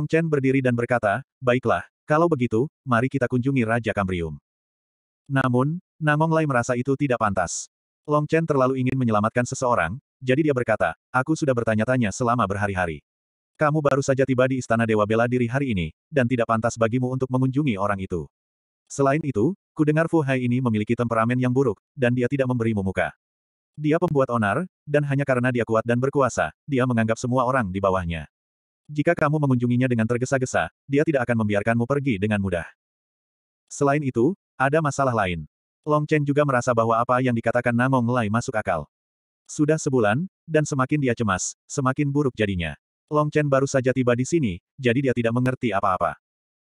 Long Chen berdiri dan berkata, baiklah, kalau begitu, mari kita kunjungi Raja Kambrium. Namun, Namong Lai merasa itu tidak pantas. Long Chen terlalu ingin menyelamatkan seseorang, jadi dia berkata, aku sudah bertanya-tanya selama berhari-hari. Kamu baru saja tiba di Istana Dewa Bela Diri hari ini, dan tidak pantas bagimu untuk mengunjungi orang itu. Selain itu, kudengar Fu Hai ini memiliki temperamen yang buruk, dan dia tidak memberimu muka. Dia pembuat onar, dan hanya karena dia kuat dan berkuasa, dia menganggap semua orang di bawahnya. Jika kamu mengunjunginya dengan tergesa-gesa, dia tidak akan membiarkanmu pergi dengan mudah. Selain itu, ada masalah lain. Long Chen juga merasa bahwa apa yang dikatakan Namong Lai masuk akal. Sudah sebulan, dan semakin dia cemas, semakin buruk jadinya. Long Chen baru saja tiba di sini, jadi dia tidak mengerti apa-apa.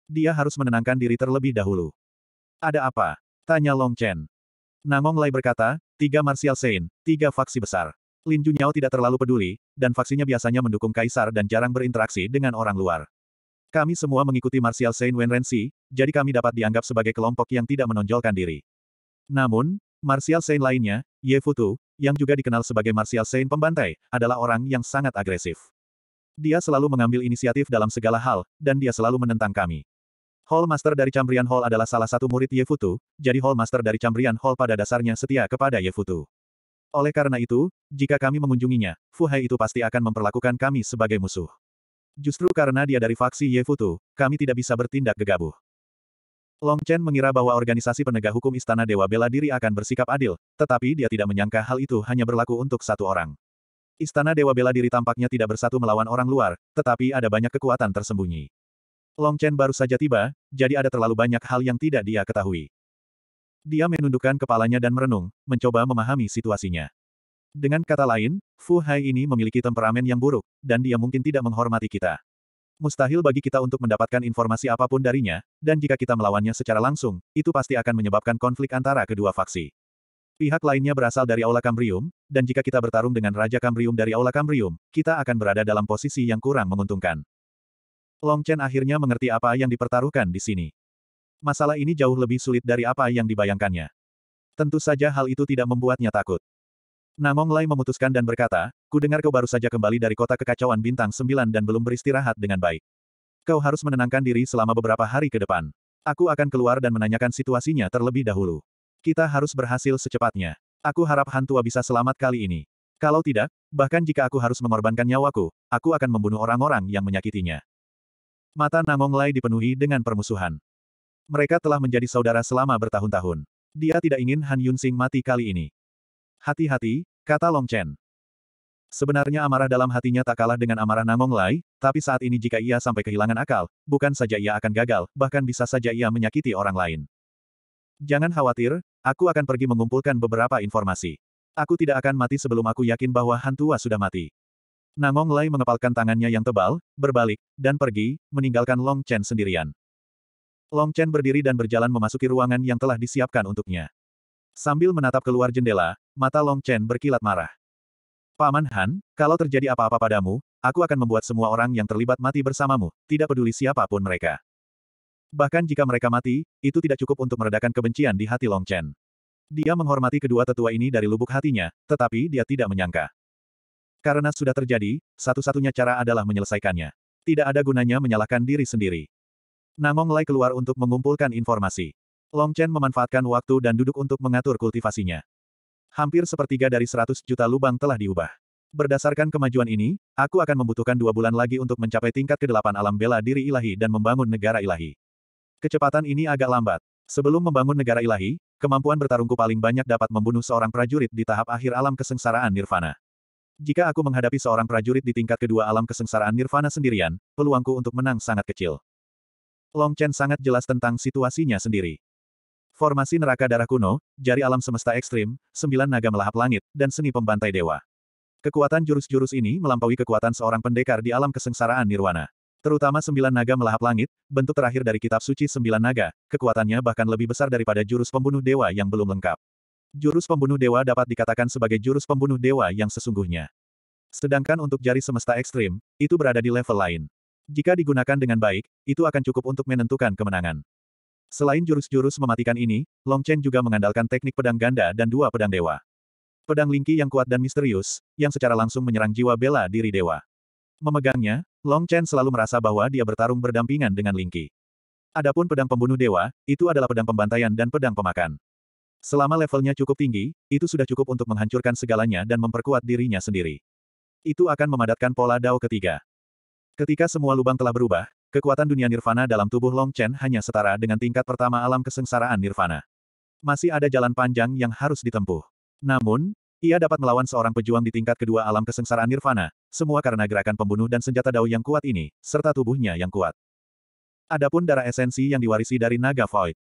Dia harus menenangkan diri terlebih dahulu. Ada apa? Tanya Long Chen. Namong Lai berkata, tiga martial saint, tiga faksi besar. Lin Junyao tidak terlalu peduli, dan faksinya biasanya mendukung kaisar dan jarang berinteraksi dengan orang luar. Kami semua mengikuti martial saint Wen Renzi, jadi kami dapat dianggap sebagai kelompok yang tidak menonjolkan diri. Namun, martial saint lainnya, Ye Futu, yang juga dikenal sebagai martial saint pembantai, adalah orang yang sangat agresif. Dia selalu mengambil inisiatif dalam segala hal, dan dia selalu menentang kami. Hall Master dari Cambrian Hall adalah salah satu murid Ye Futu, jadi Hall Master dari Cambrian Hall pada dasarnya setia kepada Ye Futu. Oleh karena itu, jika kami mengunjunginya, Fu Hai itu pasti akan memperlakukan kami sebagai musuh. Justru karena dia dari faksi Ye Futu, kami tidak bisa bertindak gegabah. Long Chen mengira bahwa organisasi penegak hukum Istana Dewa Bela Diri akan bersikap adil, tetapi dia tidak menyangka hal itu hanya berlaku untuk satu orang. Istana Dewa Bela Diri tampaknya tidak bersatu melawan orang luar, tetapi ada banyak kekuatan tersembunyi. Long Chen baru saja tiba, jadi ada terlalu banyak hal yang tidak dia ketahui. Dia menundukkan kepalanya dan merenung, mencoba memahami situasinya. Dengan kata lain, Fu Hai ini memiliki temperamen yang buruk, dan dia mungkin tidak menghormati kita. Mustahil bagi kita untuk mendapatkan informasi apa pun darinya, dan jika kita melawannya secara langsung, itu pasti akan menyebabkan konflik antara kedua faksi. Pihak lainnya berasal dari Aula Cambrium, dan jika kita bertarung dengan Raja Cambrium dari Aula Cambrium, kita akan berada dalam posisi yang kurang menguntungkan. Long Chen akhirnya mengerti apa yang dipertaruhkan di sini. Masalah ini jauh lebih sulit dari apa yang dibayangkannya. Tentu saja hal itu tidak membuatnya takut. Namong Lai memutuskan dan berkata, ku dengar kau baru saja kembali dari kota kekacauan bintang sembilan dan belum beristirahat dengan baik. Kau harus menenangkan diri selama beberapa hari ke depan. Aku akan keluar dan menanyakan situasinya terlebih dahulu. Kita harus berhasil secepatnya. Aku harap Hantua bisa selamat kali ini. Kalau tidak, bahkan jika aku harus mengorbankan nyawaku, aku akan membunuh orang-orang yang menyakitinya. Mata Namong Lai dipenuhi dengan permusuhan. Mereka telah menjadi saudara selama bertahun-tahun. Dia tidak ingin Han Yunsing mati kali ini. Hati-hati, kata Long Chen. Sebenarnya amarah dalam hatinya tak kalah dengan amarah Namong Lai, tapi saat ini jika ia sampai kehilangan akal, bukan saja ia akan gagal, bahkan bisa saja ia menyakiti orang lain. Jangan khawatir, aku akan pergi mengumpulkan beberapa informasi. Aku tidak akan mati sebelum aku yakin bahwa Hantua sudah mati. Namong Lai mengepalkan tangannya yang tebal, berbalik, dan pergi, meninggalkan Long Chen sendirian. Long Chen berdiri dan berjalan memasuki ruangan yang telah disiapkan untuknya. Sambil menatap keluar jendela, mata Long Chen berkilat marah. Paman Han, kalau terjadi apa-apa padamu, aku akan membuat semua orang yang terlibat mati bersamamu, tidak peduli siapa pun mereka. Bahkan jika mereka mati, itu tidak cukup untuk meredakan kebencian di hati Long Chen. Dia menghormati kedua tetua ini dari lubuk hatinya, tetapi dia tidak menyangka. Karena sudah terjadi, satu-satunya cara adalah menyelesaikannya. Tidak ada gunanya menyalahkan diri sendiri. Namong Lai keluar untuk mengumpulkan informasi. Long Chen memanfaatkan waktu dan duduk untuk mengatur kultivasinya. Hampir sepertiga dari 100 juta lubang telah diubah. Berdasarkan kemajuan ini, aku akan membutuhkan dua bulan lagi untuk mencapai tingkat ke-8 alam bela diri ilahi dan membangun negara ilahi. Kecepatan ini agak lambat. Sebelum membangun negara ilahi, kemampuan bertarungku paling banyak dapat membunuh seorang prajurit di tahap akhir alam kesengsaraan nirvana. Jika aku menghadapi seorang prajurit di tingkat kedua alam kesengsaraan nirvana sendirian, peluangku untuk menang sangat kecil. Long Chen sangat jelas tentang situasinya sendiri. Formasi neraka darah kuno, jari alam semesta ekstrim, sembilan naga melahap langit, dan seni pembantai dewa. Kekuatan jurus-jurus ini melampaui kekuatan seorang pendekar di alam kesengsaraan nirwana. Terutama sembilan naga melahap langit, bentuk terakhir dari kitab suci sembilan naga, kekuatannya bahkan lebih besar daripada jurus pembunuh dewa yang belum lengkap. Jurus pembunuh dewa dapat dikatakan sebagai jurus pembunuh dewa yang sesungguhnya. Sedangkan untuk jari semesta ekstrim, itu berada di level lain. Jika digunakan dengan baik, itu akan cukup untuk menentukan kemenangan. Selain jurus-jurus mematikan ini, Long Chen juga mengandalkan teknik pedang ganda dan dua pedang dewa. Pedang Lingki yang kuat dan misterius, yang secara langsung menyerang jiwa bela diri dewa. Memegangnya, Long Chen selalu merasa bahwa dia bertarung berdampingan dengan Lingqi. Adapun pedang pembunuh dewa, itu adalah pedang pembantaian dan pedang pemakan. Selama levelnya cukup tinggi, itu sudah cukup untuk menghancurkan segalanya dan memperkuat dirinya sendiri. Itu akan memadatkan pola Dao ketiga. Ketika semua lubang telah berubah, kekuatan dunia nirvana dalam tubuh Long Chen hanya setara dengan tingkat pertama alam kesengsaraan nirvana. Masih ada jalan panjang yang harus ditempuh. Namun, ia dapat melawan seorang pejuang di tingkat kedua alam kesengsaraan nirvana, semua karena gerakan pembunuh dan senjata Dao yang kuat ini, serta tubuhnya yang kuat. Adapun darah esensi yang diwarisi dari naga Void.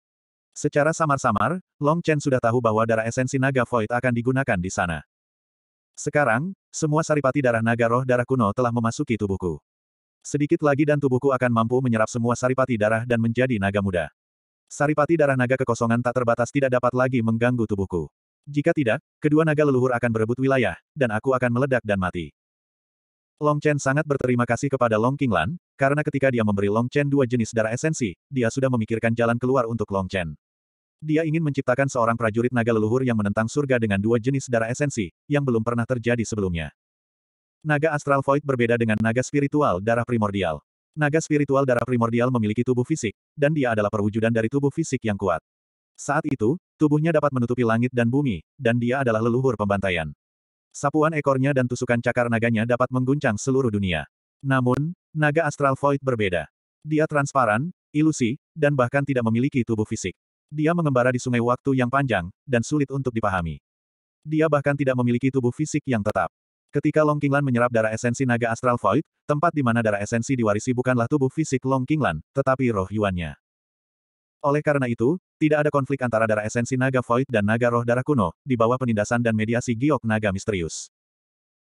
Secara samar-samar, Long Chen sudah tahu bahwa darah esensi naga Void akan digunakan di sana. Sekarang, semua saripati darah naga roh darah kuno telah memasuki tubuhku. Sedikit lagi dan tubuhku akan mampu menyerap semua saripati darah dan menjadi naga muda. Saripati darah naga kekosongan tak terbatas tidak dapat lagi mengganggu tubuhku. Jika tidak, kedua naga leluhur akan berebut wilayah, dan aku akan meledak dan mati. Long Chen sangat berterima kasih kepada Long Qinglan, karena ketika dia memberi Long Chen dua jenis darah esensi, dia sudah memikirkan jalan keluar untuk Long Chen. Dia ingin menciptakan seorang prajurit naga leluhur yang menentang surga dengan dua jenis darah esensi, yang belum pernah terjadi sebelumnya. Naga Astral Void berbeda dengan naga spiritual darah primordial. Naga spiritual darah primordial memiliki tubuh fisik, dan dia adalah perwujudan dari tubuh fisik yang kuat. Saat itu, tubuhnya dapat menutupi langit dan bumi, dan dia adalah leluhur pembantaian. Sapuan ekornya dan tusukan cakar naganya dapat mengguncang seluruh dunia. Namun, naga Astral Void berbeda. Dia transparan, ilusi, dan bahkan tidak memiliki tubuh fisik. Dia mengembara di sungai waktu yang panjang, dan sulit untuk dipahami. Dia bahkan tidak memiliki tubuh fisik yang tetap. Ketika Long Qinglan menyerap darah esensi naga Astral Void, tempat di mana darah esensi diwarisi bukanlah tubuh fisik Long Qinglan, tetapi roh yuannya. Oleh karena itu, tidak ada konflik antara darah esensi naga Void dan naga roh darah kuno, di bawah penindasan dan mediasi giok naga misterius.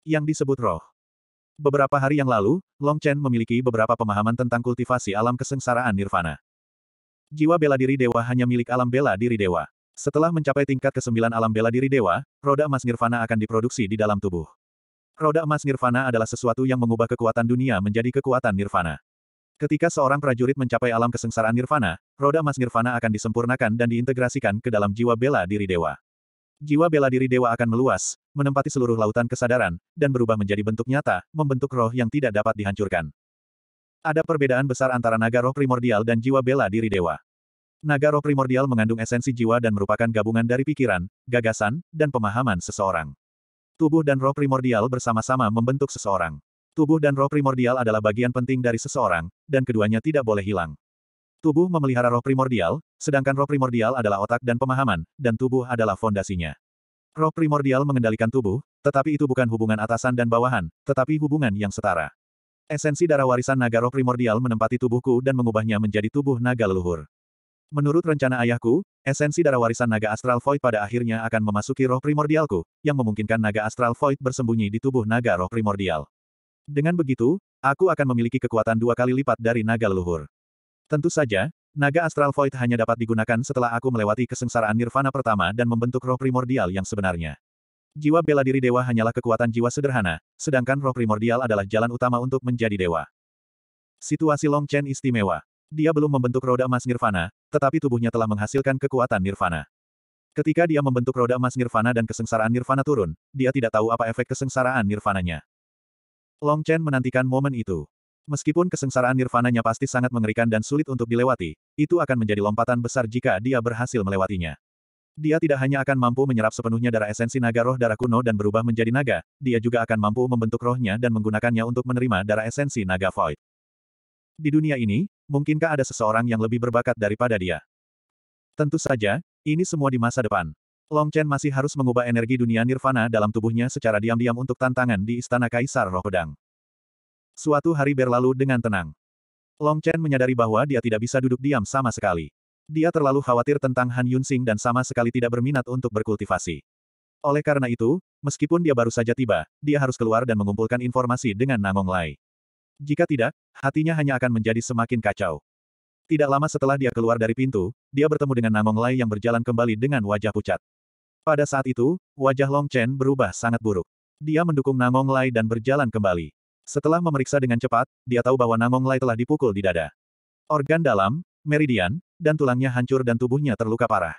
Yang disebut roh. Beberapa hari yang lalu, Long Chen memiliki beberapa pemahaman tentang kultivasi alam kesengsaraan nirvana. Jiwa bela diri dewa hanya milik alam bela diri dewa. Setelah mencapai tingkat kesembilan alam bela diri dewa, roda emas nirvana akan diproduksi di dalam tubuh. Roda emas nirvana adalah sesuatu yang mengubah kekuatan dunia menjadi kekuatan nirvana. Ketika seorang prajurit mencapai alam kesengsaraan nirvana, roda emas nirvana akan disempurnakan dan diintegrasikan ke dalam jiwa bela diri dewa. Jiwa bela diri dewa akan meluas, menempati seluruh lautan kesadaran, dan berubah menjadi bentuk nyata, membentuk roh yang tidak dapat dihancurkan. Ada perbedaan besar antara naga roh primordial dan jiwa bela diri dewa. Naga roh primordial mengandung esensi jiwa dan merupakan gabungan dari pikiran, gagasan, dan pemahaman seseorang. Tubuh dan roh primordial bersama-sama membentuk seseorang. Tubuh dan roh primordial adalah bagian penting dari seseorang, dan keduanya tidak boleh hilang. Tubuh memelihara roh primordial, sedangkan roh primordial adalah otak dan pemahaman, dan tubuh adalah fondasinya. Roh primordial mengendalikan tubuh, tetapi itu bukan hubungan atasan dan bawahan, tetapi hubungan yang setara. Esensi darah warisan naga roh primordial menempati tubuhku dan mengubahnya menjadi tubuh naga leluhur. Menurut rencana ayahku, esensi darah warisan naga astral void pada akhirnya akan memasuki roh primordialku, yang memungkinkan naga astral void bersembunyi di tubuh naga roh primordial. Dengan begitu, aku akan memiliki kekuatan dua kali lipat dari naga leluhur. Tentu saja, naga astral void hanya dapat digunakan setelah aku melewati kesengsaraan nirvana pertama dan membentuk roh primordial yang sebenarnya. Jiwa bela diri dewa hanyalah kekuatan jiwa sederhana, sedangkan roh primordial adalah jalan utama untuk menjadi dewa. Situasi Long Chen istimewa. Dia belum membentuk roda emas nirvana, tetapi tubuhnya telah menghasilkan kekuatan nirvana. Ketika dia membentuk roda emas nirvana dan kesengsaraan nirvana turun, dia tidak tahu apa efek kesengsaraan nirvananya. Long Chen menantikan momen itu. Meskipun kesengsaraan nirvananya pasti sangat mengerikan dan sulit untuk dilewati, itu akan menjadi lompatan besar jika dia berhasil melewatinya. Dia tidak hanya akan mampu menyerap sepenuhnya darah esensi naga roh darah kuno dan berubah menjadi naga, dia juga akan mampu membentuk rohnya dan menggunakannya untuk menerima darah esensi naga void. Di dunia ini, mungkinkah ada seseorang yang lebih berbakat daripada dia? Tentu saja, ini semua di masa depan. Long Chen masih harus mengubah energi dunia nirvana dalam tubuhnya secara diam-diam untuk tantangan di Istana Kaisar Roh Pedang. Suatu hari berlalu dengan tenang. Long Chen menyadari bahwa dia tidak bisa duduk diam sama sekali. Dia terlalu khawatir tentang Han Yunsing dan sama sekali tidak berminat untuk berkultivasi. Oleh karena itu, meskipun dia baru saja tiba, dia harus keluar dan mengumpulkan informasi dengan Namong Lai. Jika tidak, hatinya hanya akan menjadi semakin kacau. Tidak lama setelah dia keluar dari pintu, dia bertemu dengan Namong Lai yang berjalan kembali dengan wajah pucat. Pada saat itu, wajah Long Chen berubah sangat buruk. Dia mendukung Namong Lai dan berjalan kembali. Setelah memeriksa dengan cepat, dia tahu bahwa Namong Lai telah dipukul di dada. Organ dalam, meridian, dan tulangnya hancur dan tubuhnya terluka parah.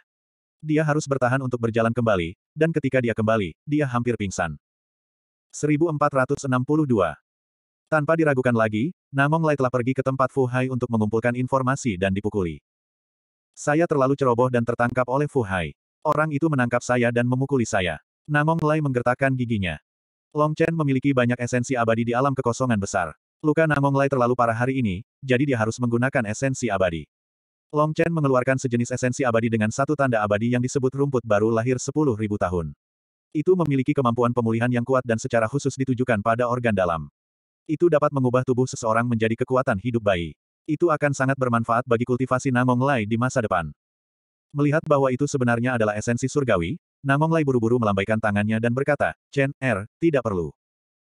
Dia harus bertahan untuk berjalan kembali, dan ketika dia kembali, dia hampir pingsan. 1462 Tanpa diragukan lagi, Namong Lai telah pergi ke tempat Fu Hai untuk mengumpulkan informasi dan dipukuli. Saya terlalu ceroboh dan tertangkap oleh Fu Hai. Orang itu menangkap saya dan memukuli saya. Namong Lai menggertakkan giginya. Long Chen memiliki banyak esensi abadi di alam kekosongan besar. Luka Namong Lai terlalu parah hari ini, jadi dia harus menggunakan esensi abadi. Long Chen mengeluarkan sejenis esensi abadi dengan satu tanda abadi yang disebut rumput baru lahir 10.000 tahun. Itu memiliki kemampuan pemulihan yang kuat dan secara khusus ditujukan pada organ dalam. Itu dapat mengubah tubuh seseorang menjadi kekuatan hidup bayi. Itu akan sangat bermanfaat bagi kultivasi Namong Lai di masa depan. Melihat bahwa itu sebenarnya adalah esensi surgawi, Namong Lai buru-buru melambaikan tangannya dan berkata, Chen, Er, tidak perlu.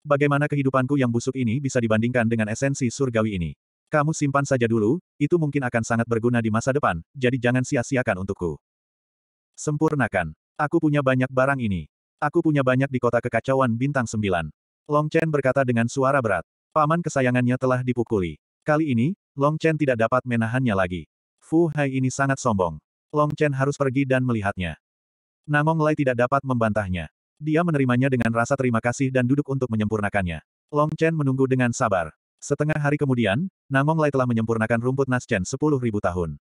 Bagaimana kehidupanku yang busuk ini bisa dibandingkan dengan esensi surgawi ini? Kamu simpan saja dulu, itu mungkin akan sangat berguna di masa depan, jadi jangan sia-siakan untukku. Sempurnakan. Aku punya banyak barang ini. Aku punya banyak di kota kekacauan bintang sembilan. Long Chen berkata dengan suara berat. Paman kesayangannya telah dipukuli. Kali ini, Long Chen tidak dapat menahannya lagi. Fu Hai ini sangat sombong. Long Chen harus pergi dan melihatnya. Namong Lai tidak dapat membantahnya. Dia menerimanya dengan rasa terima kasih dan duduk untuk menyempurnakannya. Long Chen menunggu dengan sabar. Setengah hari kemudian, Namong Lai telah menyempurnakan rumput Naschen 10.000 tahun.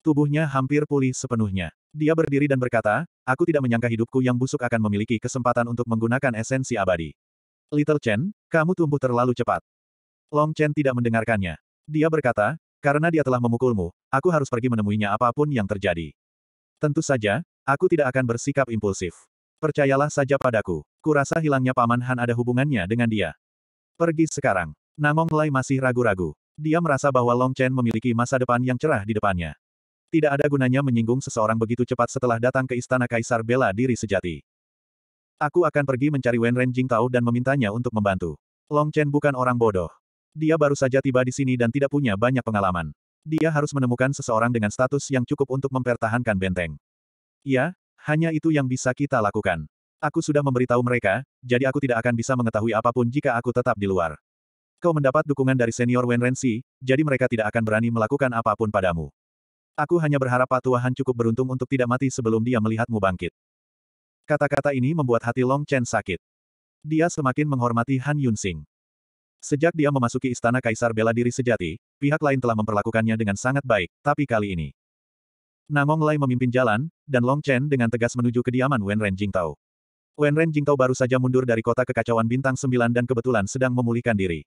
Tubuhnya hampir pulih sepenuhnya. Dia berdiri dan berkata, aku tidak menyangka hidupku yang busuk akan memiliki kesempatan untuk menggunakan esensi abadi. Little Chen, kamu tumbuh terlalu cepat. Long Chen tidak mendengarkannya. Dia berkata, karena dia telah memukulmu, aku harus pergi menemuinya apa pun yang terjadi. Tentu saja, Aku tidak akan bersikap impulsif. Percayalah saja padaku. Kurasa hilangnya Paman Han ada hubungannya dengan dia. Pergi sekarang. Namong Lai masih ragu-ragu. Dia merasa bahwa Long Chen memiliki masa depan yang cerah di depannya. Tidak ada gunanya menyinggung seseorang begitu cepat setelah datang ke istana Kaisar Bela Diri Sejati. Aku akan pergi mencari Wen Ren Jingtao dan memintanya untuk membantu. Long Chen bukan orang bodoh. Dia baru saja tiba di sini dan tidak punya banyak pengalaman. Dia harus menemukan seseorang dengan status yang cukup untuk mempertahankan benteng. Ya, hanya itu yang bisa kita lakukan. Aku sudah memberitahu mereka, jadi aku tidak akan bisa mengetahui apa pun jika aku tetap di luar. Kau mendapat dukungan dari senior Wen Renzi, jadi mereka tidak akan berani melakukan apa pun padamu. Aku hanya berharap Patuahan cukup beruntung untuk tidak mati sebelum dia melihatmu bangkit. Kata-kata ini membuat hati Long Chen sakit. Dia semakin menghormati Han Yunsing. Sejak dia memasuki istana Kaisar Bela Diri Sejati, pihak lain telah memperlakukannya dengan sangat baik, tapi kali ini. Namong Lai memimpin jalan, dan Long Chen dengan tegas menuju kediaman Wen Ren Jingtao. Wen Ren Jingtao baru saja mundur dari kota kekacauan bintang sembilan dan kebetulan sedang memulihkan diri.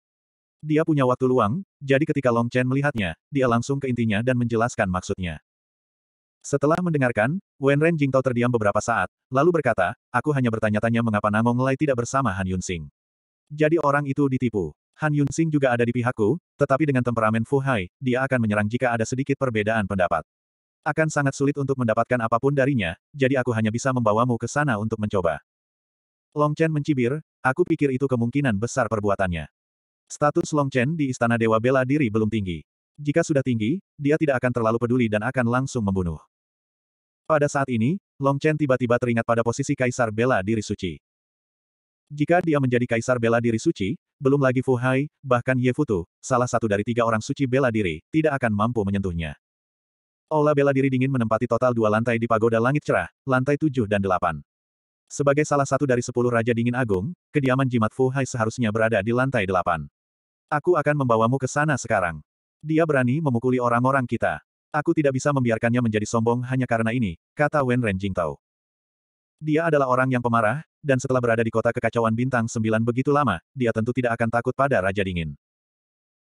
Dia punya waktu luang, jadi ketika Long Chen melihatnya, dia langsung ke intinya dan menjelaskan maksudnya. Setelah mendengarkan, Wen Ren Jingtao terdiam beberapa saat, lalu berkata, aku hanya bertanya-tanya mengapa Namong Lai tidak bersama Han Yunsing. Jadi orang itu ditipu. Han Yunsing juga ada di pihakku, tetapi dengan temperamen Fu Hai, dia akan menyerang jika ada sedikit perbedaan pendapat. Akan sangat sulit untuk mendapatkan apa pun darinya, jadi aku hanya bisa membawamu ke sana untuk mencoba. Long Chen mencibir, aku pikir itu kemungkinan besar perbuatannya. Status Long Chen di Istana Dewa Bela Diri belum tinggi. Jika sudah tinggi, dia tidak akan terlalu peduli dan akan langsung membunuh. Pada saat ini, Long Chen tiba-tiba teringat pada posisi Kaisar Bela Diri Suci. Jika dia menjadi Kaisar Bela Diri Suci, belum lagi Fu Hai, bahkan Ye Futu, salah satu dari tiga orang suci bela diri, tidak akan mampu menyentuhnya. Aula bela diri dingin menempati total dua lantai di pagoda langit cerah, lantai tujuh dan delapan. Sebagai salah satu dari sepuluh Raja Dingin Agung, kediaman Jimat Fu Hai seharusnya berada di lantai delapan. Aku akan membawamu ke sana sekarang. Dia berani memukuli orang-orang kita. Aku tidak bisa membiarkannya menjadi sombong hanya karena ini, kata Wen Ren Jingtao. Dia adalah orang yang pemarah, dan setelah berada di kota kekacauan bintang sembilan begitu lama, dia tentu tidak akan takut pada Raja Dingin.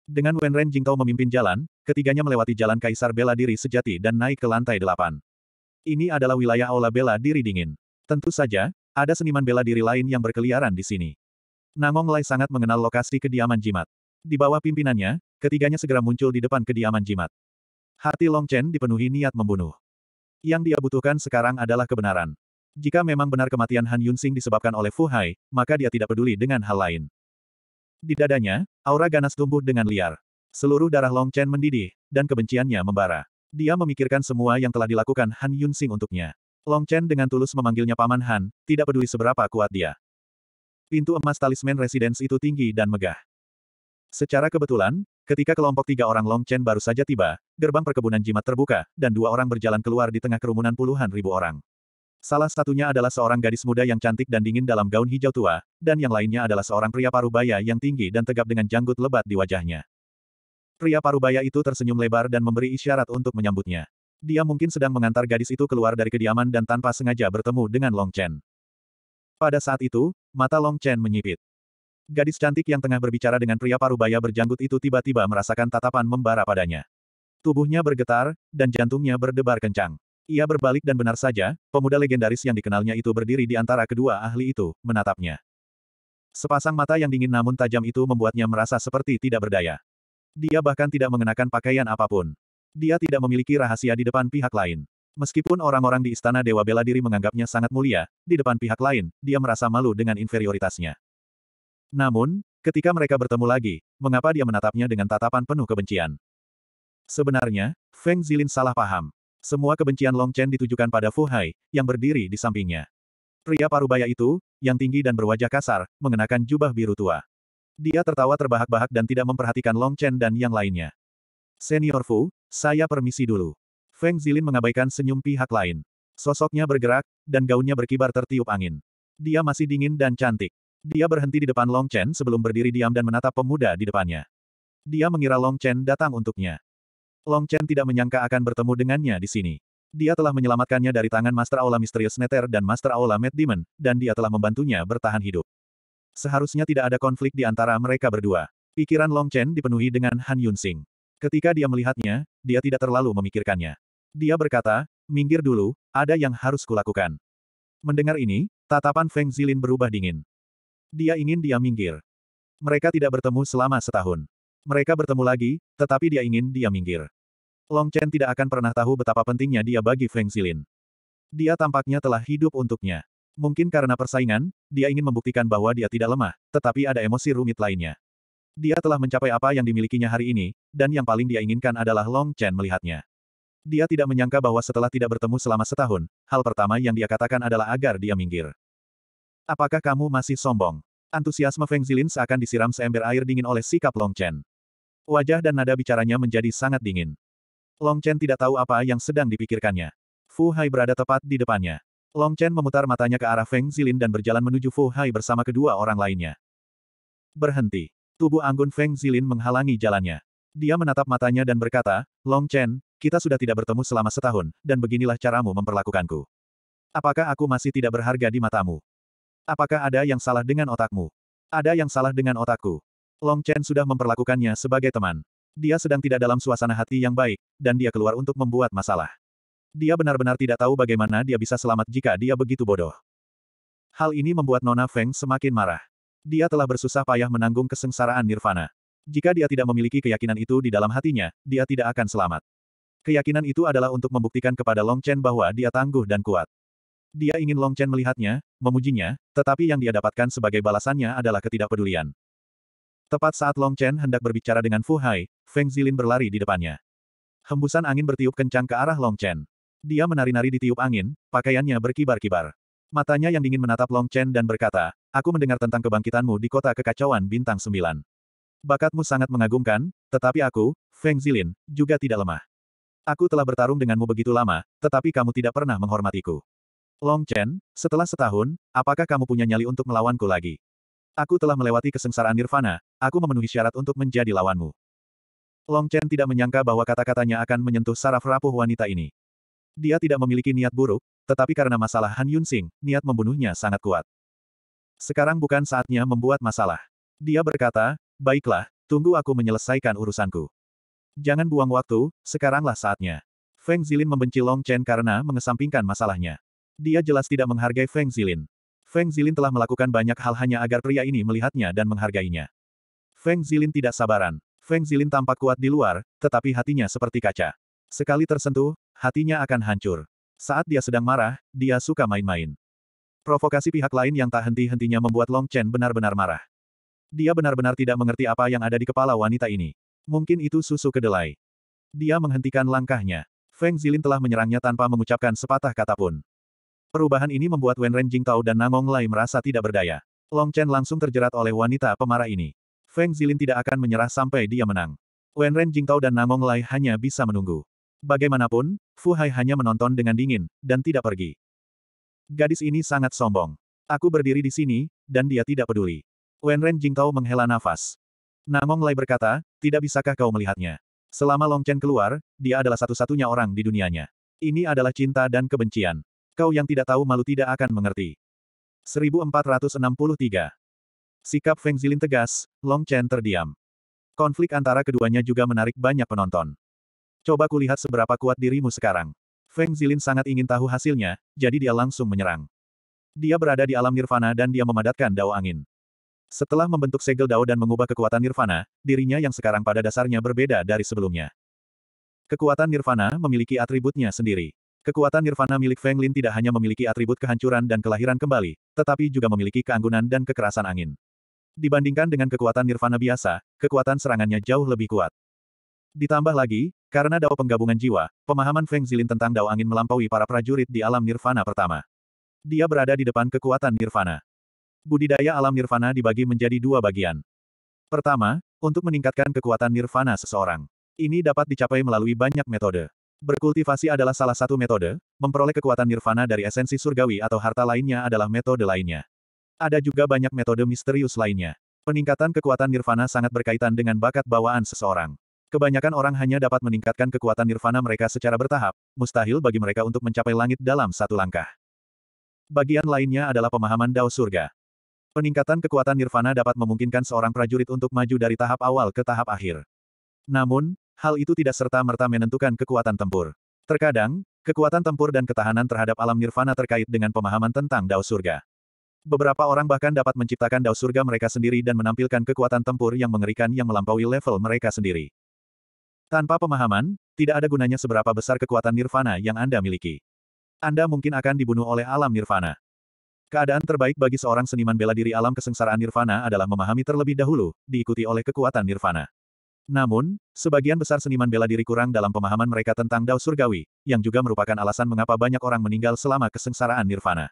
Dengan Wen Ren Jingtao memimpin jalan, ketiganya melewati jalan Kaisar Bela Diri Sejati dan naik ke lantai delapan. Ini adalah wilayah Aula Bela Diri Dingin. Tentu saja, ada seniman bela diri lain yang berkeliaran di sini. Namong Lai sangat mengenal lokasi kediaman jimat. Di bawah pimpinannya, ketiganya segera muncul di depan kediaman jimat. Hati Long Chen dipenuhi niat membunuh. Yang dia butuhkan sekarang adalah kebenaran. Jika memang benar kematian Han Yunsing disebabkan oleh Fu Hai, maka dia tidak peduli dengan hal lain. Di dadanya, aura ganas tumbuh dengan liar. Seluruh darah Long Chen mendidih, dan kebenciannya membara. Dia memikirkan semua yang telah dilakukan Han Yunsing untuknya. Long Chen dengan tulus memanggilnya Paman Han, tidak peduli seberapa kuat dia. Pintu emas talisman residence itu tinggi dan megah. Secara kebetulan, ketika kelompok tiga orang Long Chen baru saja tiba, gerbang perkebunan jimat terbuka, dan dua orang berjalan keluar di tengah kerumunan puluhan ribu orang. Salah satunya adalah seorang gadis muda yang cantik dan dingin dalam gaun hijau tua, dan yang lainnya adalah seorang pria parubaya yang tinggi dan tegap dengan janggut lebat di wajahnya. Pria parubaya itu tersenyum lebar dan memberi isyarat untuk menyambutnya. Dia mungkin sedang mengantar gadis itu keluar dari kediaman dan tanpa sengaja bertemu dengan Long Chen. Pada saat itu, mata Long Chen menyipit. Gadis cantik yang tengah berbicara dengan pria parubaya berjanggut itu tiba-tiba merasakan tatapan membara padanya. Tubuhnya bergetar, dan jantungnya berdebar kencang. Ia berbalik dan benar saja, pemuda legendaris yang dikenalnya itu berdiri di antara kedua ahli itu, menatapnya. Sepasang mata yang dingin namun tajam itu membuatnya merasa seperti tidak berdaya. Dia bahkan tidak mengenakan pakaian apa pun. Dia tidak memiliki rahasia di depan pihak lain. Meskipun orang-orang di Istana Dewa Bela Diri menganggapnya sangat mulia, di depan pihak lain, dia merasa malu dengan inferioritasnya. Namun, ketika mereka bertemu lagi, mengapa dia menatapnya dengan tatapan penuh kebencian? Sebenarnya, Feng Zilin salah paham. Semua kebencian Long Chen ditujukan pada Fu Hai, yang berdiri di sampingnya. Pria parubaya itu, yang tinggi dan berwajah kasar, mengenakan jubah biru tua. Dia tertawa terbahak-bahak dan tidak memperhatikan Long Chen dan yang lainnya. Senior Fu, saya permisi dulu. Feng Zilin mengabaikan senyum pihak lain. Sosoknya bergerak, dan gaunnya berkibar tertiup angin. Dia masih dingin dan cantik. Dia berhenti di depan Long Chen sebelum berdiri diam dan menatap pemuda di depannya. Dia mengira Long Chen datang untuknya. Long Chen tidak menyangka akan bertemu dengannya di sini. Dia telah menyelamatkannya dari tangan Master Aula Misterius Nether dan Master Aula Mad Demon, dan dia telah membantunya bertahan hidup. Seharusnya tidak ada konflik di antara mereka berdua. Pikiran Long Chen dipenuhi dengan Han Yunsing. Ketika dia melihatnya, dia tidak terlalu memikirkannya. Dia berkata, minggir dulu, ada yang harus kulakukan. Mendengar ini, tatapan Feng Zilin berubah dingin. Dia ingin dia minggir. Mereka tidak bertemu selama setahun. Mereka bertemu lagi, tetapi dia ingin dia minggir. Long Chen tidak akan pernah tahu betapa pentingnya dia bagi Feng Zilin. Dia tampaknya telah hidup untuknya. Mungkin karena persaingan, dia ingin membuktikan bahwa dia tidak lemah, tetapi ada emosi rumit lainnya. Dia telah mencapai apa yang dimilikinya hari ini, dan yang paling dia inginkan adalah Long Chen melihatnya. Dia tidak menyangka bahwa setelah tidak bertemu selama setahun, hal pertama yang dia katakan adalah agar dia minggir. Apakah kamu masih sombong? Antusiasme Feng Zilin seakan disiram seember air dingin oleh sikap Long Chen. Wajah dan nada bicaranya menjadi sangat dingin. Long Chen tidak tahu apa yang sedang dipikirkannya. Fu Hai berada tepat di depannya. Long Chen memutar matanya ke arah Feng Zilin dan berjalan menuju Fu Hai bersama kedua orang lainnya. Berhenti. Tubuh anggun Feng Zilin menghalangi jalannya. Dia menatap matanya dan berkata, Long Chen, kita sudah tidak bertemu selama setahun, dan beginilah caramu memperlakukanku. Apakah aku masih tidak berharga di matamu? Apakah ada yang salah dengan otakmu? Ada yang salah dengan otakku. Long Chen sudah memperlakukannya sebagai teman. Dia sedang tidak dalam suasana hati yang baik, dan dia keluar untuk membuat masalah. Dia benar-benar tidak tahu bagaimana dia bisa selamat jika dia begitu bodoh. Hal ini membuat Nona Feng semakin marah. Dia telah bersusah payah menanggung kesengsaraan nirvana. Jika dia tidak memiliki keyakinan itu di dalam hatinya, dia tidak akan selamat. Keyakinan itu adalah untuk membuktikan kepada Long Chen bahwa dia tangguh dan kuat. Dia ingin Long Chen melihatnya, memujinya, tetapi yang dia dapatkan sebagai balasannya adalah ketidakpedulian. Tepat saat Long Chen hendak berbicara dengan Fu Hai, Feng Zilin berlari di depannya. Hembusan angin bertiup kencang ke arah Long Chen. Dia menari-nari di tiup angin, pakaiannya berkibar-kibar. Matanya yang dingin menatap Long Chen dan berkata, Aku mendengar tentang kebangkitanmu di kota kekacauan bintang sembilan. Bakatmu sangat mengagumkan, tetapi aku, Feng Zilin, juga tidak lemah. Aku telah bertarung denganmu begitu lama, tetapi kamu tidak pernah menghormatiku. Long Chen, setelah setahun, apakah kamu punya nyali untuk melawanku lagi? Aku telah melewati kesengsaraan nirvana, aku memenuhi syarat untuk menjadi lawanmu. Long Chen tidak menyangka bahwa kata-katanya akan menyentuh saraf rapuh wanita ini. Dia tidak memiliki niat buruk, tetapi karena masalah Han Yunsing, niat membunuhnya sangat kuat. Sekarang bukan saatnya membuat masalah. Dia berkata, baiklah, tunggu aku menyelesaikan urusanku. Jangan buang waktu, sekaranglah saatnya. Feng Zilin membenci Long Chen karena mengesampingkan masalahnya. Dia jelas tidak menghargai Feng Zilin. Feng Zilin telah melakukan banyak hal hanya agar pria ini melihatnya dan menghargainya. Feng Zilin tidak sabaran. Feng Zilin tampak kuat di luar, tetapi hatinya seperti kaca. Sekali tersentuh, hatinya akan hancur. Saat dia sedang marah, dia suka main-main. Provokasi pihak lain yang tak henti-hentinya membuat Long Chen benar-benar marah. Dia benar-benar tidak mengerti apa yang ada di kepala wanita ini. Mungkin itu susu kedelai. Dia menghentikan langkahnya. Feng Zilin telah menyerangnya tanpa mengucapkan sepatah kata pun. Perubahan ini membuat Wen Ren Jingtao dan Namong Lai merasa tidak berdaya. Long Chen langsung terjerat oleh wanita pemarah ini. Feng Zilin tidak akan menyerah sampai dia menang. Wen Ren Jingtao dan Namong Lai hanya bisa menunggu. Bagaimanapun, Fu Hai hanya menonton dengan dingin, dan tidak pergi. Gadis ini sangat sombong. Aku berdiri di sini, dan dia tidak peduli. Wenren Jingtao menghela nafas. Namong Lai berkata, tidak bisakah kau melihatnya? Selama Long Chen keluar, dia adalah satu-satunya orang di dunianya. Ini adalah cinta dan kebencian. Kau yang tidak tahu malu tidak akan mengerti. 1463. Sikap Feng Zilin tegas, Long Chen terdiam. Konflik antara keduanya juga menarik banyak penonton. Coba kulihat seberapa kuat dirimu sekarang. Feng Zilin sangat ingin tahu hasilnya, jadi dia langsung menyerang. Dia berada di alam nirvana dan dia memadatkan dao angin. Setelah membentuk segel dao dan mengubah kekuatan nirvana, dirinya yang sekarang pada dasarnya berbeda dari sebelumnya. Kekuatan nirvana memiliki atributnya sendiri. Kekuatan nirvana milik Feng Lin tidak hanya memiliki atribut kehancuran dan kelahiran kembali, tetapi juga memiliki keanggunan dan kekerasan angin. Dibandingkan dengan kekuatan nirvana biasa, kekuatan serangannya jauh lebih kuat. Ditambah lagi, karena dao penggabungan jiwa, pemahaman Feng Zilin tentang dao angin melampaui para prajurit di alam nirvana pertama. Dia berada di depan kekuatan nirvana. Budidaya alam nirvana dibagi menjadi dua bagian. Pertama, untuk meningkatkan kekuatan nirvana seseorang. Ini dapat dicapai melalui banyak metode. Berkultivasi adalah salah satu metode, memperoleh kekuatan nirvana dari esensi surgawi atau harta lainnya adalah metode lainnya. Ada juga banyak metode misterius lainnya. Peningkatan kekuatan nirvana sangat berkaitan dengan bakat bawaan seseorang. Kebanyakan orang hanya dapat meningkatkan kekuatan nirvana mereka secara bertahap, mustahil bagi mereka untuk mencapai langit dalam satu langkah. Bagian lainnya adalah pemahaman Dao Surga. Peningkatan kekuatan nirvana dapat memungkinkan seorang prajurit untuk maju dari tahap awal ke tahap akhir. Namun, hal itu tidak serta-merta menentukan kekuatan tempur. Terkadang, kekuatan tempur dan ketahanan terhadap alam nirvana terkait dengan pemahaman tentang dao surga. Beberapa orang bahkan dapat menciptakan dao surga mereka sendiri dan menampilkan kekuatan tempur yang mengerikan yang melampaui level mereka sendiri. Tanpa pemahaman, tidak ada gunanya seberapa besar kekuatan nirvana yang Anda miliki. Anda mungkin akan dibunuh oleh alam nirvana. Keadaan terbaik bagi seorang seniman bela diri alam kesengsaraan nirvana adalah memahami terlebih dahulu, diikuti oleh kekuatan nirvana. Namun, sebagian besar seniman bela diri kurang dalam pemahaman mereka tentang Dao Surgawi, yang juga merupakan alasan mengapa banyak orang meninggal selama kesengsaraan nirvana.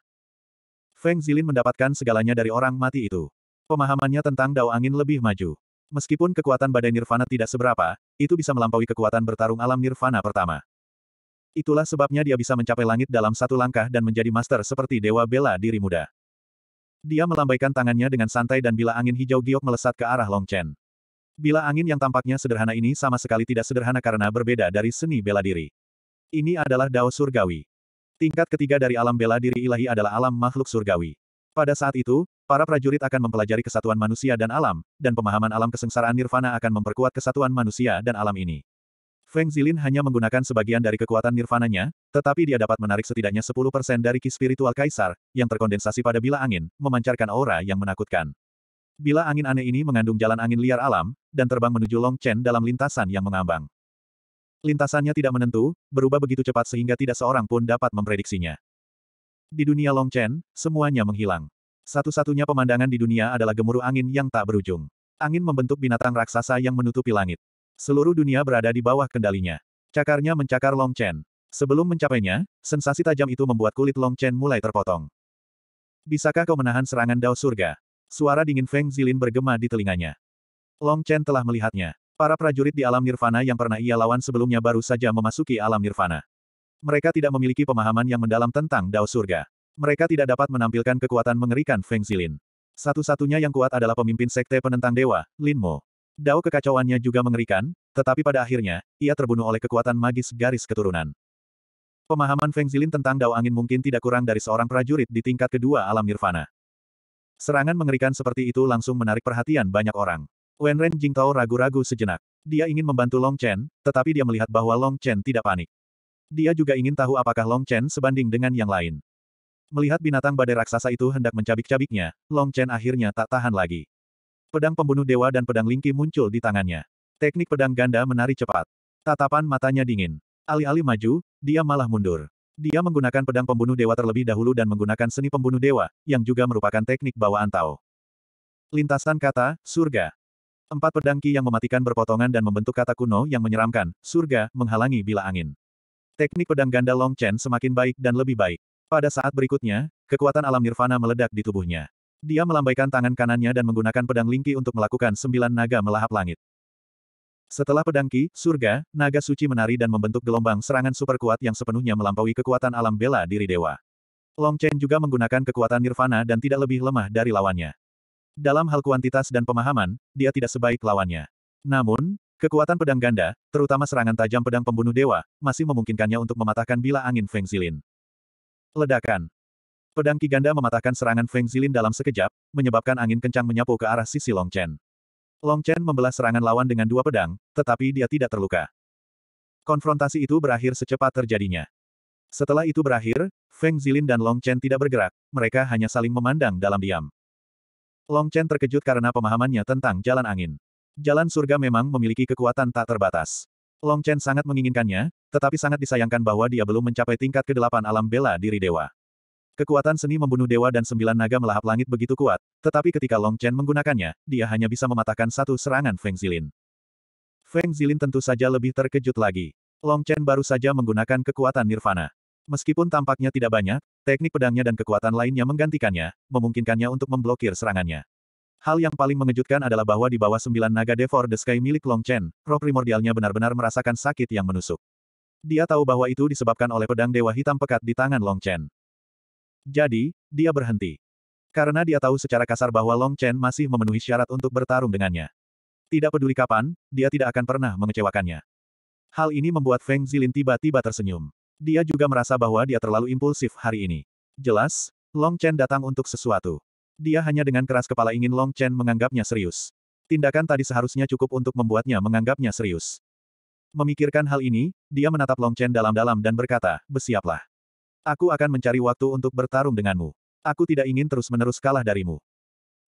Feng Zilin mendapatkan segalanya dari orang mati itu. Pemahamannya tentang Dao Angin lebih maju. Meskipun kekuatan badai nirvana tidak seberapa, itu bisa melampaui kekuatan bertarung alam nirvana pertama. Itulah sebabnya dia bisa mencapai langit dalam satu langkah dan menjadi master seperti dewa bela diri muda. Dia melambaikan tangannya dengan santai dan bila angin hijau giok melesat ke arah Long Chen. Bila angin yang tampaknya sederhana ini sama sekali tidak sederhana karena berbeda dari seni bela diri. Ini adalah Dao Surgawi. Tingkat ketiga dari alam bela diri ilahi adalah alam makhluk surgawi. Pada saat itu, para prajurit akan mempelajari kesatuan manusia dan alam, dan pemahaman alam kesengsaraan nirvana akan memperkuat kesatuan manusia dan alam ini. Feng Zilin hanya menggunakan sebagian dari kekuatan nirvananya, tetapi dia dapat menarik setidaknya 10% dari ki spiritual kaisar, yang terkondensasi pada bila angin, memancarkan aura yang menakutkan. Bila angin aneh ini mengandung jalan angin liar alam, dan terbang menuju Long Chen dalam lintasan yang mengambang. Lintasannya tidak menentu, berubah begitu cepat sehingga tidak seorang pun dapat memprediksinya. Di dunia Long Chen, semuanya menghilang. Satu-satunya pemandangan di dunia adalah gemuruh angin yang tak berujung. Angin membentuk binatang raksasa yang menutupi langit. Seluruh dunia berada di bawah kendalinya. Cakarnya mencakar Long Chen. Sebelum mencapainya, sensasi tajam itu membuat kulit Long Chen mulai terpotong. Bisakah kau menahan serangan Dao Surga? Suara dingin Feng Zilin bergema di telinganya. Long Chen telah melihatnya. Para prajurit di alam nirvana yang pernah ia lawan sebelumnya baru saja memasuki alam nirvana. Mereka tidak memiliki pemahaman yang mendalam tentang Dao Surga. Mereka tidak dapat menampilkan kekuatan mengerikan Feng Zilin. Satu-satunya yang kuat adalah pemimpin sekte penentang dewa, Lin Mo. Dao kekacauannya juga mengerikan, tetapi pada akhirnya, ia terbunuh oleh kekuatan magis garis keturunan. Pemahaman Feng Zilin tentang Dao Angin mungkin tidak kurang dari seorang prajurit di tingkat kedua alam nirvana. Serangan mengerikan seperti itu langsung menarik perhatian banyak orang. Wen Ren Jingtao ragu-ragu sejenak. Dia ingin membantu Long Chen, tetapi dia melihat bahwa Long Chen tidak panik. Dia juga ingin tahu apakah Long Chen sebanding dengan yang lain. Melihat binatang badai raksasa itu hendak mencabik-cabiknya, Long Chen akhirnya tak tahan lagi. Pedang pembunuh dewa dan pedang lingki muncul di tangannya. Teknik pedang ganda menari cepat. Tatapan matanya dingin. Alih-alih maju, dia malah mundur. Dia menggunakan pedang pembunuh dewa terlebih dahulu dan menggunakan seni pembunuh dewa, yang juga merupakan teknik bawaan Tao. Lintasan kata, surga. Empat pedang ki yang mematikan berpotongan dan membentuk kata kuno yang menyeramkan, surga, menghalangi bila angin. Teknik pedang ganda Long Chen semakin baik dan lebih baik. Pada saat berikutnya, kekuatan alam nirvana meledak di tubuhnya. Dia melambaikan tangan kanannya dan menggunakan pedang lingki untuk melakukan sembilan naga melahap langit. Setelah pedang ki, surga, naga suci menari dan membentuk gelombang serangan super kuat yang sepenuhnya melampaui kekuatan alam bela diri dewa. Long Chen juga menggunakan kekuatan nirvana dan tidak lebih lemah dari lawannya. Dalam hal kuantitas dan pemahaman, dia tidak sebaik lawannya. Namun, kekuatan pedang ganda, terutama serangan tajam pedang pembunuh dewa, masih memungkinkannya untuk mematahkan bila angin Feng Zilin. Ledakan. Pedang Ki Ganda mematahkan serangan Feng Zilin dalam sekejap, menyebabkan angin kencang menyapu ke arah sisi Long Chen. Long Chen membelah serangan lawan dengan dua pedang, tetapi dia tidak terluka. Konfrontasi itu berakhir secepat terjadinya. Setelah itu berakhir, Feng Zilin dan Long Chen tidak bergerak, mereka hanya saling memandang dalam diam. Long Chen terkejut karena pemahamannya tentang jalan angin. Jalan surga memang memiliki kekuatan tak terbatas. Long Chen sangat menginginkannya, tetapi sangat disayangkan bahwa dia belum mencapai tingkat ke-8 alam bela diri dewa. Kekuatan seni membunuh dewa dan sembilan naga melahap langit begitu kuat, tetapi ketika Long Chen menggunakannya, dia hanya bisa mematahkan satu serangan Feng Zilin. Feng Zilin tentu saja lebih terkejut lagi. Long Chen baru saja menggunakan kekuatan nirvana. Meskipun tampaknya tidak banyak, teknik pedangnya dan kekuatan lainnya menggantikannya, memungkinkannya untuk memblokir serangannya. Hal yang paling mengejutkan adalah bahwa di bawah sembilan naga Devor the Sky milik Long Chen, roh primordialnya benar-benar merasakan sakit yang menusuk. Dia tahu bahwa itu disebabkan oleh pedang dewa hitam pekat di tangan Long Chen. Jadi, dia berhenti. Karena dia tahu secara kasar bahwa Long Chen masih memenuhi syarat untuk bertarung dengannya. Tidak peduli kapan, dia tidak akan pernah mengecewakannya. Hal ini membuat Feng Zilin tiba-tiba tersenyum. Dia juga merasa bahwa dia terlalu impulsif hari ini. Jelas, Long Chen datang untuk sesuatu. Dia hanya dengan keras kepala ingin Long Chen menganggapnya serius. Tindakan tadi seharusnya cukup untuk membuatnya menganggapnya serius. Memikirkan hal ini, dia menatap Long Chen dalam-dalam dan berkata, bersiaplah. Aku akan mencari waktu untuk bertarung denganmu. Aku tidak ingin terus-menerus kalah darimu.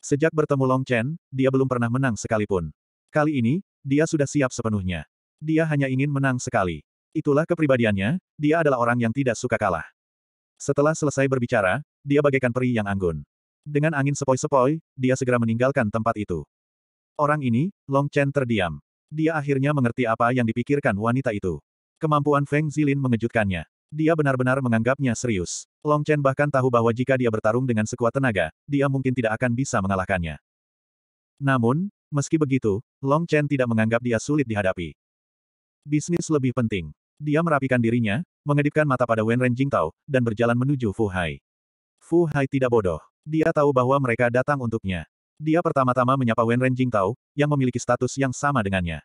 Sejak bertemu Long Chen, dia belum pernah menang sekalipun. Kali ini, dia sudah siap sepenuhnya. Dia hanya ingin menang sekali. Itulah kepribadiannya, dia adalah orang yang tidak suka kalah. Setelah selesai berbicara, dia bagaikan peri yang anggun. Dengan angin sepoi-sepoi, dia segera meninggalkan tempat itu. Orang ini, Long Chen terdiam. Dia akhirnya mengerti apa yang dipikirkan wanita itu. Kemampuan Feng Zilin mengejutkannya. Dia benar-benar menganggapnya serius. Long Chen bahkan tahu bahwa jika dia bertarung dengan sekuat tenaga, dia mungkin tidak akan bisa mengalahkannya. Namun, meski begitu, Long Chen tidak menganggap dia sulit dihadapi. Bisnis lebih penting. Dia merapikan dirinya, mengedipkan mata pada Wen Ren Jingtao, dan berjalan menuju Fu Hai. Fu Hai tidak bodoh. Dia tahu bahwa mereka datang untuknya. Dia pertama-tama menyapa Wen Ren Jingtao, yang memiliki status yang sama dengannya.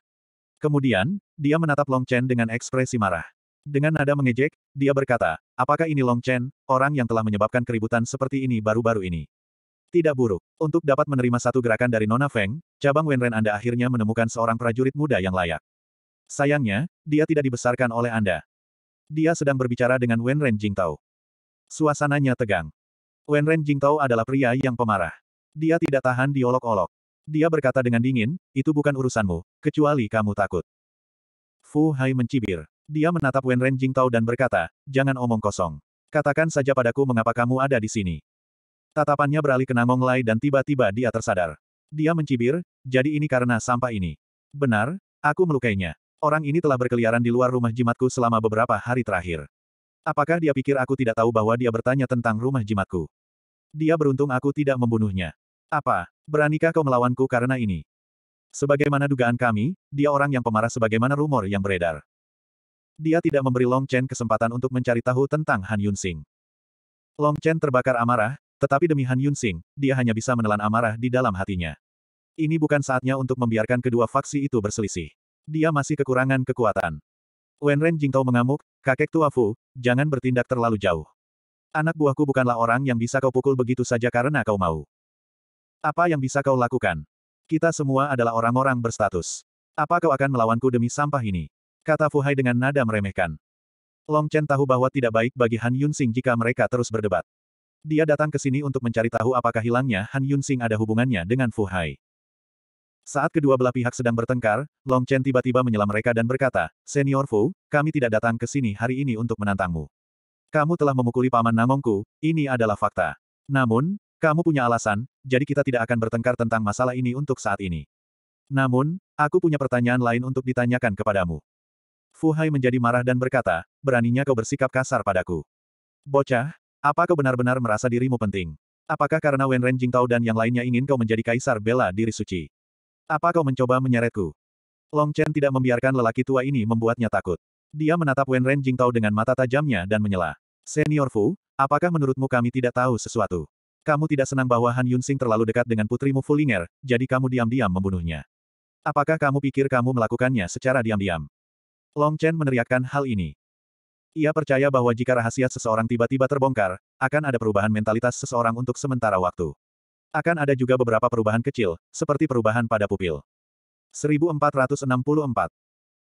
Kemudian, dia menatap Long Chen dengan ekspresi marah. Dengan nada mengejek, dia berkata, apakah ini Long Chen, orang yang telah menyebabkan keributan seperti ini baru-baru ini? Tidak buruk. Untuk dapat menerima satu gerakan dari Nona Feng, cabang Wen Ren Anda akhirnya menemukan seorang prajurit muda yang layak. Sayangnya, dia tidak dibesarkan oleh Anda. Dia sedang berbicara dengan Wen Ren Jingtao. Suasananya tegang. Wen Ren Jingtao adalah pria yang pemarah. Dia tidak tahan diolok-olok. Dia berkata dengan dingin, itu bukan urusanmu, kecuali kamu takut. Fu Hai mencibir. Dia menatap Wen Ren Jingtao dan berkata, jangan omong kosong. Katakan saja padaku mengapa kamu ada di sini. Tatapannya beralih ke Namong Lai dan tiba-tiba dia tersadar. Dia mencibir, jadi ini karena sampah ini. Benar, aku melukainya. Orang ini telah berkeliaran di luar rumah jimatku selama beberapa hari terakhir. Apakah dia pikir aku tidak tahu bahwa dia bertanya tentang rumah jimatku? Dia beruntung aku tidak membunuhnya. Apa, beranikah kau melawanku karena ini? Sebagaimana dugaan kami, dia orang yang pemarah sebagaimana rumor yang beredar. Dia tidak memberi Long Chen kesempatan untuk mencari tahu tentang Han Yunsing. Long Chen terbakar amarah, tetapi demi Han Yunsing, dia hanya bisa menelan amarah di dalam hatinya. Ini bukan saatnya untuk membiarkan kedua faksi itu berselisih. Dia masih kekurangan kekuatan. Wen Ren Jingtao mengamuk, kakek tua Fu, jangan bertindak terlalu jauh. Anak buahku bukanlah orang yang bisa kau pukul begitu saja karena kau mau. Apa yang bisa kau lakukan? Kita semua adalah orang-orang berstatus. Apa kau akan melawanku demi sampah ini? Kata Fu Hai dengan nada meremehkan. Long Chen tahu bahwa tidak baik bagi Han Yunsing jika mereka terus berdebat. Dia datang ke sini untuk mencari tahu apakah hilangnya Han Yunsing ada hubungannya dengan Fu Hai. Saat kedua belah pihak sedang bertengkar, Long Chen tiba-tiba menyela mereka dan berkata, Senior Fu, kami tidak datang ke sini hari ini untuk menantangmu. Kamu telah memukuli paman Namongku, ini adalah fakta. Namun, kamu punya alasan, jadi kita tidak akan bertengkar tentang masalah ini untuk saat ini. Namun, aku punya pertanyaan lain untuk ditanyakan kepadamu. Fu Hai menjadi marah dan berkata, beraninya kau bersikap kasar padaku. Bocah, apa kau benar-benar merasa dirimu penting? Apakah karena Wen Ren Jingtao dan yang lainnya ingin kau menjadi kaisar bela diri suci? Apa kau mencoba menyeretku? Long Chen tidak membiarkan lelaki tua ini membuatnya takut. Dia menatap Wen Ren Jingtao dengan mata tajamnya dan menyela. Senior Fu, apakah menurutmu kami tidak tahu sesuatu? Kamu tidak senang bahwa Han Yunsing terlalu dekat dengan putrimu Fulinger, jadi kamu diam-diam membunuhnya. Apakah kamu pikir kamu melakukannya secara diam-diam? Long Chen meneriakkan hal ini. Ia percaya bahwa jika rahasia seseorang tiba-tiba terbongkar, akan ada perubahan mentalitas seseorang untuk sementara waktu. Akan ada juga beberapa perubahan kecil, seperti perubahan pada pupil. 1464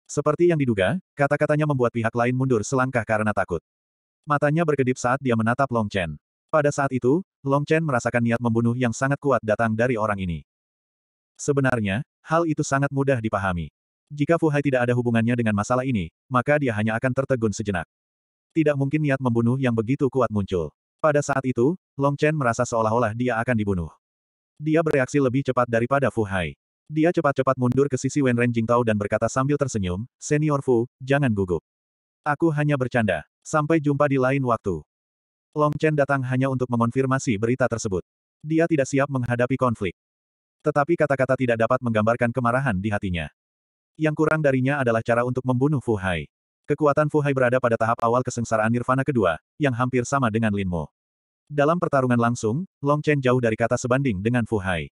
Seperti yang diduga, kata-katanya membuat pihak lain mundur selangkah karena takut. Matanya berkedip saat dia menatap Long Chen. Pada saat itu, Long Chen merasakan niat membunuh yang sangat kuat datang dari orang ini. Sebenarnya, hal itu sangat mudah dipahami. Jika Fu Hai tidak ada hubungannya dengan masalah ini, maka dia hanya akan tertegun sejenak. Tidak mungkin niat membunuh yang begitu kuat muncul. Pada saat itu, Long Chen merasa seolah-olah dia akan dibunuh. Dia bereaksi lebih cepat daripada Fu Hai. Dia cepat-cepat mundur ke sisi Wen Ren Jingtao dan berkata sambil tersenyum, Senior Fu, jangan gugup. Aku hanya bercanda. Sampai jumpa di lain waktu. Long Chen datang hanya untuk mengonfirmasi berita tersebut. Dia tidak siap menghadapi konflik. Tetapi kata-kata tidak dapat menggambarkan kemarahan di hatinya. Yang kurang darinya adalah cara untuk membunuh Fu Hai. Kekuatan Fu Hai berada pada tahap awal kesengsaraan nirvana kedua, yang hampir sama dengan Lin Mo. Dalam pertarungan langsung, Long Chen jauh dari kata sebanding dengan Fu Hai.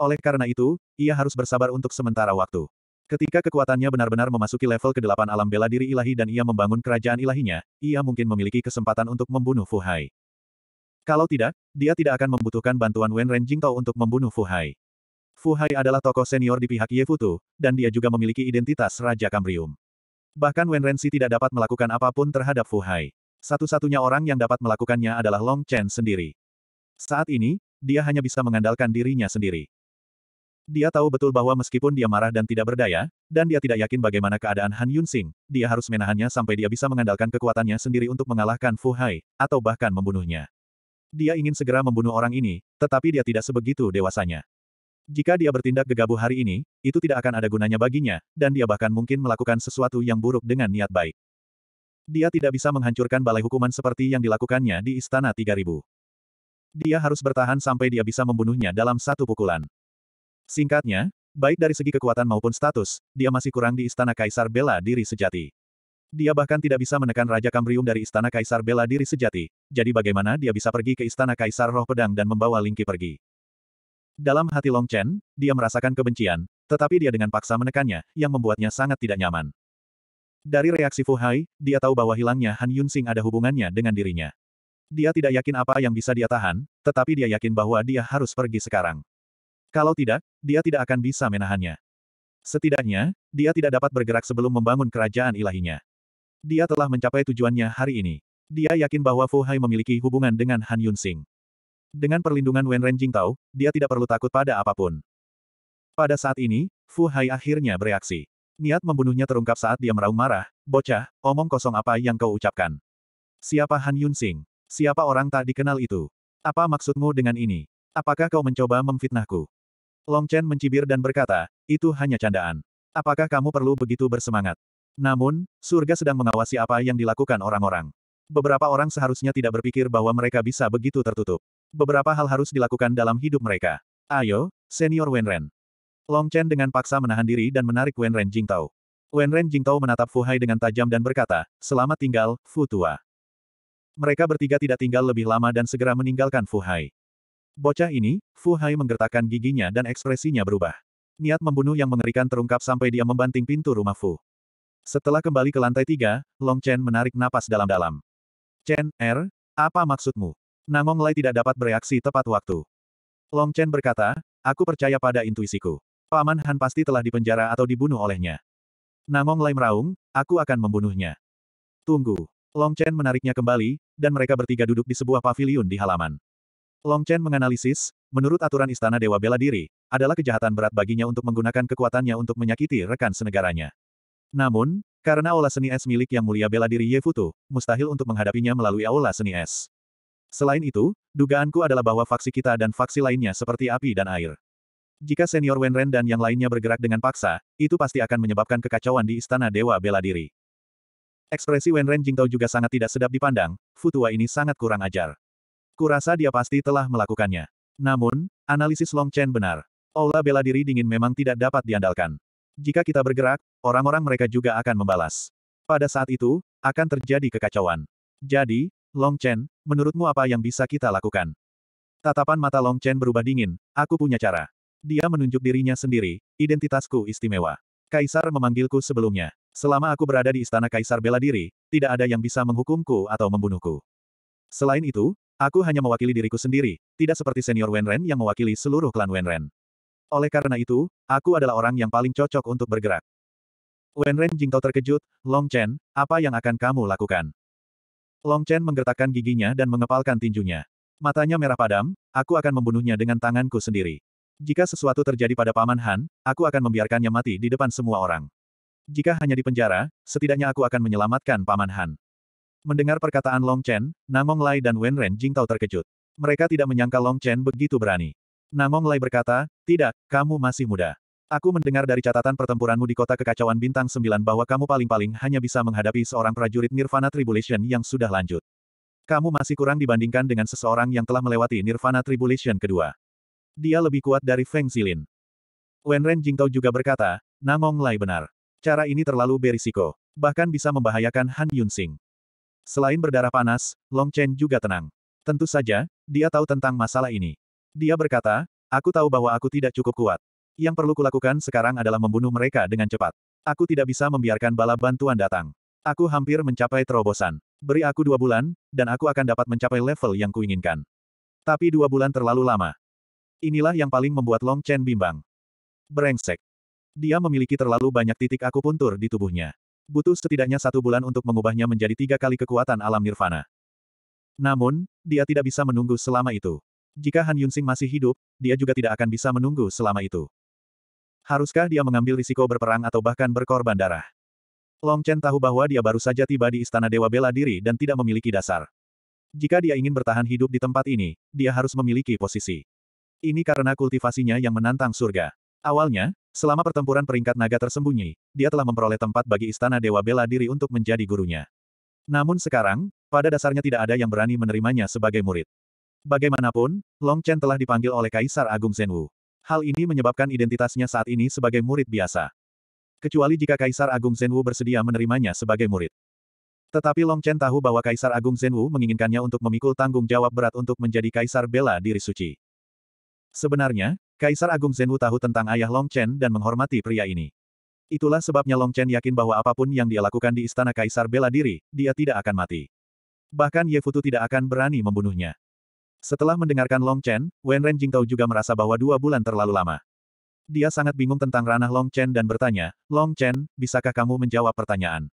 Oleh karena itu, ia harus bersabar untuk sementara waktu. Ketika kekuatannya benar-benar memasuki level ke-8 alam bela diri ilahi dan ia membangun kerajaan ilahinya, ia mungkin memiliki kesempatan untuk membunuh Fu Hai. Kalau tidak, dia tidak akan membutuhkan bantuan Wen Ren Jingtao untuk membunuh Fu Hai. Fu Hai adalah tokoh senior di pihak Ye Futu, dan dia juga memiliki identitas Raja Kambrium. Bahkan Wen Renzi tidak dapat melakukan apa pun terhadap Fu Hai. Satu-satunya orang yang dapat melakukannya adalah Long Chen sendiri. Saat ini, dia hanya bisa mengandalkan dirinya sendiri. Dia tahu betul bahwa meskipun dia marah dan tidak berdaya, dan dia tidak yakin bagaimana keadaan Han Yunsing, dia harus menahannya sampai dia bisa mengandalkan kekuatannya sendiri untuk mengalahkan Fu Hai, atau bahkan membunuhnya. Dia ingin segera membunuh orang ini, tetapi dia tidak sebegitu dewasanya. Jika dia bertindak gegabah hari ini, itu tidak akan ada gunanya baginya, dan dia bahkan mungkin melakukan sesuatu yang buruk dengan niat baik. Dia tidak bisa menghancurkan balai hukuman seperti yang dilakukannya di Istana 3000. Dia harus bertahan sampai dia bisa membunuhnya dalam satu pukulan. Singkatnya, baik dari segi kekuatan maupun status, dia masih kurang di Istana Kaisar Bela Diri Sejati. Dia bahkan tidak bisa menekan Raja Kambrium dari Istana Kaisar Bela Diri Sejati, jadi bagaimana dia bisa pergi ke Istana Kaisar Roh Pedang dan membawa Lingki pergi. Dalam hati Long Chen, dia merasakan kebencian, tetapi dia dengan paksa menekannya, yang membuatnya sangat tidak nyaman. Dari reaksi Fu Hai, dia tahu bahwa hilangnya Han Yunsing ada hubungannya dengan dirinya. Dia tidak yakin apa yang bisa dia tahan, tetapi dia yakin bahwa dia harus pergi sekarang. Kalau tidak, dia tidak akan bisa menahannya. Setidaknya, dia tidak dapat bergerak sebelum membangun kerajaan ilahinya. Dia telah mencapai tujuannya hari ini. Dia yakin bahwa Fu Hai memiliki hubungan dengan Han Yunsing. Dengan perlindungan Wen Ren Jingtao, dia tidak perlu takut pada apa pun. Pada saat ini, Fu Hai akhirnya bereaksi. Niat membunuhnya terungkap saat dia meraung marah, bocah, omong kosong apa yang kau ucapkan. Siapa Han Yunsing? Siapa orang tak dikenal itu? Apa maksudmu dengan ini? Apakah kau mencoba memfitnahku? Long Chen mencibir dan berkata, itu hanya candaan. Apakah kamu perlu begitu bersemangat? Namun, surga sedang mengawasi apa yang dilakukan orang-orang. Beberapa orang seharusnya tidak berpikir bahwa mereka bisa begitu tertutup. Beberapa hal harus dilakukan dalam hidup mereka. Ayo, Senior Wenren. Long Chen dengan paksa menahan diri dan menarik Wenren Jingtao. Wenren Jingtao menatap Fu Hai dengan tajam dan berkata, Selamat tinggal, Fu Tua. Mereka bertiga tidak tinggal lebih lama dan segera meninggalkan Fu Hai. Bocah ini, Fu Hai menggertakkan giginya dan ekspresinya berubah. Niat membunuh yang mengerikan terungkap sampai dia membanting pintu rumah Fu. Setelah kembali ke lantai tiga, Long Chen menarik napas dalam-dalam. Chen, Er, apa maksudmu? Nangong Lai tidak dapat bereaksi tepat waktu. Long Chen berkata, aku percaya pada intuisiku. Paman Han pasti telah dipenjara atau dibunuh olehnya. Nangong Lai meraung, aku akan membunuhnya. Tunggu. Long Chen menariknya kembali, dan mereka bertiga duduk di sebuah pavilion di halaman. Long Chen menganalisis, menurut aturan Istana Dewa Bela Diri, adalah kejahatan berat baginya untuk menggunakan kekuatannya untuk menyakiti rekan senegaranya. Namun, karena aula seni es milik Yang Mulia Bela Diri Ye Futu, mustahil untuk menghadapinya melalui aula seni es. Selain itu, dugaanku adalah bahwa faksi kita dan faksi lainnya seperti api dan air. Jika senior Wenren dan yang lainnya bergerak dengan paksa, itu pasti akan menyebabkan kekacauan di Istana Dewa Bela Diri. Ekspresi Wenren Jingtao juga sangat tidak sedap dipandang, Futua ini sangat kurang ajar. Kurasa dia pasti telah melakukannya. Namun, analisis Long Chen benar. Aula bela diri dingin memang tidak dapat diandalkan. Jika kita bergerak, orang-orang mereka juga akan membalas. Pada saat itu, akan terjadi kekacauan. Jadi, Long Chen, menurutmu apa yang bisa kita lakukan? Tatapan mata Long Chen berubah dingin, aku punya cara. Dia menunjuk dirinya sendiri, identitasku istimewa. Kaisar memanggilku sebelumnya. Selama aku berada di istana Kaisar bela diri, tidak ada yang bisa menghukumku atau membunuhku. Selain itu, aku hanya mewakili diriku sendiri, tidak seperti senior Wenren yang mewakili seluruh klan Wenren. Oleh karena itu, aku adalah orang yang paling cocok untuk bergerak. Wenren Jingtao terkejut, Long Chen, apa yang akan kamu lakukan? Long Chen menggertakkan giginya dan mengepalkan tinjunya. Matanya merah padam, aku akan membunuhnya dengan tanganku sendiri. Jika sesuatu terjadi pada Paman Han, aku akan membiarkannya mati di depan semua orang. Jika hanya di penjara, setidaknya aku akan menyelamatkan Paman Han. Mendengar perkataan Long Chen, Namong Lai dan Wenren Jingtao terkejut. Mereka tidak menyangka Long Chen begitu berani. Namong Lai berkata, tidak, kamu masih muda. Aku mendengar dari catatan pertempuranmu di kota kekacauan bintang sembilan bahwa kamu paling-paling hanya bisa menghadapi seorang prajurit Nirvana Tribulation yang sudah lanjut. Kamu masih kurang dibandingkan dengan seseorang yang telah melewati Nirvana Tribulation kedua. Dia lebih kuat dari Feng Zilin. Wenren Jingtao juga berkata, Namong Lai benar. Cara ini terlalu berisiko. Bahkan bisa membahayakan Han Yunsing. Selain berdarah panas, Long Chen juga tenang. Tentu saja, dia tahu tentang masalah ini. Dia berkata, aku tahu bahwa aku tidak cukup kuat. Yang perlu kulakukan sekarang adalah membunuh mereka dengan cepat. Aku tidak bisa membiarkan bala bantuan datang. Aku hampir mencapai terobosan. Beri aku dua bulan, dan aku akan dapat mencapai level yang kuinginkan. Tapi dua bulan terlalu lama. Inilah yang paling membuat Long Chen bimbang. Brengsek. Dia memiliki terlalu banyak titik akupuntur di tubuhnya. Butuh setidaknya satu bulan untuk mengubahnya menjadi tiga kali kekuatan alam nirvana. Namun, dia tidak bisa menunggu selama itu. Jika Han Yunsing masih hidup, dia juga tidak akan bisa menunggu selama itu. Haruskah dia mengambil risiko berperang atau bahkan berkorban darah? Long Chen tahu bahwa dia baru saja tiba di Istana Dewa Bela Diri dan tidak memiliki dasar. Jika dia ingin bertahan hidup di tempat ini, dia harus memiliki posisi. Ini karena kultivasinya yang menantang surga. Awalnya, selama pertempuran peringkat naga tersembunyi, dia telah memperoleh tempat bagi Istana Dewa Bela Diri untuk menjadi gurunya. Namun sekarang, pada dasarnya tidak ada yang berani menerimanya sebagai murid. Bagaimanapun, Long Chen telah dipanggil oleh Kaisar Agung Zhenwu. Hal ini menyebabkan identitasnya saat ini sebagai murid biasa. Kecuali jika Kaisar Agung Zhenwu bersedia menerimanya sebagai murid. Tetapi Long Chen tahu bahwa Kaisar Agung Zhenwu menginginkannya untuk memikul tanggung jawab berat untuk menjadi Kaisar bela diri suci. Sebenarnya, Kaisar Agung Zhenwu tahu tentang ayah Long Chen dan menghormati pria ini. Itulah sebabnya Long Chen yakin bahwa apa pun yang dia lakukan di istana Kaisar bela diri, dia tidak akan mati. Bahkan Ye Futu tidak akan berani membunuhnya. Setelah mendengarkan Long Chen, Wen Ren Jingtao juga merasa bahwa dua bulan terlalu lama. Dia sangat bingung tentang ranah Long Chen dan bertanya, Long Chen, bisakah kamu menjawab pertanyaan?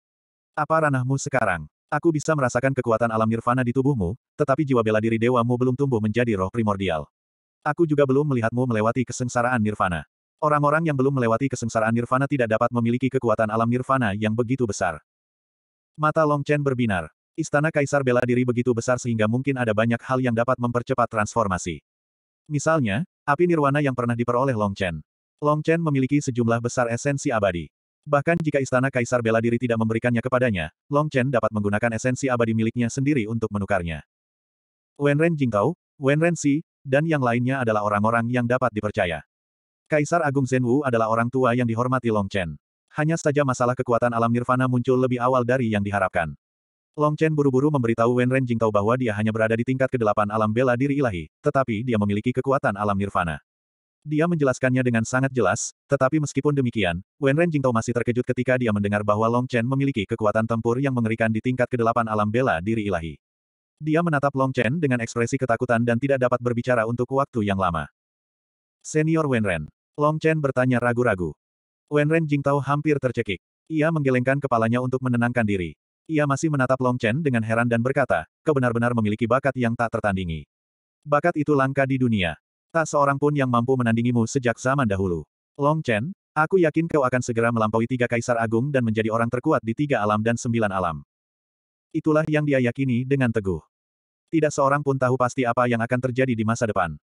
Apa ranahmu sekarang? Aku bisa merasakan kekuatan alam nirvana di tubuhmu, tetapi jiwa bela diri dewamu belum tumbuh menjadi roh primordial. Aku juga belum melihatmu melewati kesengsaraan nirvana. Orang-orang yang belum melewati kesengsaraan nirvana tidak dapat memiliki kekuatan alam nirvana yang begitu besar. Mata Long Chen berbinar. Istana Kaisar bela diri begitu besar sehingga mungkin ada banyak hal yang dapat mempercepat transformasi. Misalnya, api nirwana yang pernah diperoleh Long Chen. Long Chen memiliki sejumlah besar esensi abadi. Bahkan jika Istana Kaisar bela diri tidak memberikannya kepadanya, Long Chen dapat menggunakan esensi abadi miliknya sendiri untuk menukarnya. Wen Ren Jingtao, Wen Ren Si, dan yang lainnya adalah orang-orang yang dapat dipercaya. Kaisar Agung Zhenwu adalah orang tua yang dihormati Long Chen. Hanya saja masalah kekuatan alam nirvana muncul lebih awal dari yang diharapkan. Long Chen buru-buru memberitahu Wen Ren Jingtao bahwa dia hanya berada di tingkat ke-8 alam bela diri ilahi, tetapi dia memiliki kekuatan alam nirvana. Dia menjelaskannya dengan sangat jelas, tetapi meskipun demikian, Wen Ren Jingtao masih terkejut ketika dia mendengar bahwa Long Chen memiliki kekuatan tempur yang mengerikan di tingkat ke-8 alam bela diri ilahi. Dia menatap Long Chen dengan ekspresi ketakutan dan tidak dapat berbicara untuk waktu yang lama. Senior Wen Ren. Long Chen bertanya ragu-ragu. Wen Ren Jingtao hampir tercekik. Ia menggelengkan kepalanya untuk menenangkan diri. Ia masih menatap Long Chen dengan heran dan berkata, kau benar-benar memiliki bakat yang tak tertandingi. Bakat itu langka di dunia. Tak seorang pun yang mampu menandingimu sejak zaman dahulu. Long Chen, aku yakin kau akan segera melampaui tiga kaisar agung dan menjadi orang terkuat di tiga alam dan sembilan alam. Itulah yang dia yakini dengan teguh. Tidak seorang pun tahu pasti apa yang akan terjadi di masa depan.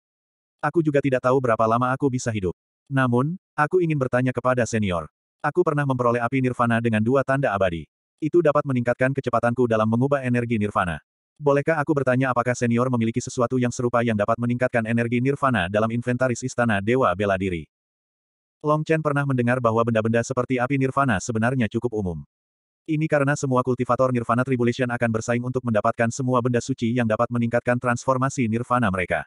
Aku juga tidak tahu berapa lama aku bisa hidup. Namun, aku ingin bertanya kepada senior. Aku pernah memperoleh api nirvana dengan dua tanda abadi. Itu dapat meningkatkan kecepatanku dalam mengubah energi nirvana. Bolehkah aku bertanya apakah senior memiliki sesuatu yang serupa yang dapat meningkatkan energi nirvana dalam inventaris istana Dewa Bela Diri? Long Chen pernah mendengar bahwa benda-benda seperti api nirvana sebenarnya cukup umum. Ini karena semua kultivator Nirvana Tribulation akan bersaing untuk mendapatkan semua benda suci yang dapat meningkatkan transformasi Nirvana mereka.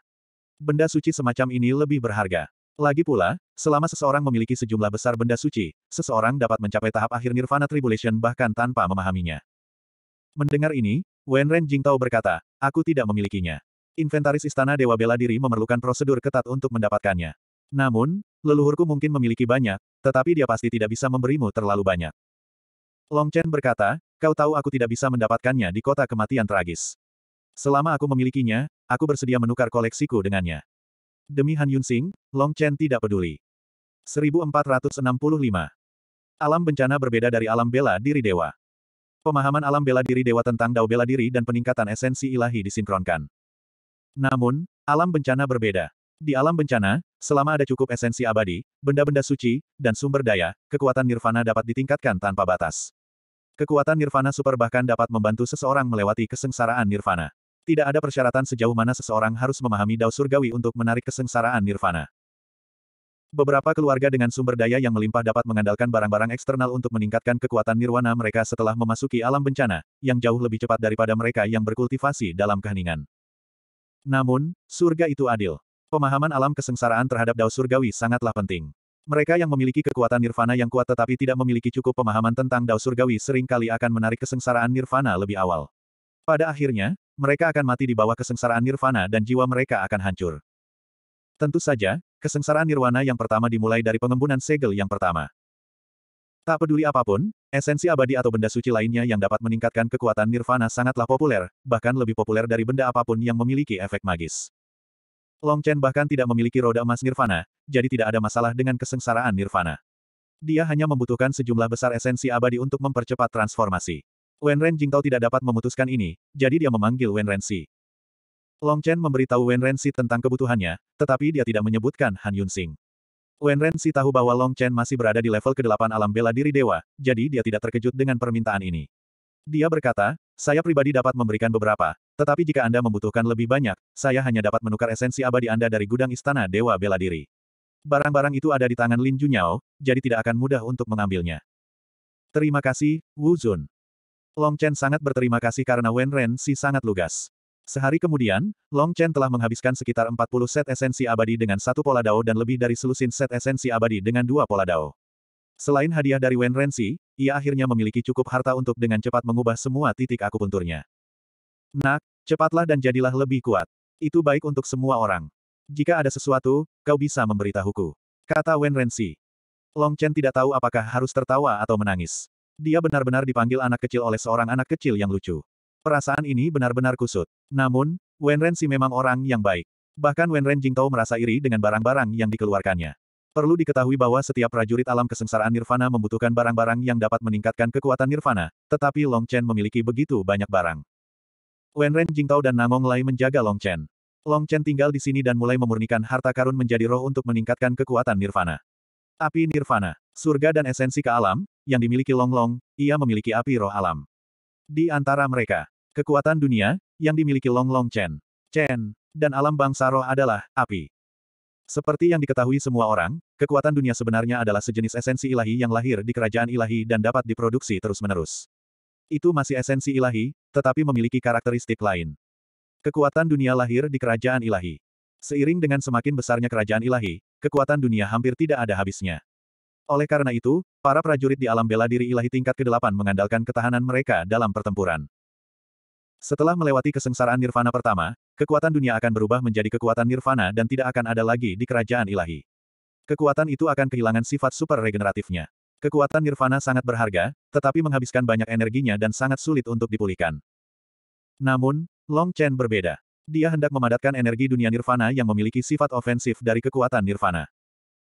Benda suci semacam ini lebih berharga. Lagi pula, selama seseorang memiliki sejumlah besar benda suci, seseorang dapat mencapai tahap akhir Nirvana Tribulation bahkan tanpa memahaminya. Mendengar ini, Wen Ren Jingtao berkata, aku tidak memilikinya. Inventaris Istana Dewa Bela Diri memerlukan prosedur ketat untuk mendapatkannya. Namun, leluhurku mungkin memiliki banyak, tetapi dia pasti tidak bisa memberimu terlalu banyak. Long Chen berkata, kau tahu aku tidak bisa mendapatkannya di kota kematian tragis. Selama aku memilikinya, aku bersedia menukar koleksiku dengannya. Demi Han Yunsing, Long Chen tidak peduli. 1465. Alam bencana berbeda dari alam bela diri dewa. Pemahaman alam bela diri dewa tentang dao bela diri dan peningkatan esensi ilahi disinkronkan. Namun, alam bencana berbeda. Di alam bencana, selama ada cukup esensi abadi, benda-benda suci, dan sumber daya, kekuatan nirvana dapat ditingkatkan tanpa batas. Kekuatan nirvana super bahkan dapat membantu seseorang melewati kesengsaraan nirvana. Tidak ada persyaratan sejauh mana seseorang harus memahami dao surgawi untuk menarik kesengsaraan nirvana. Beberapa keluarga dengan sumber daya yang melimpah dapat mengandalkan barang-barang eksternal untuk meningkatkan kekuatan nirwana mereka setelah memasuki alam bencana, yang jauh lebih cepat daripada mereka yang berkultivasi dalam keheningan. Namun, surga itu adil. Pemahaman alam kesengsaraan terhadap dao surgawi sangatlah penting. Mereka yang memiliki kekuatan nirvana yang kuat tetapi tidak memiliki cukup pemahaman tentang dao surgawi sering kali akan menarik kesengsaraan nirvana lebih awal. Pada akhirnya, mereka akan mati di bawah kesengsaraan nirvana dan jiwa mereka akan hancur. Tentu saja, kesengsaraan nirvana yang pertama dimulai dari pengembunan segel yang pertama. Tak peduli apa pun, esensi abadi atau benda suci lainnya yang dapat meningkatkan kekuatan nirvana sangatlah populer, bahkan lebih populer dari benda apa pun yang memiliki efek magis. Long Chen bahkan tidak memiliki roda emas nirvana, jadi tidak ada masalah dengan kesengsaraan nirvana. Dia hanya membutuhkan sejumlah besar esensi abadi untuk mempercepat transformasi. Wen Ren Jingtao tidak dapat memutuskan ini, jadi dia memanggil Wen Ren Si. Long Chen memberitahu Wen Ren Si tentang kebutuhannya, tetapi dia tidak menyebutkan Han Yun Xing. Wen Ren Si tahu bahwa Long Chen masih berada di level ke-8 alam bela diri dewa, jadi dia tidak terkejut dengan permintaan ini. Dia berkata, saya pribadi dapat memberikan beberapa, tetapi jika Anda membutuhkan lebih banyak, saya hanya dapat menukar esensi abadi Anda dari gudang istana Dewa Bela Diri. Barang-barang itu ada di tangan Lin Junyao, jadi tidak akan mudah untuk mengambilnya. Terima kasih, Wu Zun. Long Chen sangat berterima kasih karena Wen Ren si sangat lugas. Sehari kemudian, Long Chen telah menghabiskan sekitar 40 set esensi abadi dengan satu pola dao dan lebih dari selusin set esensi abadi dengan dua pola dao. Selain hadiah dari Wen Renzi, ia akhirnya memiliki cukup harta untuk dengan cepat mengubah semua titik akupunturnya. Nak, cepatlah dan jadilah lebih kuat. Itu baik untuk semua orang. Jika ada sesuatu, kau bisa memberitahuku. Kata Wen Renzi. Long Chen tidak tahu apakah harus tertawa atau menangis. Dia benar-benar dipanggil anak kecil oleh seorang anak kecil yang lucu. Perasaan ini benar-benar kusut. Namun, Wen Renzi memang orang yang baik. Bahkan Wen Ren Jingtao merasa iri dengan barang-barang yang dikeluarkannya. Perlu diketahui bahwa setiap prajurit alam kesengsaraan nirvana membutuhkan barang-barang yang dapat meningkatkan kekuatan nirvana, tetapi Long Chen memiliki begitu banyak barang. Wen Ren Jingtao dan Nangong Lai menjaga Long Chen. Long Chen tinggal di sini dan mulai memurnikan harta karun menjadi roh untuk meningkatkan kekuatan nirvana. Api nirvana, surga dan esensi ke alam, yang dimiliki Long Long, ia memiliki api roh alam. Di antara mereka, kekuatan dunia, yang dimiliki Long Long Chen, Chen, dan alam bangsa roh adalah api. Seperti yang diketahui semua orang, kekuatan dunia sebenarnya adalah sejenis esensi ilahi yang lahir di kerajaan ilahi dan dapat diproduksi terus-menerus. Itu masih esensi ilahi, tetapi memiliki karakteristik lain. Kekuatan dunia lahir di kerajaan ilahi. Seiring dengan semakin besarnya kerajaan ilahi, kekuatan dunia hampir tidak ada habisnya. Oleh karena itu, para prajurit di alam bela diri ilahi tingkat ke-8 mengandalkan ketahanan mereka dalam pertempuran. Setelah melewati kesengsaraan nirvana pertama, kekuatan dunia akan berubah menjadi kekuatan nirvana dan tidak akan ada lagi di kerajaan ilahi. Kekuatan itu akan kehilangan sifat super regeneratifnya. Kekuatan nirvana sangat berharga, tetapi menghabiskan banyak energinya dan sangat sulit untuk dipulihkan. Namun, Long Chen berbeda. Dia hendak memadatkan energi dunia nirvana yang memiliki sifat ofensif dari kekuatan nirvana.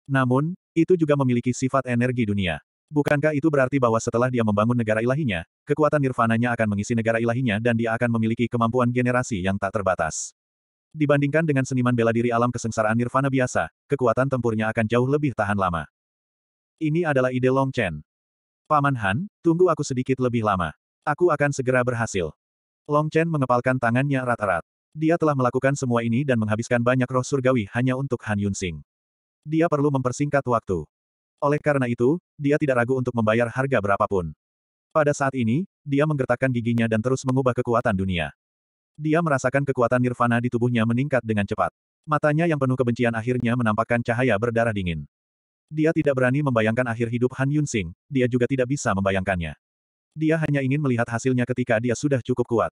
Namun, itu juga memiliki sifat energi dunia. Bukankah itu berarti bahwa setelah dia membangun negara ilahinya, kekuatan nirvananya akan mengisi negara ilahinya dan dia akan memiliki kemampuan generasi yang tak terbatas. Dibandingkan dengan seniman bela diri alam kesengsaraan nirvana biasa, kekuatan tempurnya akan jauh lebih tahan lama. Ini adalah ide Long Chen. Paman Han, tunggu aku sedikit lebih lama. Aku akan segera berhasil. Long Chen mengepalkan tangannya erat-erat. Dia telah melakukan semua ini dan menghabiskan banyak roh surgawi hanya untuk Han Yunsing. Dia perlu mempersingkat waktu. Oleh karena itu, dia tidak ragu untuk membayar harga berapapun. Pada saat ini, dia menggertakkan giginya dan terus mengubah kekuatan dunia. Dia merasakan kekuatan nirvana di tubuhnya meningkat dengan cepat. Matanya yang penuh kebencian akhirnya menampakkan cahaya berdarah dingin. Dia tidak berani membayangkan akhir hidup Han Yunsing, dia juga tidak bisa membayangkannya. Dia hanya ingin melihat hasilnya ketika dia sudah cukup kuat.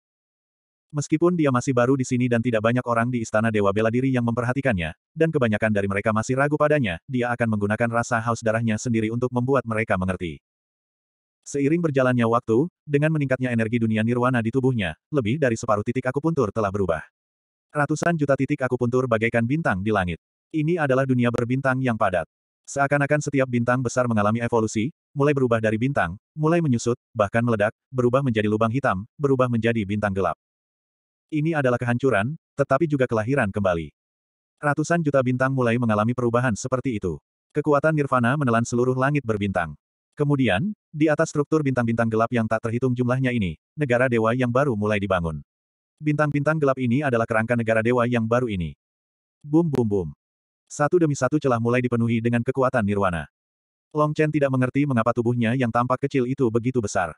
Meskipun dia masih baru di sini dan tidak banyak orang di Istana Dewa Bela Diri yang memperhatikannya, dan kebanyakan dari mereka masih ragu padanya, dia akan menggunakan rasa haus darahnya sendiri untuk membuat mereka mengerti. Seiring berjalannya waktu, dengan meningkatnya energi dunia nirwana di tubuhnya, lebih dari separuh titik akupuntur telah berubah. Ratusan juta titik akupuntur bagaikan bintang di langit. Ini adalah dunia berbintang yang padat. Seakan-akan setiap bintang besar mengalami evolusi, mulai berubah dari bintang, mulai menyusut, bahkan meledak, berubah menjadi lubang hitam, berubah menjadi bintang gelap. Ini adalah kehancuran, tetapi juga kelahiran kembali. Ratusan juta bintang mulai mengalami perubahan seperti itu. Kekuatan nirvana menelan seluruh langit berbintang. Kemudian, di atas struktur bintang-bintang gelap yang tak terhitung jumlahnya ini, negara dewa yang baru mulai dibangun. Bintang-bintang gelap ini adalah kerangka negara dewa yang baru ini. Bum bum bum. Satu demi satu celah mulai dipenuhi dengan kekuatan nirwana. Long Chen tidak mengerti mengapa tubuhnya yang tampak kecil itu begitu besar.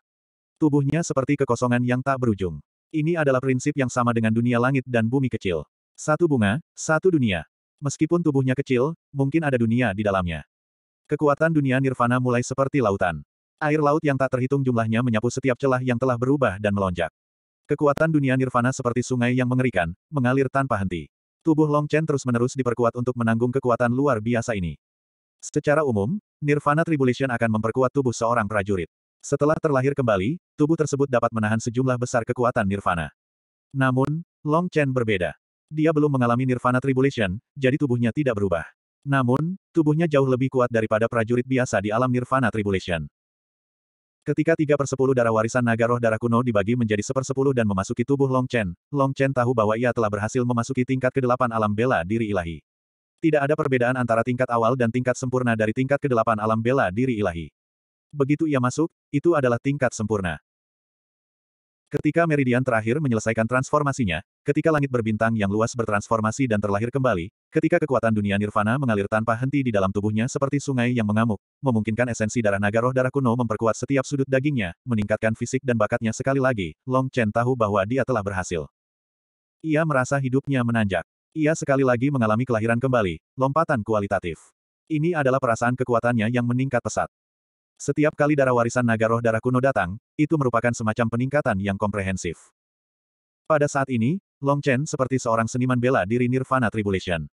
Tubuhnya seperti kekosongan yang tak berujung. Ini adalah prinsip yang sama dengan dunia langit dan bumi kecil. Satu bunga, satu dunia. Meskipun tubuhnya kecil, mungkin ada dunia di dalamnya. Kekuatan dunia nirvana mulai seperti lautan. Air laut yang tak terhitung jumlahnya menyapu setiap celah yang telah berubah dan melonjak. Kekuatan dunia nirvana seperti sungai yang mengerikan, mengalir tanpa henti. Tubuh Long Chen terus-menerus diperkuat untuk menanggung kekuatan luar biasa ini. Secara umum, Nirvana Tribulation akan memperkuat tubuh seorang prajurit. Setelah terlahir kembali, tubuh tersebut dapat menahan sejumlah besar kekuatan nirvana. Namun, Long Chen berbeda. Dia belum mengalami nirvana tribulation, jadi tubuhnya tidak berubah. Namun, tubuhnya jauh lebih kuat daripada prajurit biasa di alam nirvana tribulation. Ketika tiga per sepuluh darah warisan naga roh darah kuno dibagi menjadi sepersepuluh dan memasuki tubuh Long Chen, Long Chen tahu bahwa ia telah berhasil memasuki tingkat kedelapan alam bela diri ilahi. Tidak ada perbedaan antara tingkat awal dan tingkat sempurna dari tingkat kedelapan alam bela diri ilahi. Begitu ia masuk, itu adalah tingkat sempurna. Ketika Meridian terakhir menyelesaikan transformasinya, ketika langit berbintang yang luas bertransformasi dan terlahir kembali, ketika kekuatan dunia nirvana mengalir tanpa henti di dalam tubuhnya seperti sungai yang mengamuk, memungkinkan esensi darah naga roh darah kuno memperkuat setiap sudut dagingnya, meningkatkan fisik dan bakatnya sekali lagi, Long Chen tahu bahwa dia telah berhasil. Ia merasa hidupnya menanjak. Ia sekali lagi mengalami kelahiran kembali, lompatan kualitatif. Ini adalah perasaan kekuatannya yang meningkat pesat. Setiap kali darah warisan naga roh darah kuno datang, itu merupakan semacam peningkatan yang komprehensif. Pada saat ini, Long Chen seperti seorang seniman bela diri Nirvana Tribulation.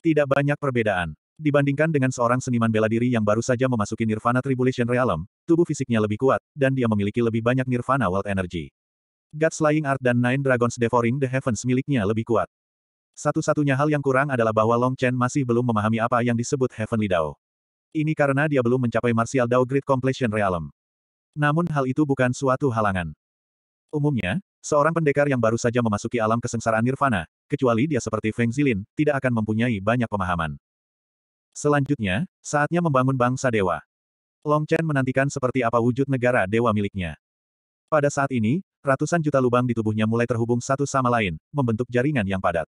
Tidak banyak perbedaan. Dibandingkan dengan seorang seniman bela diri yang baru saja memasuki Nirvana Tribulation Realm, tubuh fisiknya lebih kuat, dan dia memiliki lebih banyak Nirvana World Energy. God Slaying Art dan Nine Dragons Devouring the Heavens miliknya lebih kuat. Satu-satunya hal yang kurang adalah bahwa Long Chen masih belum memahami apa yang disebut Heavenly Dao. Ini karena dia belum mencapai Martial Dao Grid Completion Realm. Namun hal itu bukan suatu halangan. Umumnya, seorang pendekar yang baru saja memasuki alam kesengsaraan nirvana, kecuali dia seperti Feng Zilin, tidak akan mempunyai banyak pemahaman. Selanjutnya, saatnya membangun bangsa dewa. Long Chen menantikan seperti apa wujud negara dewa miliknya. Pada saat ini, ratusan juta lubang di tubuhnya mulai terhubung satu sama lain, membentuk jaringan yang padat.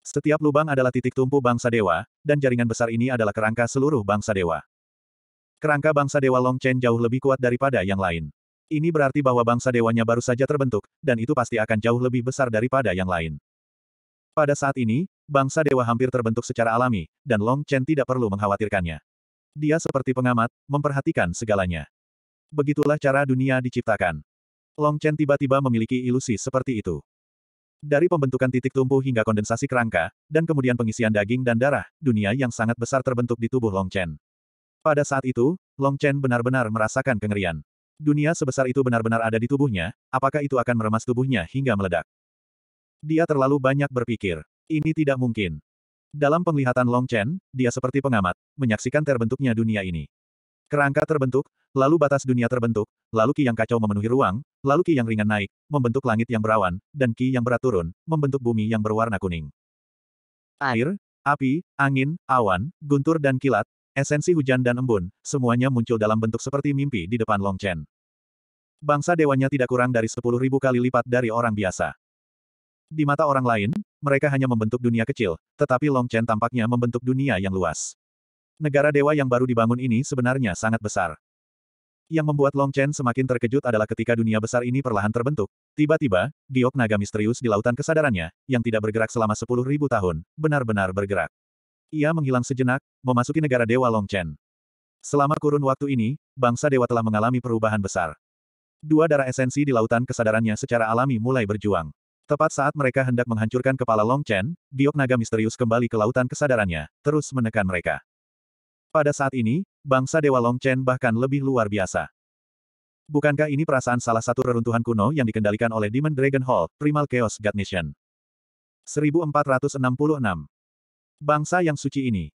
Setiap lubang adalah titik tumpu bangsa dewa, dan jaringan besar ini adalah kerangka seluruh bangsa dewa. Kerangka bangsa dewa Long Chen jauh lebih kuat daripada yang lain. Ini berarti bahwa bangsa dewanya baru saja terbentuk, dan itu pasti akan jauh lebih besar daripada yang lain. Pada saat ini, bangsa dewa hampir terbentuk secara alami, dan Long Chen tidak perlu mengkhawatirkannya. Dia seperti pengamat, memperhatikan segalanya. Begitulah cara dunia diciptakan. Long Chen tiba-tiba memiliki ilusi seperti itu. Dari pembentukan titik tumpu hingga kondensasi kerangka, dan kemudian pengisian daging dan darah, dunia yang sangat besar terbentuk di tubuh Long Chen. Pada saat itu, Long Chen benar-benar merasakan kengerian. Dunia sebesar itu benar-benar ada di tubuhnya, apakah itu akan meremas tubuhnya hingga meledak? Dia terlalu banyak berpikir. Ini tidak mungkin. Dalam penglihatan Long Chen, dia seperti pengamat, menyaksikan terbentuknya dunia ini. Kerangka terbentuk, lalu batas dunia terbentuk, lalu ki yang kacau memenuhi ruang, lalu ki yang ringan naik, membentuk langit yang berawan, dan ki yang berat turun, membentuk bumi yang berwarna kuning. Air, api, angin, awan, guntur dan kilat, esensi hujan dan embun, semuanya muncul dalam bentuk seperti mimpi di depan Long Chen. Bangsa dewanya tidak kurang dari sepuluh ribu kali lipat dari orang biasa. Di mata orang lain, mereka hanya membentuk dunia kecil, tetapi Long Chen tampaknya membentuk dunia yang luas. Negara dewa yang baru dibangun ini sebenarnya sangat besar. Yang membuat Long Chen semakin terkejut adalah ketika dunia besar ini perlahan terbentuk, tiba-tiba, giok naga misterius di lautan kesadarannya, yang tidak bergerak selama sepuluh ribu tahun, benar-benar bergerak. Ia menghilang sejenak, memasuki negara Dewa Long Chen. Selama kurun waktu ini, bangsa dewa telah mengalami perubahan besar. Dua darah esensi di lautan kesadarannya secara alami mulai berjuang. Tepat saat mereka hendak menghancurkan kepala Long Chen, giok naga misterius kembali ke lautan kesadarannya, terus menekan mereka. Pada saat ini, bangsa Dewa Long Chen bahkan lebih luar biasa. Bukankah ini perasaan salah satu reruntuhan kuno yang dikendalikan oleh Demon Dragon Hall, Primal Chaos God Nation? 1466. Bangsa yang suci ini.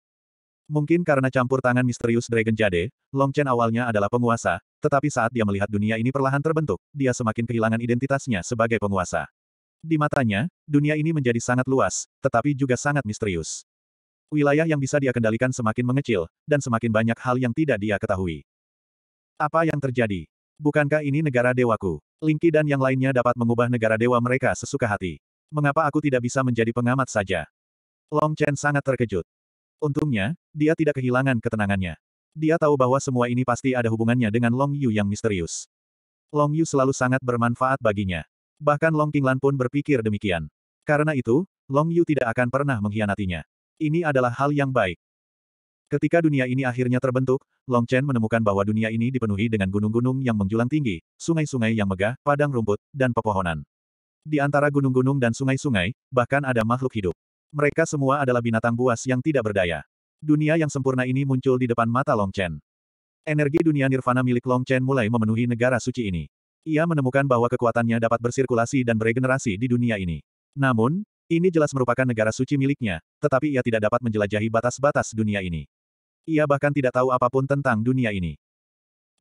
Mungkin karena campur tangan misterius Dragon Jade, Long Chen awalnya adalah penguasa, tetapi saat dia melihat dunia ini perlahan terbentuk, dia semakin kehilangan identitasnya sebagai penguasa. Di matanya, dunia ini menjadi sangat luas, tetapi juga sangat misterius. Wilayah yang bisa dia kendalikan semakin mengecil, dan semakin banyak hal yang tidak dia ketahui. Apa yang terjadi? Bukankah ini negara dewaku? Linky dan yang lainnya dapat mengubah negara dewa mereka sesuka hati. Mengapa aku tidak bisa menjadi pengamat saja? Long Chen sangat terkejut. Untungnya, dia tidak kehilangan ketenangannya. Dia tahu bahwa semua ini pasti ada hubungannya dengan Long Yu yang misterius. Long Yu selalu sangat bermanfaat baginya. Bahkan Long Qinglan pun berpikir demikian. Karena itu, Long Yu tidak akan pernah mengkhianatinya. Ini adalah hal yang baik. Ketika dunia ini akhirnya terbentuk, Long Chen menemukan bahwa dunia ini dipenuhi dengan gunung-gunung yang menjulang tinggi, sungai-sungai yang megah, padang rumput, dan pepohonan. Di antara gunung-gunung dan sungai-sungai, bahkan ada makhluk hidup. Mereka semua adalah binatang buas yang tidak berdaya. Dunia yang sempurna ini muncul di depan mata Long Chen. Energi dunia nirvana milik Long Chen mulai memenuhi negara suci ini. Ia menemukan bahwa kekuatannya dapat bersirkulasi dan beregenerasi di dunia ini. Namun, ini jelas merupakan negara suci miliknya, tetapi ia tidak dapat menjelajahi batas-batas dunia ini. Ia bahkan tidak tahu apa pun tentang dunia ini.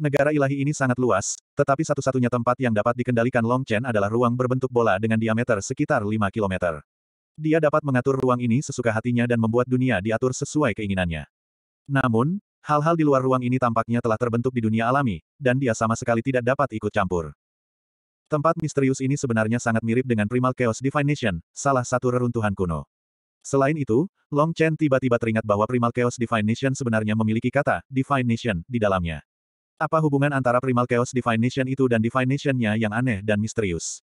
Negara ilahi ini sangat luas, tetapi satu-satunya tempat yang dapat dikendalikan Long Chen adalah ruang berbentuk bola dengan diameter sekitar 5 km. Dia dapat mengatur ruang ini sesuka hatinya dan membuat dunia diatur sesuai keinginannya. Namun, hal-hal di luar ruang ini tampaknya telah terbentuk di dunia alami, dan dia sama sekali tidak dapat ikut campur. Tempat misterius ini sebenarnya sangat mirip dengan Primal Chaos Divine Nation, salah satu reruntuhan kuno. Selain itu, Long Chen tiba-tiba teringat bahwa Primal Chaos Divine Nation sebenarnya memiliki kata Divine Nation di dalamnya. Apa hubungan antara Primal Chaos Divine Nation itu dan Divine Nation-nya yang aneh dan misterius?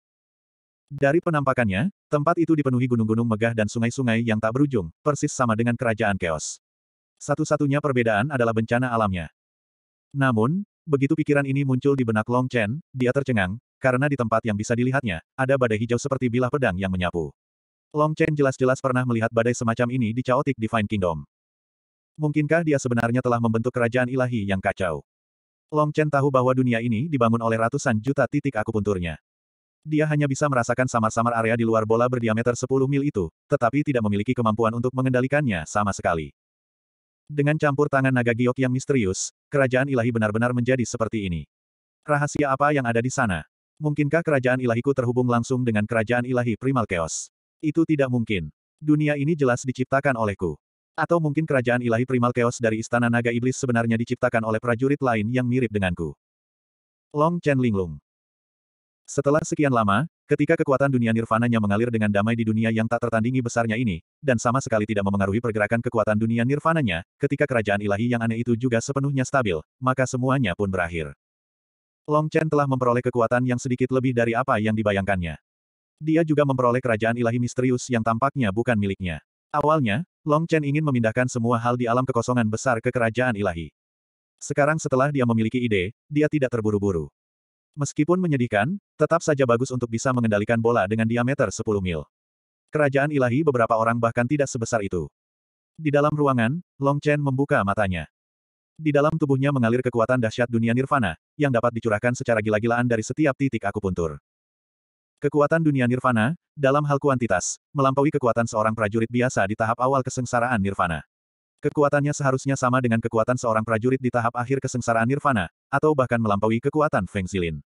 Dari penampakannya, tempat itu dipenuhi gunung-gunung megah dan sungai-sungai yang tak berujung, persis sama dengan kerajaan Chaos. Satu-satunya perbedaan adalah bencana alamnya. Namun, begitu pikiran ini muncul di benak Long Chen, dia tercengang, karena di tempat yang bisa dilihatnya, ada badai hijau seperti bilah pedang yang menyapu. Long Chen jelas-jelas pernah melihat badai semacam ini di Chaotic Divine Kingdom. Mungkinkah dia sebenarnya telah membentuk kerajaan ilahi yang kacau? Long Chen tahu bahwa dunia ini dibangun oleh ratusan juta titik akupunturnya. Dia hanya bisa merasakan samar-samar area di luar bola berdiameter 10 mil itu, tetapi tidak memiliki kemampuan untuk mengendalikannya sama sekali. Dengan campur tangan naga giok yang misterius, kerajaan ilahi benar-benar menjadi seperti ini. Rahasia apa yang ada di sana? Mungkinkah kerajaan ilahiku terhubung langsung dengan kerajaan ilahi primal chaos? Itu tidak mungkin. Dunia ini jelas diciptakan olehku. Atau mungkin kerajaan ilahi primal chaos dari istana naga iblis sebenarnya diciptakan oleh prajurit lain yang mirip denganku. Long Chen Linglung Setelah sekian lama, ketika kekuatan dunia nirvananya mengalir dengan damai di dunia yang tak tertandingi besarnya ini, dan sama sekali tidak memengaruhi pergerakan kekuatan dunia nirvananya, ketika kerajaan ilahi yang aneh itu juga sepenuhnya stabil, maka semuanya pun berakhir. Long Chen telah memperoleh kekuatan yang sedikit lebih dari apa yang dibayangkannya. Dia juga memperoleh kerajaan ilahi misterius yang tampaknya bukan miliknya. Awalnya, Long Chen ingin memindahkan semua hal di alam kekosongan besar ke kerajaan ilahi. Sekarang setelah dia memiliki ide, dia tidak terburu-buru. Meskipun menyedihkan, tetap saja bagus untuk bisa mengendalikan bola dengan diameter 10 mil. Kerajaan ilahi beberapa orang bahkan tidak sebesar itu. Di dalam ruangan, Long Chen membuka matanya. Di dalam tubuhnya mengalir kekuatan dahsyat dunia nirvana, yang dapat dicurahkan secara gila-gilaan dari setiap titik akupuntur. Kekuatan dunia nirvana, dalam hal kuantitas, melampaui kekuatan seorang prajurit biasa di tahap awal kesengsaraan nirvana. Kekuatannya seharusnya sama dengan kekuatan seorang prajurit di tahap akhir kesengsaraan nirvana, atau bahkan melampaui kekuatan Feng Zilin.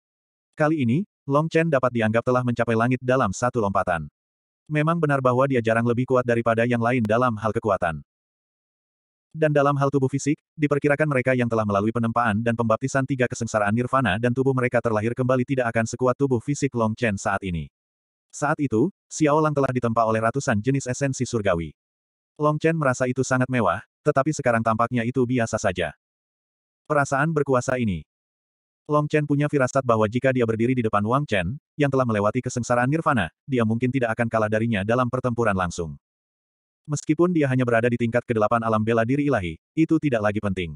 Kali ini, Long Chen dapat dianggap telah mencapai langit dalam satu lompatan. Memang benar bahwa dia jarang lebih kuat daripada yang lain dalam hal kekuatan. Dan dalam hal tubuh fisik, diperkirakan mereka yang telah melalui penempaan dan pembaptisan tiga kesengsaraan nirvana dan tubuh mereka terlahir kembali tidak akan sekuat tubuh fisik Long Chen saat ini. Saat itu, Xiao Lang telah ditempa oleh ratusan jenis esensi surgawi. Long Chen merasa itu sangat mewah, tetapi sekarang tampaknya itu biasa saja. Perasaan berkuasa ini. Long Chen punya firasat bahwa jika dia berdiri di depan Wang Chen, yang telah melewati kesengsaraan nirvana, dia mungkin tidak akan kalah darinya dalam pertempuran langsung. Meskipun dia hanya berada di tingkat kedelapan alam bela diri ilahi, itu tidak lagi penting.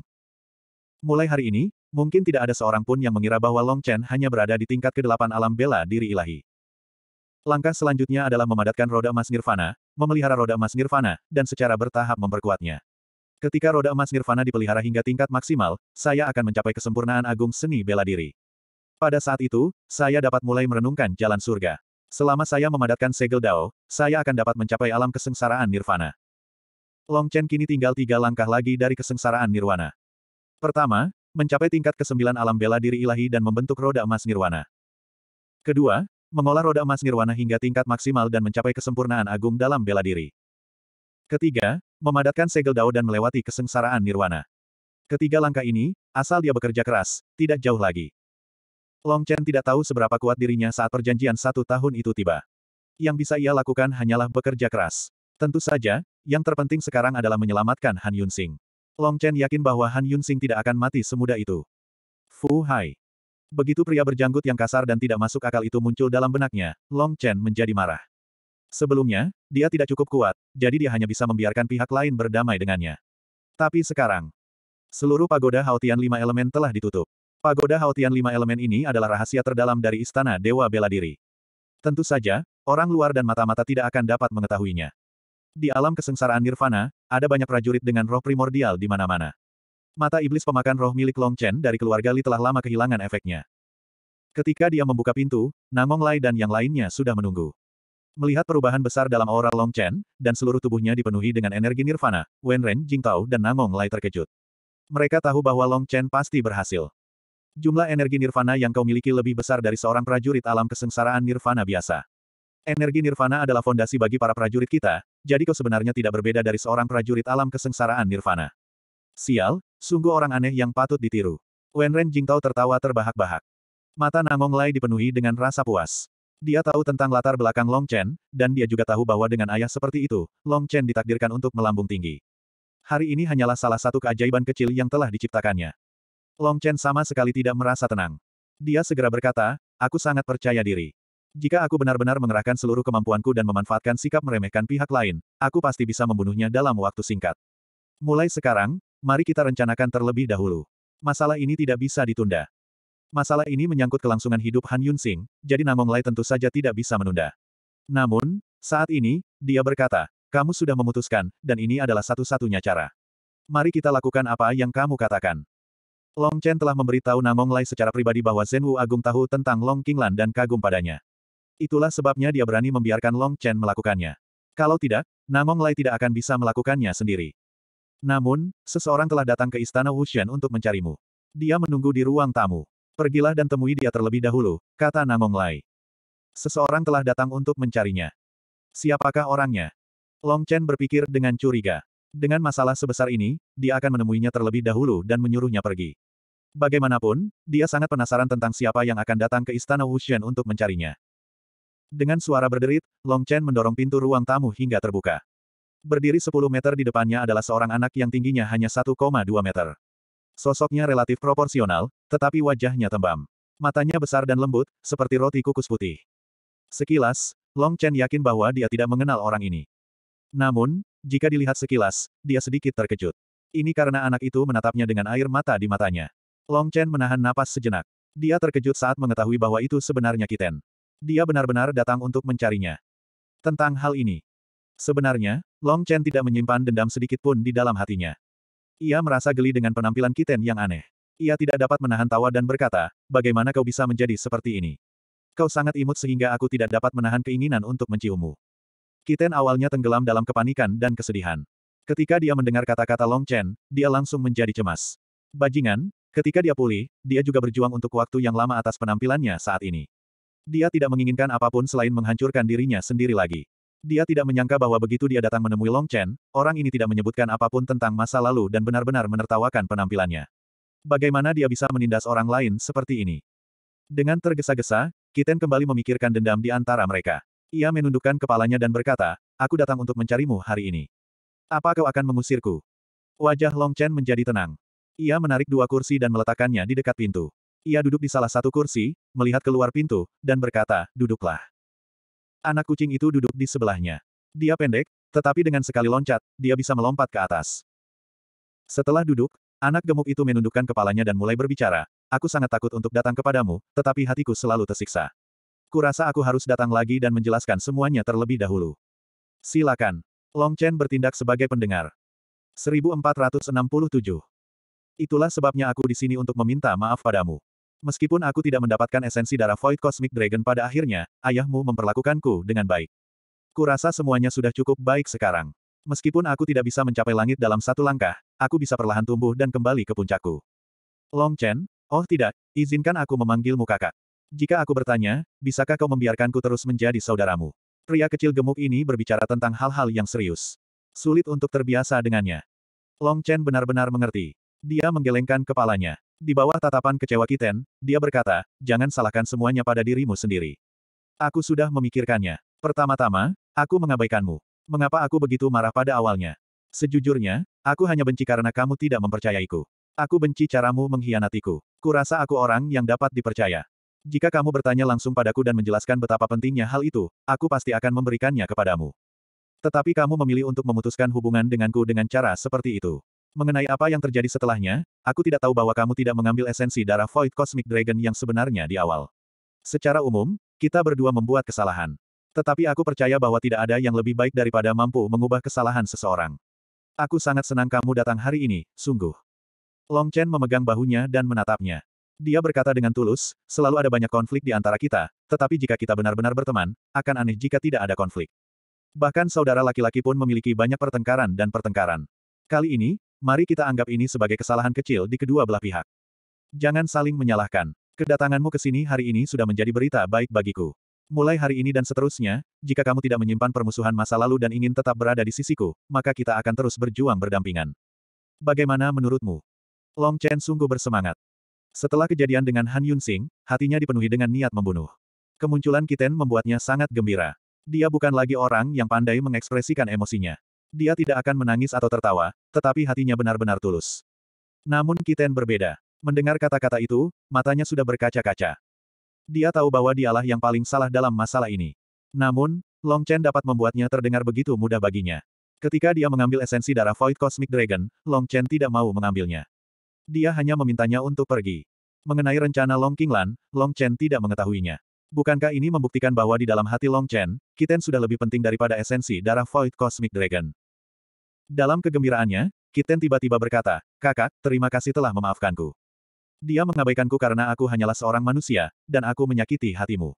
Mulai hari ini, mungkin tidak ada seorang pun yang mengira bahwa Long Chen hanya berada di tingkat kedelapan alam bela diri ilahi. Langkah selanjutnya adalah memadatkan roda emas nirvana, memelihara roda emas nirvana, dan secara bertahap memperkuatnya. Ketika roda emas nirvana dipelihara hingga tingkat maksimal, saya akan mencapai kesempurnaan agung seni bela diri. Pada saat itu, saya dapat mulai merenungkan jalan surga. Selama saya memadatkan segel Dao, saya akan dapat mencapai alam kesengsaraan nirvana. Long Chen kini tinggal tiga langkah lagi dari kesengsaraan nirwana. Pertama, mencapai tingkat kesembilan alam bela diri ilahi dan membentuk roda emas nirwana. Kedua, mengolah roda emas nirwana hingga tingkat maksimal dan mencapai kesempurnaan agung dalam bela diri. Ketiga, memadatkan segel Dao dan melewati kesengsaraan nirwana. Ketiga langkah ini, asal dia bekerja keras, tidak jauh lagi. Long Chen tidak tahu seberapa kuat dirinya saat perjanjian satu tahun itu tiba. Yang bisa ia lakukan hanyalah bekerja keras. Tentu saja, yang terpenting sekarang adalah menyelamatkan Han Yunsing. Long Chen yakin bahwa Han Yunsing tidak akan mati semudah itu. Fu Hai. Begitu pria berjanggut yang kasar dan tidak masuk akal itu muncul dalam benaknya, Long Chen menjadi marah. Sebelumnya, dia tidak cukup kuat, jadi dia hanya bisa membiarkan pihak lain berdamai dengannya. Tapi sekarang, seluruh pagoda Haotian lima elemen telah ditutup. Pagoda Haotian lima elemen ini adalah rahasia terdalam dari istana Dewa Bela Diri. Tentu saja, orang luar dan mata-mata tidak akan dapat mengetahuinya. Di alam kesengsaraan nirvana, ada banyak prajurit dengan roh primordial di mana-mana. Mata iblis pemakan roh milik Long Chen dari keluarga Li telah lama kehilangan efeknya. Ketika dia membuka pintu, Namong Lai dan yang lainnya sudah menunggu. Melihat perubahan besar dalam aura Long Chen, dan seluruh tubuhnya dipenuhi dengan energi nirvana, Wen Ren, Jingtao dan Namong Lai terkejut. Mereka tahu bahwa Long Chen pasti berhasil. Jumlah energi nirvana yang kau miliki lebih besar dari seorang prajurit alam kesengsaraan nirvana biasa. Energi nirvana adalah fondasi bagi para prajurit kita, jadi kau sebenarnya tidak berbeda dari seorang prajurit alam kesengsaraan nirvana. Sial, sungguh orang aneh yang patut ditiru. Wen Ren Jingtao tertawa terbahak-bahak. Mata Namong Lai dipenuhi dengan rasa puas. Dia tahu tentang latar belakang Long Chen, dan dia juga tahu bahwa dengan ayah seperti itu, Long Chen ditakdirkan untuk melambung tinggi. Hari ini hanyalah salah satu keajaiban kecil yang telah diciptakannya. Long Chen sama sekali tidak merasa tenang. Dia segera berkata, aku sangat percaya diri. Jika aku benar-benar mengerahkan seluruh kemampuanku dan memanfaatkan sikap meremehkan pihak lain, aku pasti bisa membunuhnya dalam waktu singkat. Mulai sekarang, mari kita rencanakan terlebih dahulu. Masalah ini tidak bisa ditunda. Masalah ini menyangkut kelangsungan hidup Han Yunsing, jadi Namong Lai tentu saja tidak bisa menunda. Namun, saat ini, dia berkata, kamu sudah memutuskan, dan ini adalah satu-satunya cara. Mari kita lakukan apa yang kamu katakan. Long Chen telah memberitahu Namong Lai secara pribadi bahwa Zen Wu Agung tahu tentang Long Qinglan dan kagum padanya. Itulah sebabnya dia berani membiarkan Long Chen melakukannya. Kalau tidak, Namong Lai tidak akan bisa melakukannya sendiri. Namun, seseorang telah datang ke istana Wushan untuk mencarimu. Dia menunggu di ruang tamu. Pergilah dan temui dia terlebih dahulu, kata Namong Lai. Seseorang telah datang untuk mencarinya. Siapakah orangnya? Long Chen berpikir dengan curiga. Dengan masalah sebesar ini, dia akan menemuinya terlebih dahulu dan menyuruhnya pergi. Bagaimanapun, dia sangat penasaran tentang siapa yang akan datang ke istana Wushen untuk mencarinya. Dengan suara berderit, Long Chen mendorong pintu ruang tamu hingga terbuka. Berdiri 10 meter di depannya adalah seorang anak yang tingginya hanya 1,2 meter. Sosoknya relatif proporsional, tetapi wajahnya tembam. Matanya besar dan lembut, seperti roti kukus putih. Sekilas, Long Chen yakin bahwa dia tidak mengenal orang ini. Namun, jika dilihat sekilas, dia sedikit terkejut. Ini karena anak itu menatapnya dengan air mata di matanya. Long Chen menahan napas sejenak. Dia terkejut saat mengetahui bahwa itu sebenarnya Kiten. Dia benar-benar datang untuk mencarinya. Tentang hal ini. Sebenarnya, Long Chen tidak menyimpan dendam sedikit pun di dalam hatinya. Ia merasa geli dengan penampilan Kiten yang aneh. Ia tidak dapat menahan tawa dan berkata, bagaimana kau bisa menjadi seperti ini? Kau sangat imut sehingga aku tidak dapat menahan keinginan untuk menciummu. Kiten awalnya tenggelam dalam kepanikan dan kesedihan. Ketika dia mendengar kata-kata Long Chen, dia langsung menjadi cemas. Bajingan, ketika dia pulih, dia juga berjuang untuk waktu yang lama atas penampilannya saat ini. Dia tidak menginginkan apa pun selain menghancurkan dirinya sendiri lagi. Dia tidak menyangka bahwa begitu dia datang menemui Long Chen, orang ini tidak menyebutkan apa pun tentang masa lalu dan benar-benar menertawakan penampilannya. Bagaimana dia bisa menindas orang lain seperti ini? Dengan tergesa-gesa, Kiten kembali memikirkan dendam di antara mereka. Ia menundukkan kepalanya dan berkata, aku datang untuk mencarimu hari ini. Apa kau akan mengusirku? Wajah Long Chen menjadi tenang. Ia menarik dua kursi dan meletakkannya di dekat pintu. Ia duduk di salah satu kursi, melihat keluar pintu, dan berkata, duduklah. Anak kucing itu duduk di sebelahnya. Dia pendek, tetapi dengan sekali loncat, dia bisa melompat ke atas. Setelah duduk, anak gemuk itu menundukkan kepalanya dan mulai berbicara, aku sangat takut untuk datang kepadamu, tetapi hatiku selalu tersiksa. Kurasa aku harus datang lagi dan menjelaskan semuanya terlebih dahulu. Silakan. Long Chen bertindak sebagai pendengar. 1467. Itulah sebabnya aku di sini untuk meminta maaf padamu. Meskipun aku tidak mendapatkan esensi darah Void Cosmic Dragon pada akhirnya, ayahmu memperlakukanku dengan baik. Kurasa semuanya sudah cukup baik sekarang. Meskipun aku tidak bisa mencapai langit dalam satu langkah, aku bisa perlahan tumbuh dan kembali ke puncakku. Long Chen, oh tidak, izinkan aku memanggilmu kakak. Jika aku bertanya, bisakah kau membiarkanku terus menjadi saudaramu? Pria kecil gemuk ini berbicara tentang hal-hal yang serius. Sulit untuk terbiasa dengannya. Long Chen benar-benar mengerti. Dia menggelengkan kepalanya. Di bawah tatapan kecewa Kiten, dia berkata, jangan salahkan semuanya pada dirimu sendiri. Aku sudah memikirkannya. Pertama-tama, aku mengabaikanmu. Mengapa aku begitu marah pada awalnya? Sejujurnya, aku hanya benci karena kamu tidak mempercayaiku. Aku benci caramu mengkhianatiku. Kurasa aku orang yang dapat dipercaya. Jika kamu bertanya langsung padaku dan menjelaskan betapa pentingnya hal itu, aku pasti akan memberikannya kepadamu. Tetapi kamu memilih untuk memutuskan hubungan denganku dengan cara seperti itu. Mengenai apa yang terjadi setelahnya, aku tidak tahu bahwa kamu tidak mengambil esensi darah Void Cosmic Dragon yang sebenarnya di awal. Secara umum, kita berdua membuat kesalahan. Tetapi aku percaya bahwa tidak ada yang lebih baik daripada mampu mengubah kesalahan seseorang. Aku sangat senang kamu datang hari ini, sungguh. Long Chen memegang bahunya dan menatapnya. Dia berkata dengan tulus, selalu ada banyak konflik di antara kita, tetapi jika kita benar-benar berteman, akan aneh jika tidak ada konflik. Bahkan saudara laki-laki pun memiliki banyak pertengkaran dan pertengkaran. Kali ini, Mari kita anggap ini sebagai kesalahan kecil di kedua belah pihak. Jangan saling menyalahkan. Kedatanganmu ke sini hari ini sudah menjadi berita baik bagiku. Mulai hari ini dan seterusnya, jika kamu tidak menyimpan permusuhan masa lalu dan ingin tetap berada di sisiku, maka kita akan terus berjuang berdampingan. Bagaimana menurutmu? Long Chen sungguh bersemangat. Setelah kejadian dengan Han Yunsing, hatinya dipenuhi dengan niat membunuh. Kemunculan Kiten membuatnya sangat gembira. Dia bukan lagi orang yang pandai mengekspresikan emosinya. Dia tidak akan menangis atau tertawa, tetapi hatinya benar-benar tulus. Namun Kiten berbeda. Mendengar kata-kata itu, matanya sudah berkaca-kaca. Dia tahu bahwa dialah yang paling salah dalam masalah ini. Namun, Long Chen dapat membuatnya terdengar begitu mudah baginya. Ketika dia mengambil esensi darah Void Cosmic Dragon, Long Chen tidak mau mengambilnya. Dia hanya memintanya untuk pergi. Mengenai rencana Long Qinglan, Long Chen tidak mengetahuinya. Bukankah ini membuktikan bahwa di dalam hati Long Chen, Kiten sudah lebih penting daripada esensi darah Void Cosmic Dragon? Dalam kegembiraannya, Kiten tiba-tiba berkata, Kakak, terima kasih telah memaafkanku. Dia mengabaikanku karena aku hanyalah seorang manusia, dan aku menyakiti hatimu.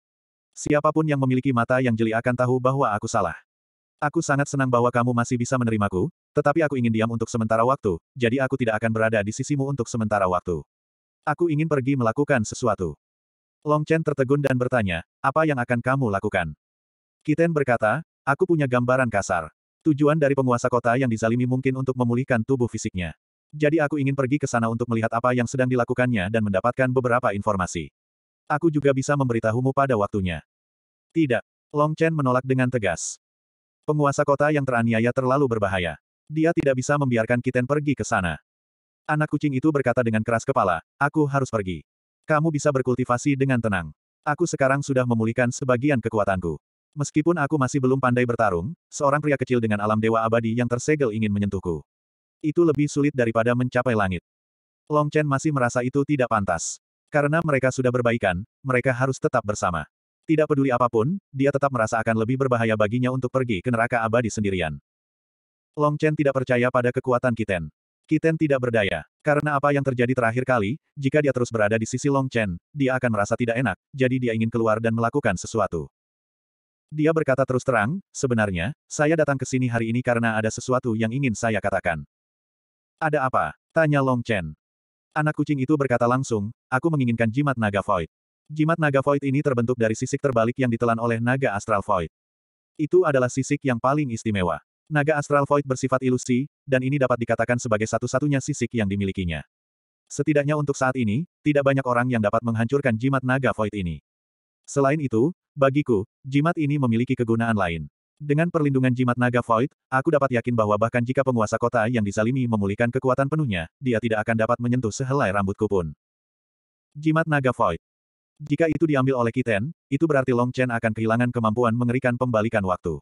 Siapa pun yang memiliki mata yang jeli akan tahu bahwa aku salah. Aku sangat senang bahwa kamu masih bisa menerimaku, tetapi aku ingin diam untuk sementara waktu, jadi aku tidak akan berada di sisimu untuk sementara waktu. Aku ingin pergi melakukan sesuatu. Long Chen tertegun dan bertanya, apa yang akan kamu lakukan? Kiten berkata, aku punya gambaran kasar. Tujuan dari penguasa kota yang dizalimi mungkin untuk memulihkan tubuh fisiknya. Jadi aku ingin pergi ke sana untuk melihat apa yang sedang dilakukannya dan mendapatkan beberapa informasi. Aku juga bisa memberitahumu pada waktunya. Tidak. Long Chen menolak dengan tegas. Penguasa kota yang teraniaya terlalu berbahaya. Dia tidak bisa membiarkan Kiten pergi ke sana. Anak kucing itu berkata dengan keras kepala, aku harus pergi. Kamu bisa berkultivasi dengan tenang. Aku sekarang sudah memulihkan sebagian kekuatanku. Meskipun aku masih belum pandai bertarung, seorang pria kecil dengan alam dewa abadi yang tersegel ingin menyentuhku. Itu lebih sulit daripada mencapai langit. Long Chen masih merasa itu tidak pantas. Karena mereka sudah berbaikan, mereka harus tetap bersama. Tidak peduli apa pun, dia tetap merasa akan lebih berbahaya baginya untuk pergi ke neraka abadi sendirian. Long Chen tidak percaya pada kekuatan Kiten. Kiten tidak berdaya. Karena apa yang terjadi terakhir kali, jika dia terus berada di sisi Long Chen, dia akan merasa tidak enak, jadi dia ingin keluar dan melakukan sesuatu. Dia berkata terus terang, sebenarnya, saya datang ke sini hari ini karena ada sesuatu yang ingin saya katakan. Ada apa? Tanya Long Chen. Anak kucing itu berkata langsung, aku menginginkan jimat naga void. Jimat naga void ini terbentuk dari sisik terbalik yang ditelan oleh naga astral void. Itu adalah sisik yang paling istimewa. Naga Astral Void bersifat ilusi, dan ini dapat dikatakan sebagai satu-satunya sisik yang dimilikinya. Setidaknya untuk saat ini, tidak banyak orang yang dapat menghancurkan jimat naga Void ini. Selain itu, bagiku, jimat ini memiliki kegunaan lain. Dengan perlindungan jimat naga Void, aku dapat yakin bahwa bahkan jika penguasa kota yang disalimi memulihkan kekuatan penuhnya, dia tidak akan dapat menyentuh sehelai rambutku pun. Jimat Naga Void. Jika itu diambil oleh Kiten, itu berarti Long Chen akan kehilangan kemampuan mengerikan pembalikan waktu.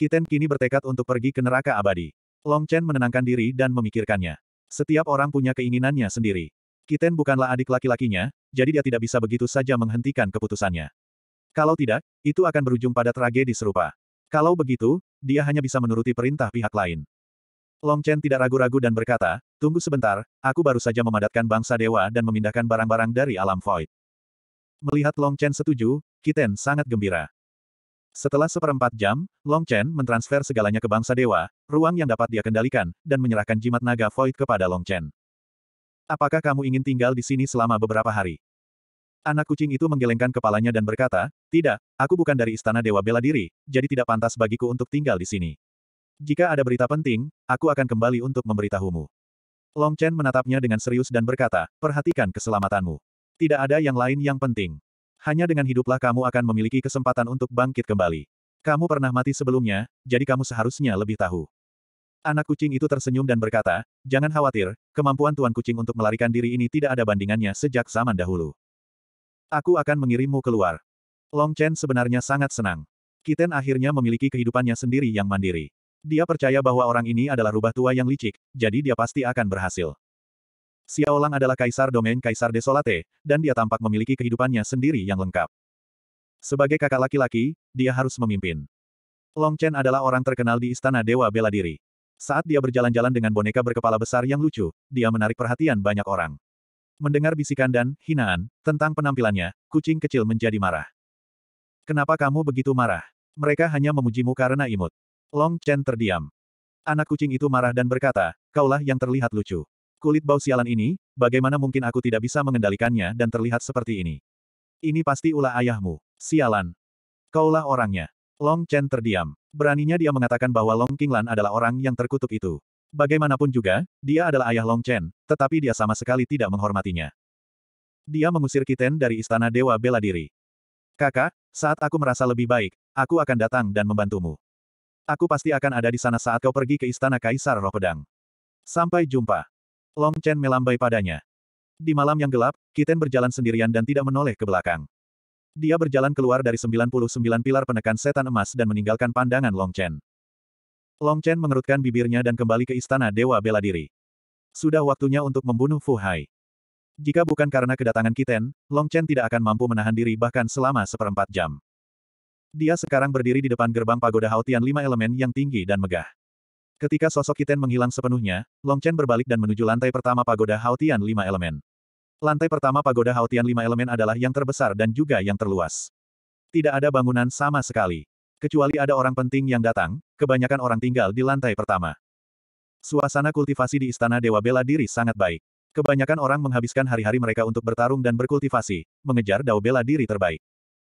Kiten kini bertekad untuk pergi ke neraka abadi. Long Chen menenangkan diri dan memikirkannya. Setiap orang punya keinginannya sendiri. Kiten bukanlah adik laki-lakinya, jadi dia tidak bisa begitu saja menghentikan keputusannya. Kalau tidak, itu akan berujung pada tragedi serupa. Kalau begitu, dia hanya bisa menuruti perintah pihak lain. Long Chen tidak ragu-ragu dan berkata, tunggu sebentar, aku baru saja memadatkan bangsa dewa dan memindahkan barang-barang dari alam void. Melihat Long Chen setuju, Kiten sangat gembira. Setelah seperempat jam, Long Chen mentransfer segalanya ke bangsa dewa, ruang yang dapat dia kendalikan, dan menyerahkan jimat naga void kepada Long Chen. Apakah kamu ingin tinggal di sini selama beberapa hari? Anak kucing itu menggelengkan kepalanya dan berkata, tidak, aku bukan dari istana dewa bela diri, jadi tidak pantas bagiku untuk tinggal di sini. Jika ada berita penting, aku akan kembali untuk memberitahumu. Long Chen menatapnya dengan serius dan berkata, perhatikan keselamatanmu. Tidak ada yang lain yang penting. Hanya dengan hiduplah kamu akan memiliki kesempatan untuk bangkit kembali. Kamu pernah mati sebelumnya, jadi kamu seharusnya lebih tahu. Anak kucing itu tersenyum dan berkata, jangan khawatir, kemampuan tuan kucing untuk melarikan diri ini tidak ada bandingannya sejak zaman dahulu. Aku akan mengirimmu keluar. Long Chen sebenarnya sangat senang. Kiten akhirnya memiliki kehidupannya sendiri yang mandiri. Dia percaya bahwa orang ini adalah rubah tua yang licik, jadi dia pasti akan berhasil. Xiaolang adalah kaisar domain Kaisar Desolate, dan dia tampak memiliki kehidupannya sendiri yang lengkap. Sebagai kakak laki-laki, dia harus memimpin. Long Chen adalah orang terkenal di Istana Dewa Bela Diri. Saat dia berjalan-jalan dengan boneka berkepala besar yang lucu, dia menarik perhatian banyak orang. Mendengar bisikan dan hinaan tentang penampilannya, kucing kecil menjadi marah. Kenapa kamu begitu marah? Mereka hanya memujimu karena imut. Long Chen terdiam. Anak kucing itu marah dan berkata, kaulah yang terlihat lucu. Kulit bau sialan ini, bagaimana mungkin aku tidak bisa mengendalikannya dan terlihat seperti ini? Ini pasti ulah ayahmu. Sialan. Kaulah orangnya. Long Chen terdiam. Beraninya dia mengatakan bahwa Long Qinglan adalah orang yang terkutuk itu. Bagaimanapun juga, dia adalah ayah Long Chen, tetapi dia sama sekali tidak menghormatinya. Dia mengusir Kiten dari Istana Dewa Bela Diri. Kakak, saat aku merasa lebih baik, aku akan datang dan membantumu. Aku pasti akan ada di sana saat kau pergi ke istana Kaisar Roh Pedang. Sampai jumpa. Long Chen melambai padanya. Di malam yang gelap, Kiten berjalan sendirian dan tidak menoleh ke belakang. Dia berjalan keluar dari 99 pilar penekan setan emas dan meninggalkan pandangan Long Chen. Long Chen mengerutkan bibirnya dan kembali ke istana Dewa Bela Diri. Sudah waktunya untuk membunuh Fu Hai. Jika bukan karena kedatangan Kiten, Long Chen tidak akan mampu menahan diri bahkan selama seperempat jam. Dia sekarang berdiri di depan gerbang pagoda Hautian lima elemen yang tinggi dan megah. Ketika sosok Kiten menghilang sepenuhnya, Long Chen berbalik dan menuju lantai pertama pagoda Hautian lima elemen. Lantai pertama pagoda Hautian lima elemen adalah yang terbesar dan juga yang terluas. Tidak ada bangunan sama sekali. Kecuali ada orang penting yang datang, kebanyakan orang tinggal di lantai pertama. Suasana kultivasi di Istana Dewa Bela Diri sangat baik. Kebanyakan orang menghabiskan hari-hari mereka untuk bertarung dan berkultivasi, mengejar dao bela diri terbaik.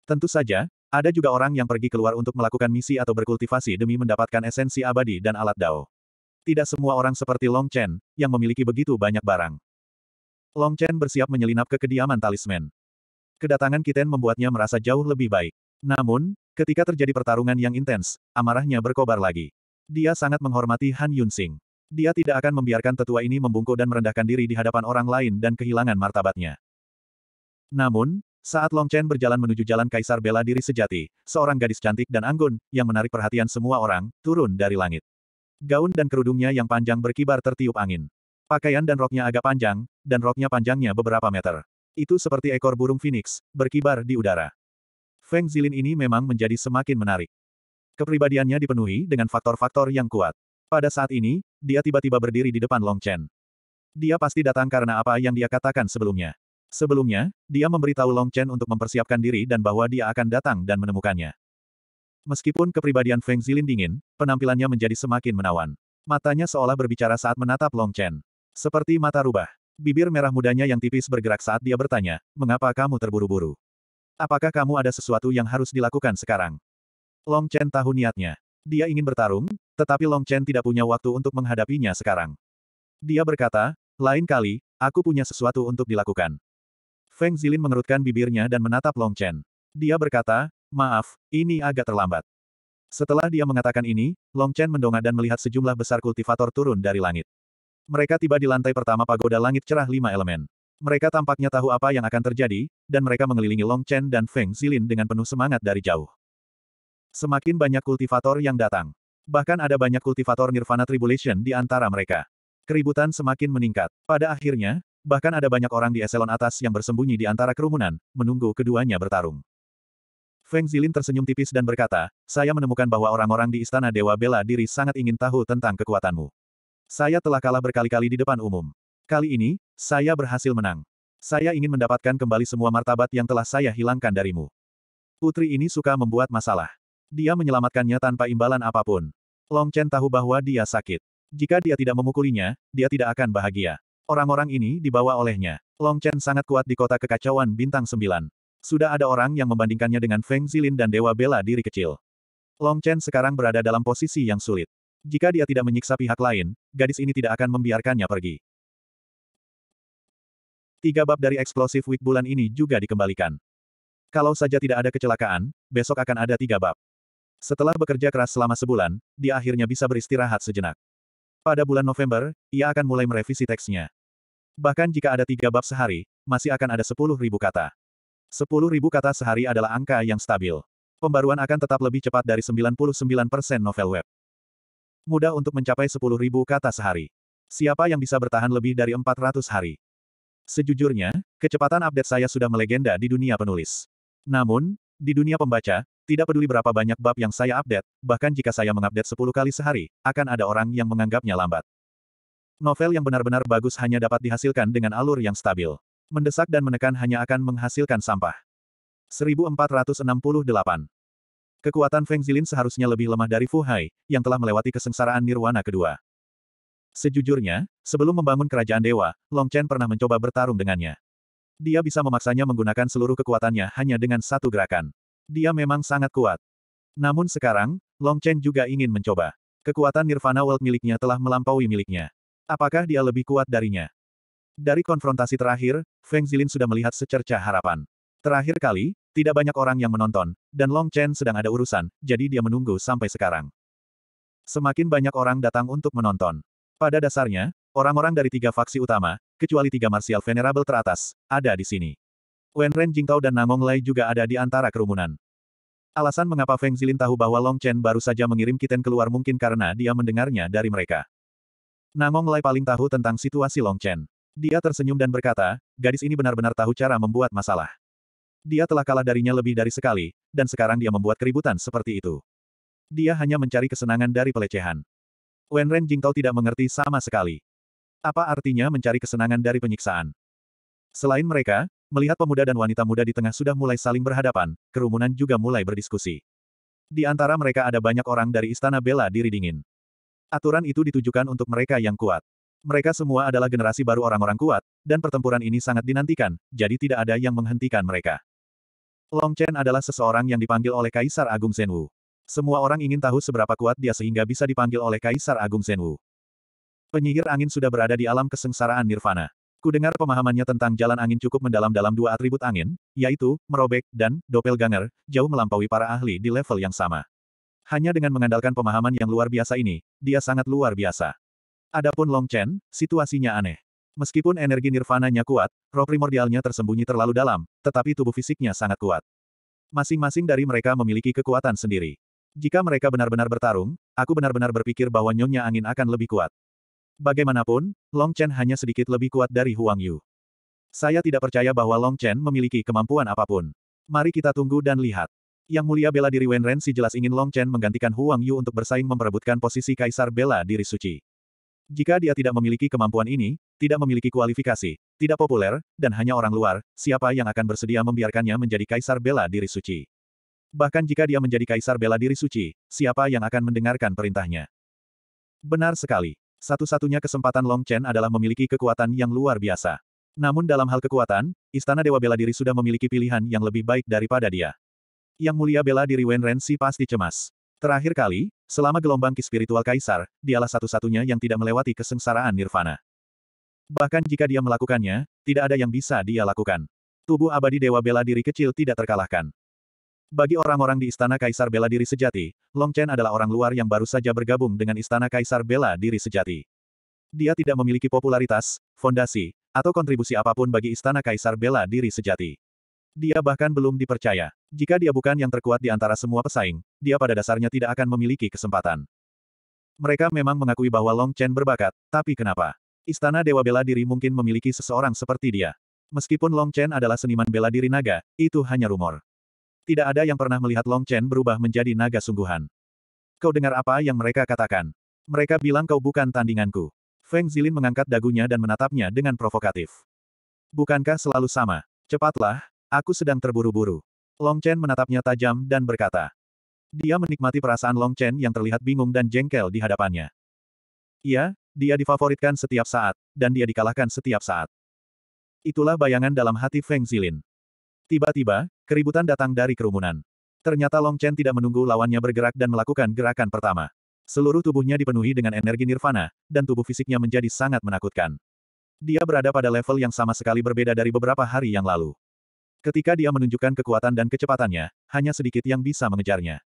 Tentu saja, ada juga orang yang pergi keluar untuk melakukan misi atau berkultivasi demi mendapatkan esensi abadi dan alat Dao. Tidak semua orang seperti Long Chen, yang memiliki begitu banyak barang. Long Chen bersiap menyelinap ke kediaman talisman. Kedatangan Kiten membuatnya merasa jauh lebih baik. Namun, ketika terjadi pertarungan yang intens, amarahnya berkobar lagi. Dia sangat menghormati Han Yunsing. Dia tidak akan membiarkan tetua ini membungkuk dan merendahkan diri di hadapan orang lain dan kehilangan martabatnya. Namun, saat Long Chen berjalan menuju jalan Kaisar Bela Diri Sejati, seorang gadis cantik dan anggun, yang menarik perhatian semua orang, turun dari langit. Gaun dan kerudungnya yang panjang berkibar tertiup angin. Pakaian dan roknya agak panjang, dan roknya panjangnya beberapa meter. Itu seperti ekor burung phoenix, berkibar di udara. Feng Zilin ini memang menjadi semakin menarik. Kepribadiannya dipenuhi dengan faktor-faktor yang kuat. Pada saat ini, dia tiba-tiba berdiri di depan Long Chen. Dia pasti datang karena apa yang dia katakan sebelumnya. Sebelumnya, dia memberitahu Long Chen untuk mempersiapkan diri dan bahwa dia akan datang dan menemukannya. Meskipun kepribadian Feng Zilin dingin, penampilannya menjadi semakin menawan. Matanya seolah berbicara saat menatap Long Chen. Seperti mata rubah. Bibir merah mudanya yang tipis bergerak saat dia bertanya, mengapa kamu terburu-buru? Apakah kamu ada sesuatu yang harus dilakukan sekarang? Long Chen tahu niatnya. Dia ingin bertarung, tetapi Long Chen tidak punya waktu untuk menghadapinya sekarang. Dia berkata, lain kali, aku punya sesuatu untuk dilakukan. Feng Zilin mengerutkan bibirnya dan menatap Long Chen. Dia berkata, maaf, ini agak terlambat. Setelah dia mengatakan ini, Long Chen mendongak dan melihat sejumlah besar kultivator turun dari langit. Mereka tiba di lantai pertama pagoda langit cerah lima elemen. Mereka tampaknya tahu apa yang akan terjadi, dan mereka mengelilingi Long Chen dan Feng Zilin dengan penuh semangat dari jauh. Semakin banyak kultivator yang datang. Bahkan ada banyak kultivator Nirvana Tribulation di antara mereka. Keributan semakin meningkat. Pada akhirnya, bahkan ada banyak orang di eselon atas yang bersembunyi di antara kerumunan, menunggu keduanya bertarung. Feng Zilin tersenyum tipis dan berkata, saya menemukan bahwa orang-orang di Istana Dewa Bela Diri sangat ingin tahu tentang kekuatanmu. Saya telah kalah berkali-kali di depan umum. Kali ini, saya berhasil menang. Saya ingin mendapatkan kembali semua martabat yang telah saya hilangkan darimu. Putri ini suka membuat masalah. Dia menyelamatkannya tanpa imbalan apa pun. Long Chen tahu bahwa dia sakit. Jika dia tidak memukulinya, dia tidak akan bahagia. Orang-orang ini dibawa olehnya. Long Chen sangat kuat di kota kekacauan bintang sembilan. Sudah ada orang yang membandingkannya dengan Feng Zilin dan Dewa Bela Diri Kecil. Long Chen sekarang berada dalam posisi yang sulit. Jika dia tidak menyiksa pihak lain, gadis ini tidak akan membiarkannya pergi. Tiga bab dari eksplosif week bulan ini juga dikembalikan. Kalau saja tidak ada kecelakaan, besok akan ada tiga bab. Setelah bekerja keras selama sebulan, dia akhirnya bisa beristirahat sejenak. Pada bulan November, ia akan mulai merevisi teksnya. Bahkan jika ada tiga bab sehari, masih akan ada sepuluh ribu kata. Sepuluh ribu kata sehari adalah angka yang stabil. Pembaruan akan tetap lebih cepat dari 99% novel web. Mudah untuk mencapai sepuluh ribu kata sehari. Siapa yang bisa bertahan lebih dari 400 hari? Sejujurnya, kecepatan update saya sudah melegenda di dunia penulis. Namun, di dunia pembaca, tidak peduli berapa banyak bab yang saya update, bahkan jika saya mengupdate 10 kali sehari, akan ada orang yang menganggapnya lambat. Novel yang benar-benar bagus hanya dapat dihasilkan dengan alur yang stabil. Mendesak dan menekan hanya akan menghasilkan sampah. 1468. Kekuatan Feng Zilin seharusnya lebih lemah dari Fu Hai, yang telah melewati kesengsaraan nirwana kedua. Sejujurnya, sebelum membangun kerajaan dewa, Long Chen pernah mencoba bertarung dengannya. Dia bisa memaksanya menggunakan seluruh kekuatannya hanya dengan satu gerakan. Dia memang sangat kuat. Namun sekarang, Long Chen juga ingin mencoba. Kekuatan Nirvana World miliknya telah melampaui miliknya. Apakah dia lebih kuat darinya? Dari konfrontasi terakhir, Feng Zilin sudah melihat secercah harapan. Terakhir kali, tidak banyak orang yang menonton, dan Long Chen sedang ada urusan, jadi dia menunggu sampai sekarang. Semakin banyak orang datang untuk menonton. Pada dasarnya, orang-orang dari tiga faksi utama, kecuali tiga marsial venerable teratas, ada di sini. Wen Ren Jingtao dan Namong Lai juga ada di antara kerumunan. Alasan mengapa Feng Zilin tahu bahwa Long Chen baru saja mengirim Kiten keluar mungkin karena dia mendengarnya dari mereka. Namong Lai paling tahu tentang situasi Long Chen. Dia tersenyum dan berkata, gadis ini benar-benar tahu cara membuat masalah. Dia telah kalah darinya lebih dari sekali, dan sekarang dia membuat keributan seperti itu. Dia hanya mencari kesenangan dari pelecehan. Wen Ren Jingtao tidak mengerti sama sekali. Apa artinya mencari kesenangan dari penyiksaan? Selain mereka, melihat pemuda dan wanita muda di tengah sudah mulai saling berhadapan, kerumunan juga mulai berdiskusi. Di antara mereka ada banyak orang dari Istana Bela Diri Dingin. Aturan itu ditujukan untuk mereka yang kuat. Mereka semua adalah generasi baru orang-orang kuat, dan pertempuran ini sangat dinantikan, jadi tidak ada yang menghentikan mereka. Long Chen adalah seseorang yang dipanggil oleh Kaisar Agung Zhenwu. Semua orang ingin tahu seberapa kuat dia sehingga bisa dipanggil oleh Kaisar Agung Zenwu. Penyihir angin sudah berada di alam kesengsaraan nirvana. Kudengar pemahamannya tentang jalan angin cukup mendalam dalam dua atribut angin, yaitu, merobek, dan, doppelganger, jauh melampaui para ahli di level yang sama. Hanya dengan mengandalkan pemahaman yang luar biasa ini, dia sangat luar biasa. Adapun Long Chen, situasinya aneh. Meskipun energi nirvananya kuat, roh primordialnya tersembunyi terlalu dalam, tetapi tubuh fisiknya sangat kuat. Masing-masing dari mereka memiliki kekuatan sendiri. Jika mereka benar-benar bertarung, aku benar-benar berpikir bahwa Nyonya Angin akan lebih kuat. Bagaimanapun, Long Chen hanya sedikit lebih kuat dari Huang Yu. Saya tidak percaya bahwa Long Chen memiliki kemampuan apa pun. Mari kita tunggu dan lihat. Yang mulia bela diri Wen Ren si jelas ingin Long Chen menggantikan Huang Yu untuk bersaing memperebutkan posisi Kaisar bela diri suci. Jika dia tidak memiliki kemampuan ini, tidak memiliki kualifikasi, tidak populer, dan hanya orang luar, siapa yang akan bersedia membiarkannya menjadi Kaisar bela diri suci? Bahkan jika dia menjadi kaisar bela diri suci, siapa yang akan mendengarkan perintahnya? Benar sekali. Satu-satunya kesempatan Long Chen adalah memiliki kekuatan yang luar biasa. Namun dalam hal kekuatan, Istana Dewa Bela Diri sudah memiliki pilihan yang lebih baik daripada dia. Yang mulia bela diri Wen Renzi pasti cemas. Terakhir kali, selama gelombang ki spiritual kaisar, dialah satu-satunya yang tidak melewati kesengsaraan nirvana. Bahkan jika dia melakukannya, tidak ada yang bisa dia lakukan. Tubuh abadi Dewa Bela Diri kecil tidak terkalahkan. Bagi orang-orang di Istana Kaisar Bela Diri Sejati, Long Chen adalah orang luar yang baru saja bergabung dengan Istana Kaisar Bela Diri Sejati. Dia tidak memiliki popularitas, fondasi, atau kontribusi apa pun bagi Istana Kaisar bela diri sejati. Dia bahkan belum dipercaya. Jika dia bukan yang terkuat di antara semua pesaing, dia pada dasarnya tidak akan memiliki kesempatan. Mereka memang mengakui bahwa Long Chen berbakat, tapi kenapa? Istana Dewa Bela Diri mungkin memiliki seseorang seperti dia. Meskipun Long Chen adalah seniman bela diri naga, itu hanya rumor. Tidak ada yang pernah melihat Long Chen berubah menjadi naga sungguhan. Kau dengar apa yang mereka katakan? Mereka bilang kau bukan tandinganku. Feng Zilin mengangkat dagunya dan menatapnya dengan provokatif. Bukankah selalu sama? Cepatlah, aku sedang terburu-buru. Long Chen menatapnya tajam dan berkata. Dia menikmati perasaan Long Chen yang terlihat bingung dan jengkel di hadapannya. Iya, dia difavoritkan setiap saat, dan dia dikalahkan setiap saat. Itulah bayangan dalam hati Feng Zilin. Tiba-tiba, keributan datang dari kerumunan. Ternyata Long Chen tidak menunggu lawannya bergerak dan melakukan gerakan pertama. Seluruh tubuhnya dipenuhi dengan energi nirvana, dan tubuh fisiknya menjadi sangat menakutkan. Dia berada pada level yang sama sekali berbeda dari beberapa hari yang lalu. Ketika dia menunjukkan kekuatan dan kecepatannya, hanya sedikit yang bisa mengejarnya.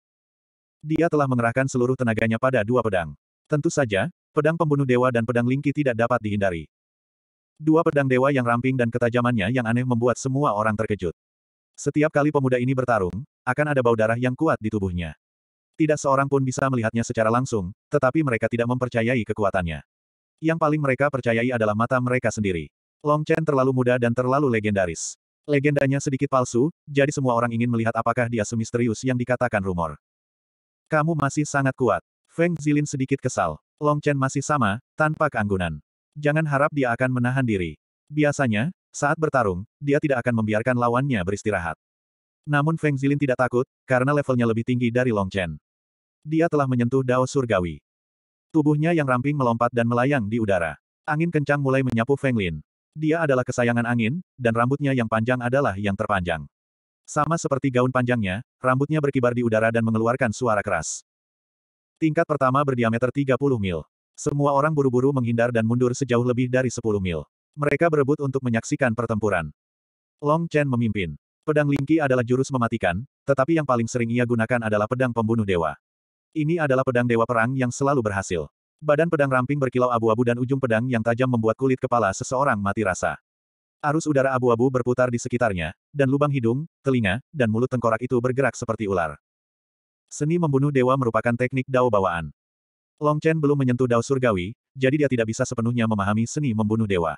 Dia telah mengerahkan seluruh tenaganya pada dua pedang. Tentu saja, pedang pembunuh dewa dan pedang lingki tidak dapat dihindari. Dua pedang dewa yang ramping dan ketajamannya yang aneh membuat semua orang terkejut. Setiap kali pemuda ini bertarung, akan ada bau darah yang kuat di tubuhnya. Tidak seorang pun bisa melihatnya secara langsung, tetapi mereka tidak mempercayai kekuatannya. Yang paling mereka percayai adalah mata mereka sendiri. Long Chen terlalu muda dan terlalu legendaris. Legendanya sedikit palsu, jadi semua orang ingin melihat apakah dia semisterius yang dikatakan rumor. Kamu masih sangat kuat. Feng Zilin sedikit kesal. Long Chen masih sama, tanpa keanggunan. Jangan harap dia akan menahan diri. Biasanya, saat bertarung, dia tidak akan membiarkan lawannya beristirahat. Namun Feng Zilin tidak takut, karena levelnya lebih tinggi dari Long Chen. Dia telah menyentuh dao surgawi. Tubuhnya yang ramping melompat dan melayang di udara. Angin kencang mulai menyapu Feng Lin. Dia adalah kesayangan angin, dan rambutnya yang panjang adalah yang terpanjang. Sama seperti gaun panjangnya, rambutnya berkibar di udara dan mengeluarkan suara keras. Tingkat pertama berdiameter 30 mil. Semua orang buru-buru menghindar dan mundur sejauh lebih dari 10 mil. Mereka berebut untuk menyaksikan pertempuran. Long Chen memimpin. Pedang Lingki adalah jurus mematikan, tetapi yang paling sering ia gunakan adalah pedang pembunuh dewa. Ini adalah pedang dewa perang yang selalu berhasil. Badan pedang ramping berkilau abu-abu dan ujung pedang yang tajam membuat kulit kepala seseorang mati rasa. Arus udara abu-abu berputar di sekitarnya, dan lubang hidung, telinga, dan mulut tengkorak itu bergerak seperti ular. Seni membunuh dewa merupakan teknik dao bawaan. Long Chen belum menyentuh dao surgawi, jadi dia tidak bisa sepenuhnya memahami seni membunuh dewa.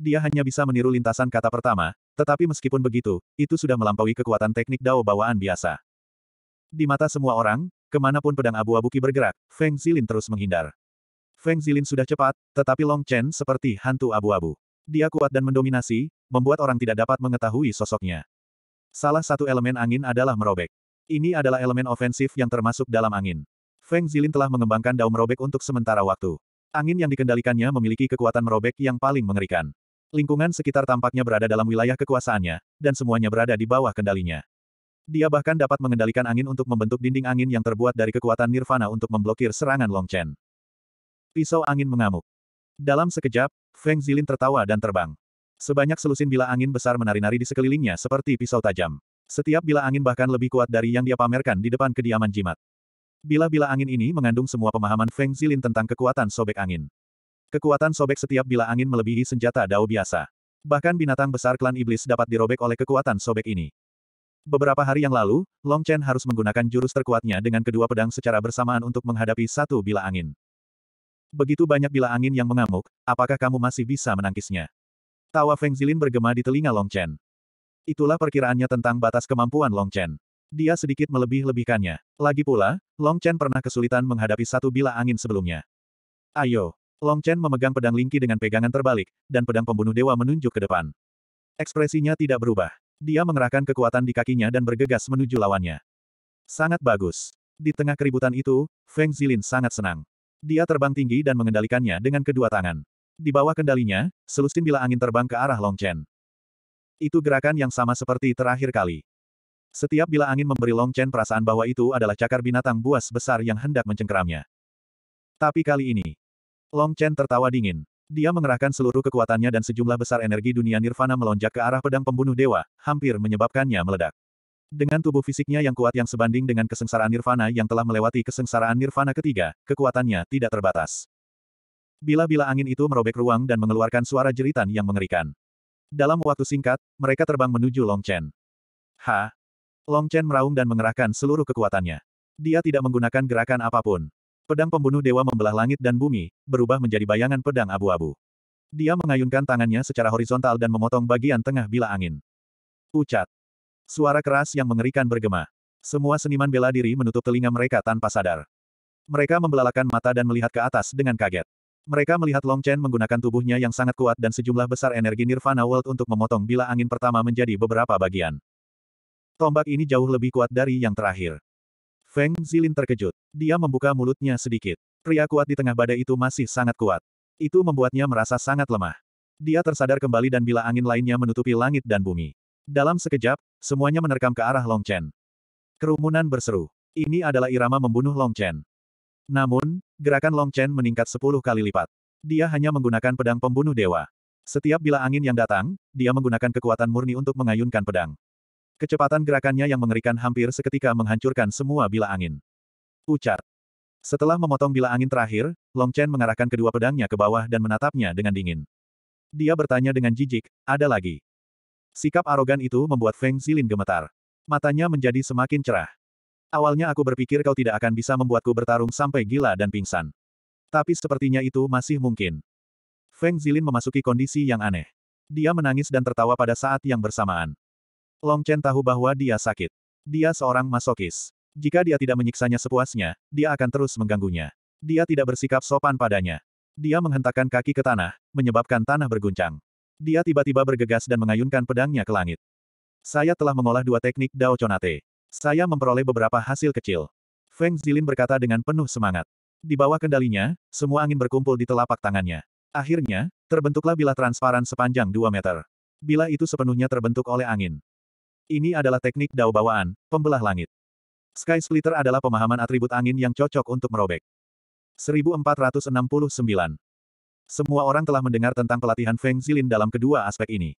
Dia hanya bisa meniru lintasan kata pertama, tetapi meskipun begitu, itu sudah melampaui kekuatan teknik dao bawaan biasa. Di mata semua orang, Ke mana pun pedang abu-abu Qi bergerak, Feng Zilin terus menghindar. Feng Zilin sudah cepat, tetapi Long Chen seperti hantu abu-abu. Dia kuat dan mendominasi, membuat orang tidak dapat mengetahui sosoknya. Salah satu elemen angin adalah merobek. Ini adalah elemen ofensif yang termasuk dalam angin. Feng Zilin telah mengembangkan daun merobek untuk sementara waktu. Angin yang dikendalikannya memiliki kekuatan merobek yang paling mengerikan. Lingkungan sekitar tampaknya berada dalam wilayah kekuasaannya, dan semuanya berada di bawah kendalinya. Dia bahkan dapat mengendalikan angin untuk membentuk dinding angin yang terbuat dari kekuatan nirvana untuk memblokir serangan Long Chen. Pisau angin mengamuk. Dalam sekejap, Feng Zilin tertawa dan terbang. Sebanyak selusin bila angin besar menari-nari di sekelilingnya seperti pisau tajam. Setiap bila angin bahkan lebih kuat dari yang dia pamerkan di depan kediaman jimat. Bila-bila angin ini mengandung semua pemahaman Feng Zilin tentang kekuatan sobek angin. Kekuatan sobek setiap bila angin melebihi senjata dao biasa. Bahkan binatang besar klan iblis dapat dirobek oleh kekuatan sobek ini. Beberapa hari yang lalu, Long Chen harus menggunakan jurus terkuatnya dengan kedua pedang secara bersamaan untuk menghadapi satu bila angin. Begitu banyak bila angin yang mengamuk, apakah kamu masih bisa menangkisnya? Tawa Feng Zilin bergema di telinga Long Chen. Itulah perkiraannya tentang batas kemampuan Long Chen. Dia sedikit melebih-lebihkannya. Lagi pula, Long Chen pernah kesulitan menghadapi satu bila angin sebelumnya. Ayo. Long Chen memegang pedang Lingki dengan pegangan terbalik, dan pedang pembunuh dewa menunjuk ke depan. Ekspresinya tidak berubah. Dia mengerahkan kekuatan di kakinya dan bergegas menuju lawannya. Sangat bagus. Di tengah keributan itu, Feng Zilin sangat senang. Dia terbang tinggi dan mengendalikannya dengan kedua tangan. Di bawah kendalinya, selusin bila angin terbang ke arah Long Chen. Itu gerakan yang sama seperti terakhir kali. Setiap bila angin memberi Long Chen perasaan bahwa itu adalah cakar binatang buas besar yang hendak mencengkeramnya. Tapi kali ini, Long Chen tertawa dingin. Dia mengerahkan seluruh kekuatannya dan sejumlah besar energi dunia nirvana melonjak ke arah pedang pembunuh dewa, hampir menyebabkannya meledak. Dengan tubuh fisiknya yang kuat yang sebanding dengan kesengsaraan nirvana yang telah melewati kesengsaraan nirvana ketiga, kekuatannya tidak terbatas. Bila-bila angin itu merobek ruang dan mengeluarkan suara jeritan yang mengerikan. Dalam waktu singkat, mereka terbang menuju Long Chen. Ha! Long Chen meraung dan mengerahkan seluruh kekuatannya. Dia tidak menggunakan gerakan apa pun. Pedang pembunuh dewa membelah langit dan bumi, berubah menjadi bayangan pedang abu-abu. Dia mengayunkan tangannya secara horizontal dan memotong bagian tengah bila angin. Ucat. Suara keras yang mengerikan bergema. Semua seniman bela diri menutup telinga mereka tanpa sadar. Mereka membelalakan mata dan melihat ke atas dengan kaget. Mereka melihat Long Chen menggunakan tubuhnya yang sangat kuat dan sejumlah besar energi Nirvana World untuk memotong bila angin pertama menjadi beberapa bagian. Tombak ini jauh lebih kuat dari yang terakhir. Feng Zilin terkejut. Dia membuka mulutnya sedikit. Pria kuat di tengah badai itu masih sangat kuat. Itu membuatnya merasa sangat lemah. Dia tersadar kembali dan bila angin lainnya menutupi langit dan bumi. Dalam sekejap, semuanya menerkam ke arah Long Chen. Kerumunan berseru. Ini adalah irama membunuh Long Chen. Namun, gerakan Long Chen meningkat sepuluh kali lipat. Dia hanya menggunakan pedang pembunuh dewa. Setiap bila angin yang datang, dia menggunakan kekuatan murni untuk mengayunkan pedang. Kecepatan gerakannya yang mengerikan hampir seketika menghancurkan semua bila angin. Ucat. Setelah memotong bila angin terakhir, Long Chen mengarahkan kedua pedangnya ke bawah dan menatapnya dengan dingin. Dia bertanya dengan jijik, ada lagi. Sikap arogan itu membuat Feng Zilin gemetar. Matanya menjadi semakin cerah. Awalnya aku berpikir kau tidak akan bisa membuatku bertarung sampai gila dan pingsan. Tapi sepertinya itu masih mungkin. Feng Zilin memasuki kondisi yang aneh. Dia menangis dan tertawa pada saat yang bersamaan. Long Chen tahu bahwa dia sakit. Dia seorang masokis. Jika dia tidak menyiksanya sepuasnya, dia akan terus mengganggunya. Dia tidak bersikap sopan padanya. Dia menghentakkan kaki ke tanah, menyebabkan tanah berguncang. Dia tiba-tiba bergegas dan mengayunkan pedangnya ke langit. Saya telah mengolah dua teknik Dao Chonate. Saya memperoleh beberapa hasil kecil. Feng Zilin berkata dengan penuh semangat. Di bawah kendalinya, semua angin berkumpul di telapak tangannya. Akhirnya, terbentuklah bilah transparan sepanjang 2 meter. Bila itu sepenuhnya terbentuk oleh angin. Ini adalah teknik dao bawaan, pembelah langit. Sky Splitter adalah pemahaman atribut angin yang cocok untuk merobek. 1469. Semua orang telah mendengar tentang pelatihan Feng Zilin dalam kedua aspek ini.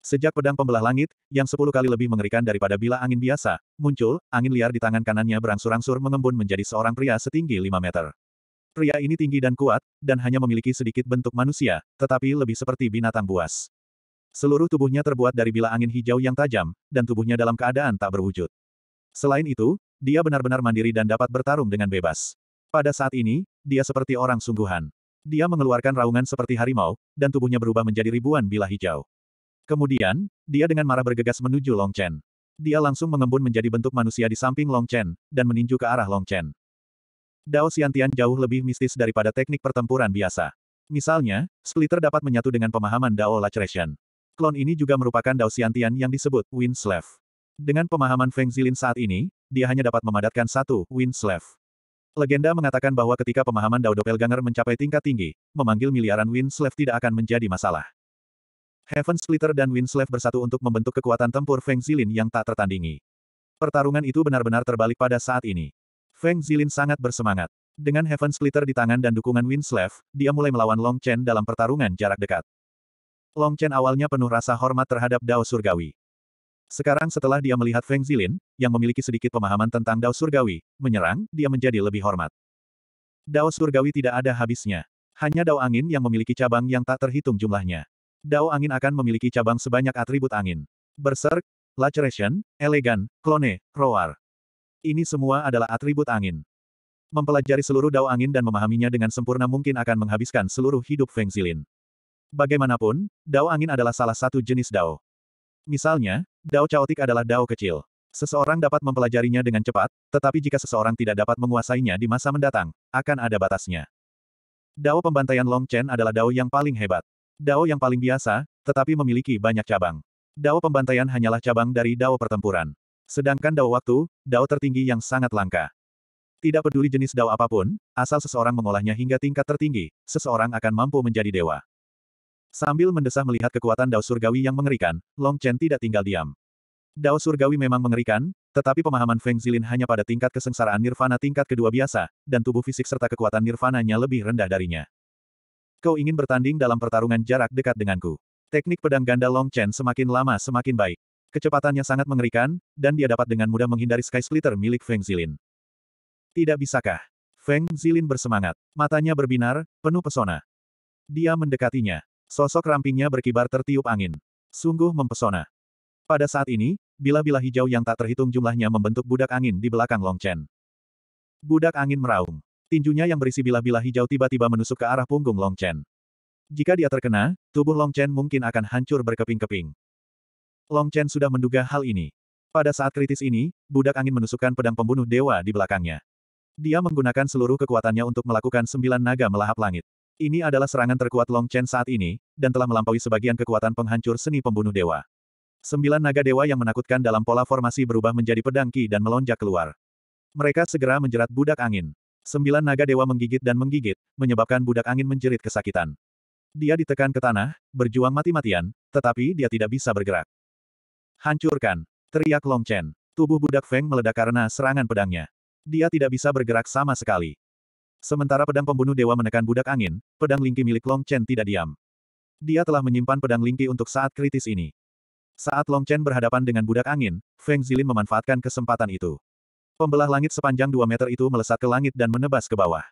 Sejak pedang pembelah langit, yang sepuluh kali lebih mengerikan daripada bila angin biasa, muncul, angin liar di tangan kanannya berangsur-angsur mengembun menjadi seorang pria setinggi 5 meter. Pria ini tinggi dan kuat, dan hanya memiliki sedikit bentuk manusia, tetapi lebih seperti binatang buas. Seluruh tubuhnya terbuat dari bila angin hijau yang tajam, dan tubuhnya dalam keadaan tak berwujud. Selain itu, dia benar-benar mandiri dan dapat bertarung dengan bebas. Pada saat ini, dia seperti orang sungguhan. Dia mengeluarkan raungan seperti harimau, dan tubuhnya berubah menjadi ribuan bila hijau. Kemudian, dia dengan marah bergegas menuju Long Chen. Dia langsung mengembun menjadi bentuk manusia di samping Long Chen, dan meninju ke arah Long Chen. Dao Xiantian jauh lebih mistis daripada teknik pertempuran biasa. Misalnya, Splitter dapat menyatu dengan pemahaman Dao Laceration. Klon ini juga merupakan Dao Xiantian yang disebut Wind Slave. Dengan pemahaman Feng Zilin saat ini, dia hanya dapat memadatkan satu Wind Slave. Legenda mengatakan bahwa ketika pemahaman Dao Doppelganger mencapai tingkat tinggi, memanggil miliaran Wind Slave tidak akan menjadi masalah. Heaven Splitter dan Winslev bersatu untuk membentuk kekuatan tempur Feng Zilin yang tak tertandingi. Pertarungan itu benar-benar terbalik pada saat ini. Feng Zilin sangat bersemangat. Dengan Heaven Splitter di tangan dan dukungan Winslev, dia mulai melawan Long Chen dalam pertarungan jarak dekat. Long Chen awalnya penuh rasa hormat terhadap Dao Surgawi. Sekarang setelah dia melihat Feng Zilin, yang memiliki sedikit pemahaman tentang Dao Surgawi, menyerang, dia menjadi lebih hormat. Dao Surgawi tidak ada habisnya. Hanya Dao Angin yang memiliki cabang yang tak terhitung jumlahnya. Dao angin akan memiliki cabang sebanyak atribut angin. Berserk, Laceration, Elegan, Clone, Roar. Ini semua adalah atribut angin. Mempelajari seluruh dao angin dan memahaminya dengan sempurna mungkin akan menghabiskan seluruh hidup Feng Zilin. Bagaimanapun, dao angin adalah salah satu jenis dao. Misalnya, dao caotik adalah dao kecil. Seseorang dapat mempelajarinya dengan cepat, tetapi jika seseorang tidak dapat menguasainya di masa mendatang, akan ada batasnya. Dao pembantaian Long Chen adalah dao yang paling hebat. Dao yang paling biasa, tetapi memiliki banyak cabang. Dao pembantaian hanyalah cabang dari Dao pertempuran. Sedangkan Dao waktu, Dao tertinggi yang sangat langka. Tidak peduli jenis Dao apa pun, asal seseorang mengolahnya hingga tingkat tertinggi, seseorang akan mampu menjadi dewa. Sambil mendesah melihat kekuatan Dao Surgawi yang mengerikan, Long Chen tidak tinggal diam. Dao Surgawi memang mengerikan, tetapi pemahaman Feng Zilin hanya pada tingkat kesengsaraan nirvana tingkat kedua biasa, dan tubuh fisik serta kekuatan nirvananya lebih rendah darinya. Kau ingin bertanding dalam pertarungan jarak dekat denganku. Teknik pedang ganda Long Chen semakin lama semakin baik. Kecepatannya sangat mengerikan, dan dia dapat dengan mudah menghindari Sky Splitter milik Feng Zilin. Tidak bisakah? Feng Zilin bersemangat. Matanya berbinar, penuh pesona. Dia mendekatinya. Sosok rampingnya berkibar tertiup angin. Sungguh mempesona. Pada saat ini, bila-bila hijau yang tak terhitung jumlahnya membentuk budak angin di belakang Long Chen. Budak angin meraung. Tinjunya yang berisi bilah-bilah hijau tiba-tiba menusuk ke arah punggung Long Chen. Jika dia terkena, tubuh Long Chen mungkin akan hancur berkeping-keping. Long Chen sudah menduga hal ini. Pada saat kritis ini, budak angin menusukkan pedang pembunuh dewa di belakangnya. Dia menggunakan seluruh kekuatannya untuk melakukan sembilan naga melahap langit. Ini adalah serangan terkuat Long Chen saat ini, dan telah melampaui sebagian kekuatan penghancur seni pembunuh dewa. Sembilan naga dewa yang menakutkan dalam pola formasi berubah menjadi pedang ki dan melonjak keluar. Mereka segera menjerat budak angin. Sembilan naga dewa menggigit dan menggigit, menyebabkan budak angin menjerit kesakitan. Dia ditekan ke tanah, berjuang mati-matian, tetapi dia tidak bisa bergerak. Hancurkan! Teriak Long Chen. Tubuh budak Feng meledak karena serangan pedangnya. Dia tidak bisa bergerak sama sekali. Sementara pedang pembunuh dewa menekan budak angin, pedang lingki milik Long Chen tidak diam. Dia telah menyimpan pedang lingki untuk saat kritis ini. Saat Long Chen berhadapan dengan budak angin, Feng Zilin memanfaatkan kesempatan itu. Pembelah langit sepanjang 2 meter itu melesat ke langit dan menebas ke bawah.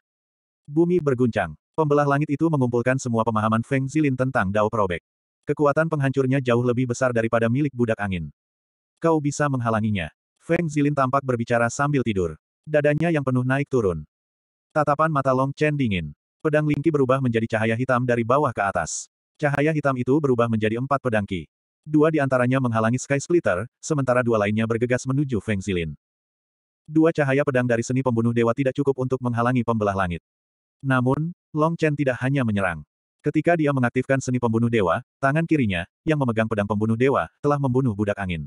Bumi berguncang. Pembelah langit itu mengumpulkan semua pemahaman Feng Zilin tentang Dao Probek. Kekuatan penghancurnya jauh lebih besar daripada milik budak angin. Kau bisa menghalanginya. Feng Zilin tampak berbicara sambil tidur. Dadanya yang penuh naik turun. Tatapan mata Long Chen dingin. Pedang Lingki berubah menjadi cahaya hitam dari bawah ke atas. Cahaya hitam itu berubah menjadi empat pedang Ki. Dua di antaranya menghalangi Sky Splitter, sementara dua lainnya bergegas menuju Feng Zilin. Dua cahaya pedang dari seni pembunuh dewa tidak cukup untuk menghalangi pembelah langit. Namun, Long Chen tidak hanya menyerang. Ketika dia mengaktifkan seni pembunuh dewa, tangan kirinya, yang memegang pedang pembunuh dewa, telah membunuh budak angin.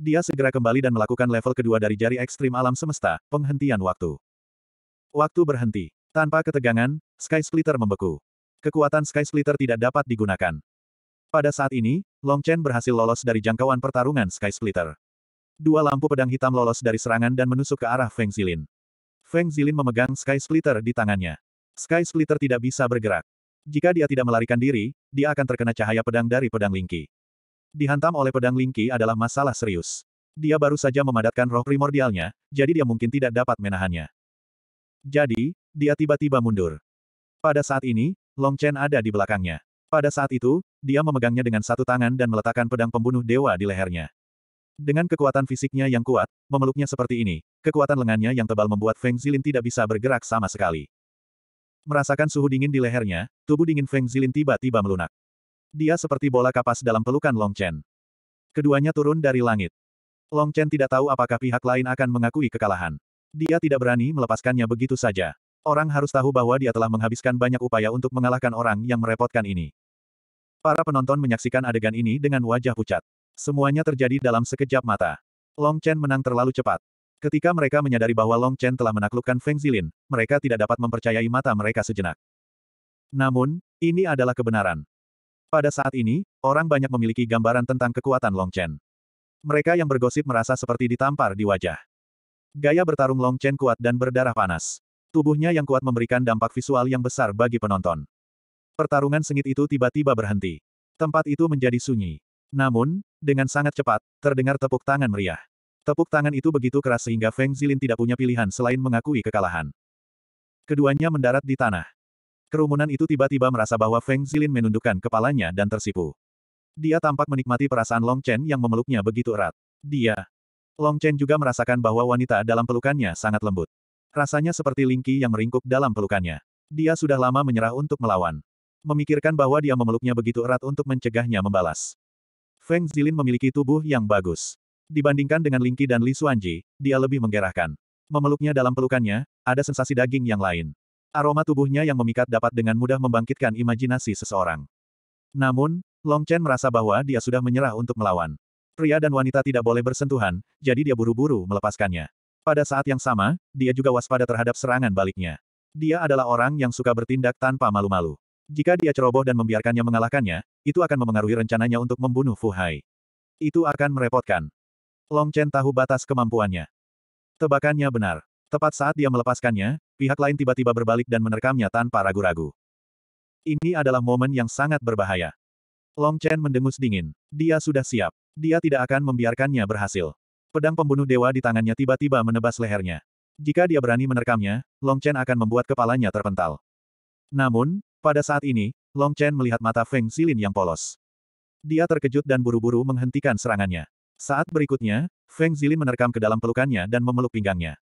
Dia segera kembali dan melakukan level kedua dari jari ekstrim alam semesta, penghentian waktu. Waktu berhenti. Tanpa ketegangan, Sky Splitter membeku. Kekuatan Sky Splitter tidak dapat digunakan. Pada saat ini, Long Chen berhasil lolos dari jangkauan pertarungan Sky Splitter. Dua lampu pedang hitam lolos dari serangan dan menusuk ke arah Feng Zilin. Feng Zilin memegang Sky Splitter di tangannya. Sky Splitter tidak bisa bergerak. Jika dia tidak melarikan diri, dia akan terkena cahaya pedang dari pedang Lingki. Dihantam oleh pedang Lingki adalah masalah serius. Dia baru saja memadatkan roh primordialnya, jadi dia mungkin tidak dapat menahannya. Jadi, dia tiba-tiba mundur. Pada saat ini, Long Chen ada di belakangnya. Pada saat itu, dia memegangnya dengan satu tangan dan meletakkan pedang pembunuh dewa di lehernya. Dengan kekuatan fisiknya yang kuat, memeluknya seperti ini, kekuatan lengannya yang tebal membuat Feng Zilin tidak bisa bergerak sama sekali. Merasakan suhu dingin di lehernya, tubuh dingin Feng Zilin tiba-tiba melunak. Dia seperti bola kapas dalam pelukan Long Chen. Keduanya turun dari langit. Long Chen tidak tahu apakah pihak lain akan mengakui kekalahan. Dia tidak berani melepaskannya begitu saja. Orang harus tahu bahwa dia telah menghabiskan banyak upaya untuk mengalahkan orang yang merepotkan ini. Para penonton menyaksikan adegan ini dengan wajah pucat. Semuanya terjadi dalam sekejap mata. Long Chen menang terlalu cepat. Ketika mereka menyadari bahwa Long Chen telah menaklukkan Feng Zilin, mereka tidak dapat mempercayai mata mereka sejenak. Namun, ini adalah kebenaran. Pada saat ini, orang banyak memiliki gambaran tentang kekuatan Long Chen. Mereka yang bergosip merasa seperti ditampar di wajah. Gaya bertarung Long Chen kuat dan berdarah panas. Tubuhnya yang kuat memberikan dampak visual yang besar bagi penonton. Pertarungan sengit itu tiba-tiba berhenti. Tempat itu menjadi sunyi. Namun, dengan sangat cepat, terdengar tepuk tangan meriah. Tepuk tangan itu begitu keras sehingga Feng Zilin tidak punya pilihan selain mengakui kekalahan. Keduanya mendarat di tanah. Kerumunan itu tiba-tiba merasa bahwa Feng Zilin menundukkan kepalanya dan tersipu. Dia tampak menikmati perasaan Long Chen yang memeluknya begitu erat. Dia, Long Chen juga merasakan bahwa wanita dalam pelukannya sangat lembut. Rasanya seperti Lingki yang meringkuk dalam pelukannya. Dia sudah lama menyerah untuk melawan. Memikirkan bahwa dia memeluknya begitu erat untuk mencegahnya membalas. Feng Zilin memiliki tubuh yang bagus. Dibandingkan dengan Lingki dan Li Xuanji, dia lebih menggerahkan. Memeluknya dalam pelukannya, ada sensasi daging yang lain. Aroma tubuhnya yang memikat dapat dengan mudah membangkitkan imajinasi seseorang. Namun, Long Chen merasa bahwa dia sudah menyerah untuk melawan. Pria dan wanita tidak boleh bersentuhan, jadi dia buru-buru melepaskannya. Pada saat yang sama, dia juga waspada terhadap serangan baliknya. Dia adalah orang yang suka bertindak tanpa malu-malu. Jika dia ceroboh dan membiarkannya mengalahkannya, itu akan memengaruhi rencananya untuk membunuh Fu Hai. Itu akan merepotkan. Long Chen tahu batas kemampuannya. Tebakannya benar. Tepat saat dia melepaskannya, pihak lain tiba-tiba berbalik dan menerkamnya tanpa ragu-ragu. Ini adalah momen yang sangat berbahaya. Long Chen mendengus dingin. Dia sudah siap. Dia tidak akan membiarkannya berhasil. Pedang pembunuh dewa di tangannya tiba-tiba menebas lehernya. Jika dia berani menerkamnya, Long Chen akan membuat kepalanya terpental. Namun, pada saat ini, Long Chen melihat mata Feng Zilin yang polos. Dia terkejut dan buru-buru menghentikan serangannya. Saat berikutnya, Feng Zilin menerkam ke dalam pelukannya dan memeluk pinggangnya.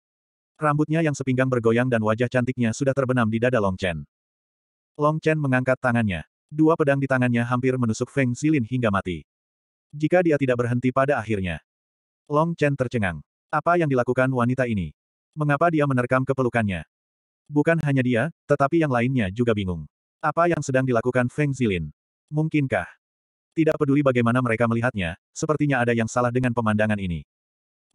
Rambutnya yang sepinggang bergoyang dan wajah cantiknya sudah terbenam di dada Long Chen. Long Chen mengangkat tangannya. Dua pedang di tangannya hampir menusuk Feng Zilin hingga mati. Jika dia tidak berhenti pada akhirnya. Long Chen tercengang. Apa yang dilakukan wanita ini? Mengapa dia menerkam ke pelukannya? Bukan hanya dia, tetapi yang lainnya juga bingung. Apa yang sedang dilakukan Feng Zilin? Mungkinkah? Tidak peduli bagaimana mereka melihatnya, sepertinya ada yang salah dengan pemandangan ini.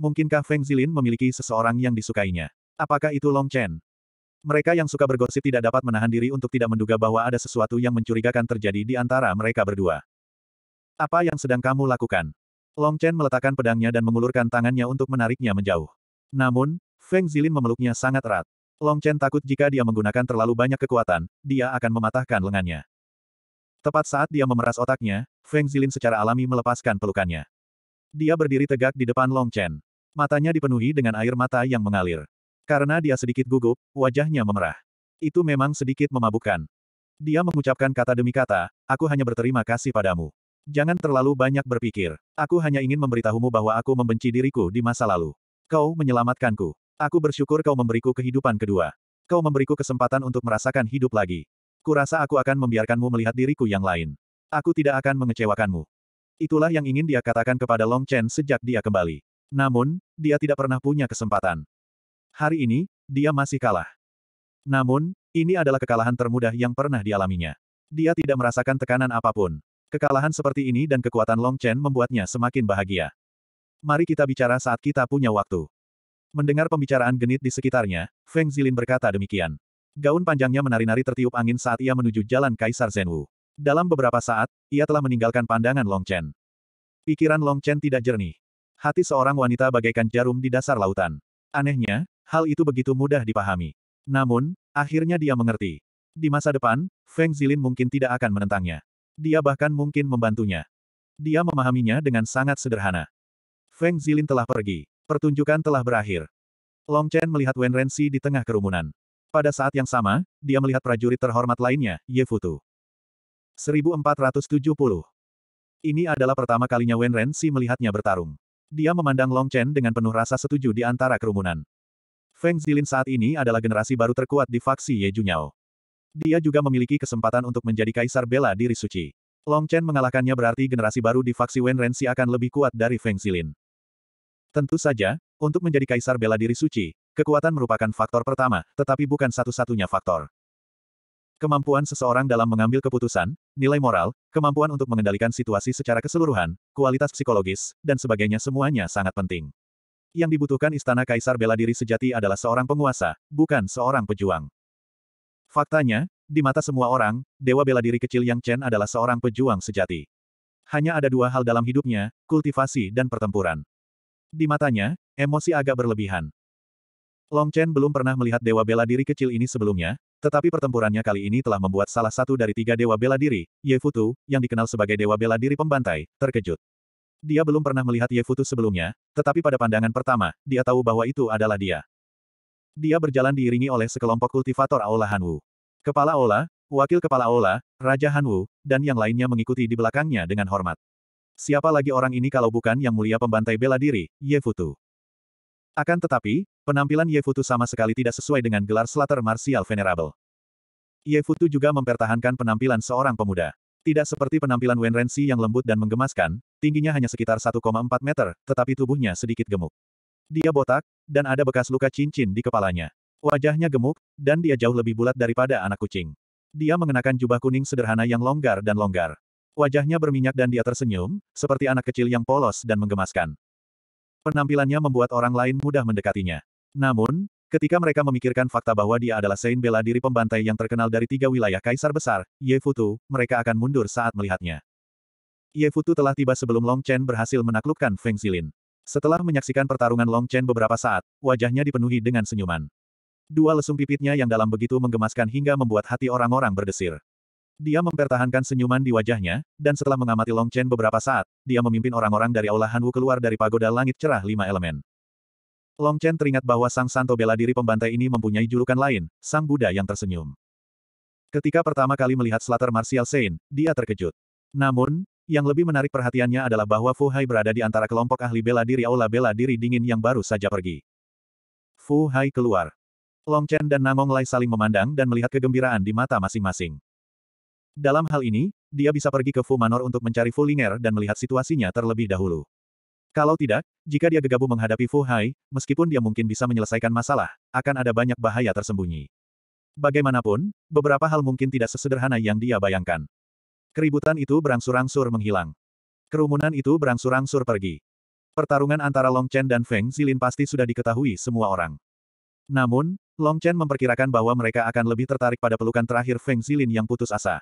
Mungkinkah Feng Zilin memiliki seseorang yang disukainya? Apakah itu Long Chen? Mereka yang suka bergosip tidak dapat menahan diri untuk tidak menduga bahwa ada sesuatu yang mencurigakan terjadi di antara mereka berdua. Apa yang sedang kamu lakukan? Long Chen meletakkan pedangnya dan mengulurkan tangannya untuk menariknya menjauh. Namun, Feng Zilin memeluknya sangat erat. Long Chen takut jika dia menggunakan terlalu banyak kekuatan, dia akan mematahkan lengannya. Tepat saat dia memeras otaknya, Feng Zilin secara alami melepaskan pelukannya. Dia berdiri tegak di depan Long Chen. Matanya dipenuhi dengan air mata yang mengalir. Karena dia sedikit gugup, wajahnya memerah. Itu memang sedikit memabukkan. Dia mengucapkan kata demi kata, aku hanya berterima kasih padamu. Jangan terlalu banyak berpikir. Aku hanya ingin memberitahumu bahwa aku membenci diriku di masa lalu. Kau menyelamatkanku. Aku bersyukur kau memberiku kehidupan kedua. Kau memberiku kesempatan untuk merasakan hidup lagi. Kurasa aku akan membiarkanmu melihat diriku yang lain. Aku tidak akan mengecewakanmu. Itulah yang ingin dia katakan kepada Long Chen sejak dia kembali. Namun, dia tidak pernah punya kesempatan. Hari ini, dia masih kalah. Namun, ini adalah kekalahan termudah yang pernah dialaminya. Dia tidak merasakan tekanan apa pun. Kekalahan seperti ini dan kekuatan Long Chen membuatnya semakin bahagia. Mari kita bicara saat kita punya waktu. Mendengar pembicaraan genit di sekitarnya, Feng Zilin berkata demikian. Gaun panjangnya menari-nari tertiup angin saat ia menuju jalan Kaisar Zhenwu. Dalam beberapa saat, ia telah meninggalkan pandangan Long Chen. Pikiran Long Chen tidak jernih. Hati seorang wanita bagaikan jarum di dasar lautan. Anehnya, hal itu begitu mudah dipahami. Namun, akhirnya dia mengerti. Di masa depan, Feng Zilin mungkin tidak akan menentangnya. Dia bahkan mungkin membantunya. Dia memahaminya dengan sangat sederhana. Feng Zilin telah pergi. Pertunjukan telah berakhir. Long Chen melihat Wen Renzi di tengah kerumunan. Pada saat yang sama, dia melihat prajurit terhormat lainnya, Ye Futu. 1470. Ini adalah pertama kalinya Wen Renzi melihatnya bertarung. Dia memandang Long Chen dengan penuh rasa setuju di antara kerumunan. Feng Zilin saat ini adalah generasi baru terkuat di faksi Ye Junyao. Dia juga memiliki kesempatan untuk menjadi kaisar bela diri suci. Long Chen mengalahkannya berarti generasi baru di faksi Wen Renzi akan lebih kuat dari Feng Xilin. Tentu saja, untuk menjadi kaisar bela diri suci, kekuatan merupakan faktor pertama, tetapi bukan satu-satunya faktor. Kemampuan seseorang dalam mengambil keputusan, nilai moral, kemampuan untuk mengendalikan situasi secara keseluruhan, kualitas psikologis, dan sebagainya semuanya sangat penting. Yang dibutuhkan istana kaisar bela diri sejati adalah seorang penguasa, bukan seorang pejuang. Faktanya, di mata semua orang, dewa bela diri kecil Yang Chen adalah seorang pejuang sejati. Hanya ada dua hal dalam hidupnya, kultivasi dan pertempuran. Di matanya, emosi agak berlebihan. Long Chen belum pernah melihat dewa bela diri kecil ini sebelumnya, tetapi pertempurannya kali ini telah membuat salah satu dari tiga dewa bela diri, Ye Futu, yang dikenal sebagai dewa bela diri pembantai, terkejut. Dia belum pernah melihat Ye Futu sebelumnya, tetapi pada pandangan pertama, dia tahu bahwa itu adalah dia. Dia berjalan diiringi oleh sekelompok kultivator Aula Hanwu. Kepala Aula, Wakil Kepala Aula, Raja Hanwu, dan yang lainnya mengikuti di belakangnya dengan hormat. Siapa lagi orang ini kalau bukan yang mulia pembantai bela diri, Ye Futu. Akan tetapi, penampilan Ye Futu sama sekali tidak sesuai dengan gelar Slater Martial Venerable. Ye Futu juga mempertahankan penampilan seorang pemuda. Tidak seperti penampilan Wen Renzi yang lembut dan menggemaskan, tingginya hanya sekitar 1,4 meter, tetapi tubuhnya sedikit gemuk. Dia botak, dan ada bekas luka cincin di kepalanya. Wajahnya gemuk, dan dia jauh lebih bulat daripada anak kucing. Dia mengenakan jubah kuning sederhana yang longgar dan longgar. Wajahnya berminyak dan dia tersenyum, seperti anak kecil yang polos dan menggemaskan. Penampilannya membuat orang lain mudah mendekatinya. Namun, ketika mereka memikirkan fakta bahwa dia adalah Saint bela diri pembantai yang terkenal dari tiga wilayah kaisar besar, Ye Futu, mereka akan mundur saat melihatnya. Ye Futu telah tiba sebelum Long Chen berhasil menaklukkan Feng Xilin. Setelah menyaksikan pertarungan Long Chen beberapa saat, wajahnya dipenuhi dengan senyuman. Dua lesung pipitnya yang dalam begitu menggemaskan hingga membuat hati orang-orang berdesir. Dia mempertahankan senyuman di wajahnya, dan setelah mengamati Long Chen beberapa saat, dia memimpin orang-orang dari Aula Hanwu keluar dari pagoda langit cerah lima elemen. Long Chen teringat bahwa sang santo bela diri pembantai ini mempunyai julukan lain, Sang Buddha yang tersenyum. Ketika pertama kali melihat Slater Martial Saint, dia terkejut. Namun, yang lebih menarik perhatiannya adalah bahwa Fu Hai berada di antara kelompok ahli bela diri aula bela diri dingin yang baru saja pergi. Fu Hai keluar. Long Chen dan Namong Lai saling memandang dan melihat kegembiraan di mata masing-masing. Dalam hal ini, dia bisa pergi ke Fu Manor untuk mencari Fu Linger dan melihat situasinya terlebih dahulu. Kalau tidak, jika dia gegabah menghadapi Fu Hai, meskipun dia mungkin bisa menyelesaikan masalah, akan ada banyak bahaya tersembunyi. Bagaimanapun, beberapa hal mungkin tidak sesederhana yang dia bayangkan. Keributan itu berangsur-angsur menghilang. Kerumunan itu berangsur-angsur pergi. Pertarungan antara Long Chen dan Feng Zilin pasti sudah diketahui semua orang. Namun, Long Chen memperkirakan bahwa mereka akan lebih tertarik pada pelukan terakhir Feng Zilin yang putus asa.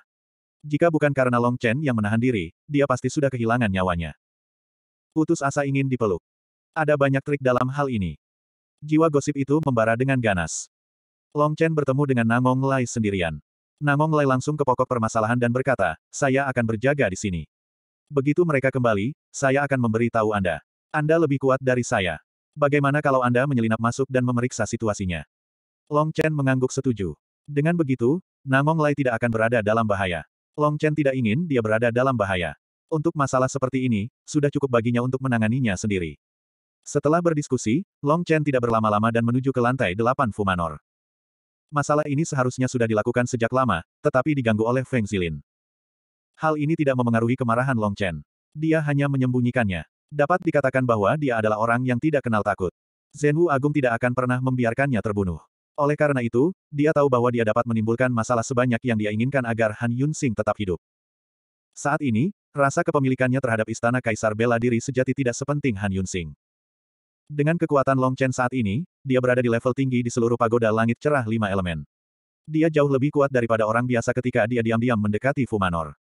Jika bukan karena Long Chen yang menahan diri, dia pasti sudah kehilangan nyawanya. Putus asa ingin dipeluk. Ada banyak trik dalam hal ini. Jiwa gosip itu membara dengan ganas. Long Chen bertemu dengan Nangong Lai sendirian. Nangong Lai langsung ke pokok permasalahan dan berkata, saya akan berjaga di sini. Begitu mereka kembali, saya akan memberi tahu Anda. Anda lebih kuat dari saya. Bagaimana kalau Anda menyelinap masuk dan memeriksa situasinya? Long Chen mengangguk setuju. Dengan begitu, Nangong Lai tidak akan berada dalam bahaya. Long Chen tidak ingin dia berada dalam bahaya. Untuk masalah seperti ini, sudah cukup baginya untuk menanganinya sendiri. Setelah berdiskusi, Long Chen tidak berlama-lama dan menuju ke lantai delapan Fumanor. Masalah ini seharusnya sudah dilakukan sejak lama, tetapi diganggu oleh Feng Zilin. Hal ini tidak memengaruhi kemarahan Long Chen. Dia hanya menyembunyikannya. Dapat dikatakan bahwa dia adalah orang yang tidak kenal takut. Zenwu Agung tidak akan pernah membiarkannya terbunuh. Oleh karena itu, dia tahu bahwa dia dapat menimbulkan masalah sebanyak yang dia inginkan agar Han Yunsing tetap hidup. Saat ini, rasa kepemilikannya terhadap istana Kaisar Bela Diri sejati tidak sepenting Han Yunsing. Dengan kekuatan Long Chen saat ini, dia berada di level tinggi di seluruh pagoda langit cerah lima elemen. Dia jauh lebih kuat daripada orang biasa ketika dia diam-diam mendekati Fu Manor.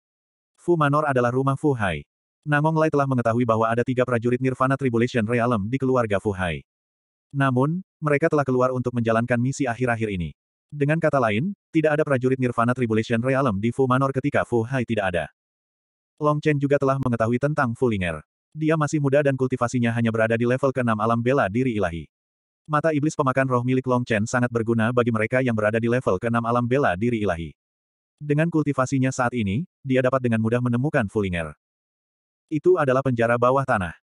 Fu Manor adalah rumah Fu Hai. Namong Lai telah mengetahui bahwa ada tiga prajurit Nirvana Tribulation Realm di keluarga Fu Hai. Namun, mereka telah keluar untuk menjalankan misi akhir-akhir ini. Dengan kata lain, tidak ada prajurit Nirvana Tribulation Realm di Fu Manor ketika Fu Hai tidak ada. Long Chen juga telah mengetahui tentang Fu Linger. Dia masih muda dan kultivasinya hanya berada di level ke-6 alam bela diri ilahi. Mata iblis pemakan roh milik Long Chen sangat berguna bagi mereka yang berada di level ke-6 alam bela diri ilahi. Dengan kultivasinya saat ini, dia dapat dengan mudah menemukan Fullinger. Itu adalah penjara bawah tanah.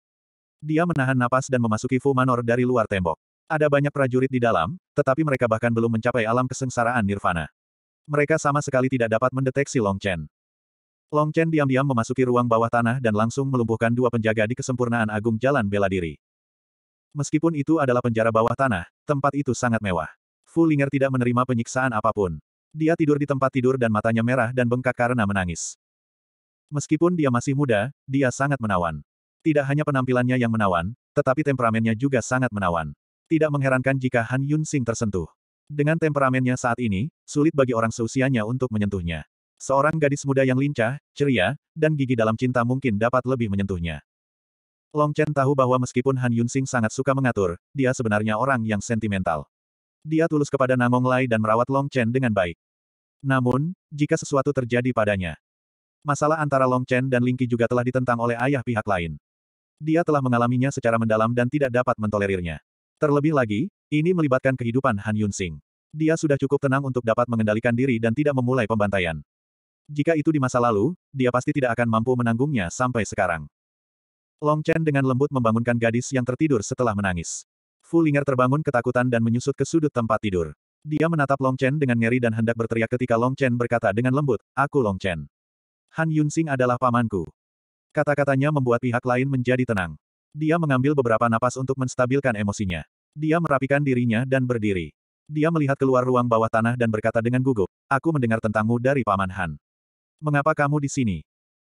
Dia menahan napas dan memasuki Fu Manor dari luar tembok. Ada banyak prajurit di dalam, tetapi mereka bahkan belum mencapai alam kesengsaraan nirvana. Mereka sama sekali tidak dapat mendeteksi Long Chen. Long Chen diam-diam memasuki ruang bawah tanah dan langsung melumpuhkan dua penjaga di kesempurnaan agung jalan bela diri. Meskipun itu adalah penjara bawah tanah, tempat itu sangat mewah. Fu Linger tidak menerima penyiksaan apa pun. Dia tidur di tempat tidur dan matanya merah dan bengkak karena menangis. Meskipun dia masih muda, dia sangat menawan. Tidak hanya penampilannya yang menawan, tetapi temperamennya juga sangat menawan. Tidak mengherankan jika Han Yun Sing tersentuh. Dengan temperamennya saat ini, sulit bagi orang seusianya untuk menyentuhnya. Seorang gadis muda yang lincah, ceria, dan gigi dalam cinta mungkin dapat lebih menyentuhnya. Long Chen tahu bahwa meskipun Han Yunsing sangat suka mengatur, dia sebenarnya orang yang sentimental. Dia tulus kepada Namong Lai dan merawat Long Chen dengan baik. Namun, jika sesuatu terjadi padanya, masalah antara Long Chen dan Lingqi juga telah ditentang oleh ayah pihak lain. Dia telah mengalaminya secara mendalam dan tidak dapat mentolerirnya. Terlebih lagi, ini melibatkan kehidupan Han Yunsing. Dia sudah cukup tenang untuk dapat mengendalikan diri dan tidak memulai pembantaian. Jika itu di masa lalu, dia pasti tidak akan mampu menanggungnya sampai sekarang. Long Chen dengan lembut membangunkan gadis yang tertidur setelah menangis. Fu Linger terbangun ketakutan dan menyusut ke sudut tempat tidur. Dia menatap Long Chen dengan ngeri dan hendak berteriak ketika Long Chen berkata dengan lembut, Aku Long Chen. Han Yunsing adalah pamanku. Kata-katanya membuat pihak lain menjadi tenang. Dia mengambil beberapa napas untuk menstabilkan emosinya. Dia merapikan dirinya dan berdiri. Dia melihat keluar ruang bawah tanah dan berkata dengan gugup, Aku mendengar tentangmu dari Paman Han. Mengapa kamu di sini?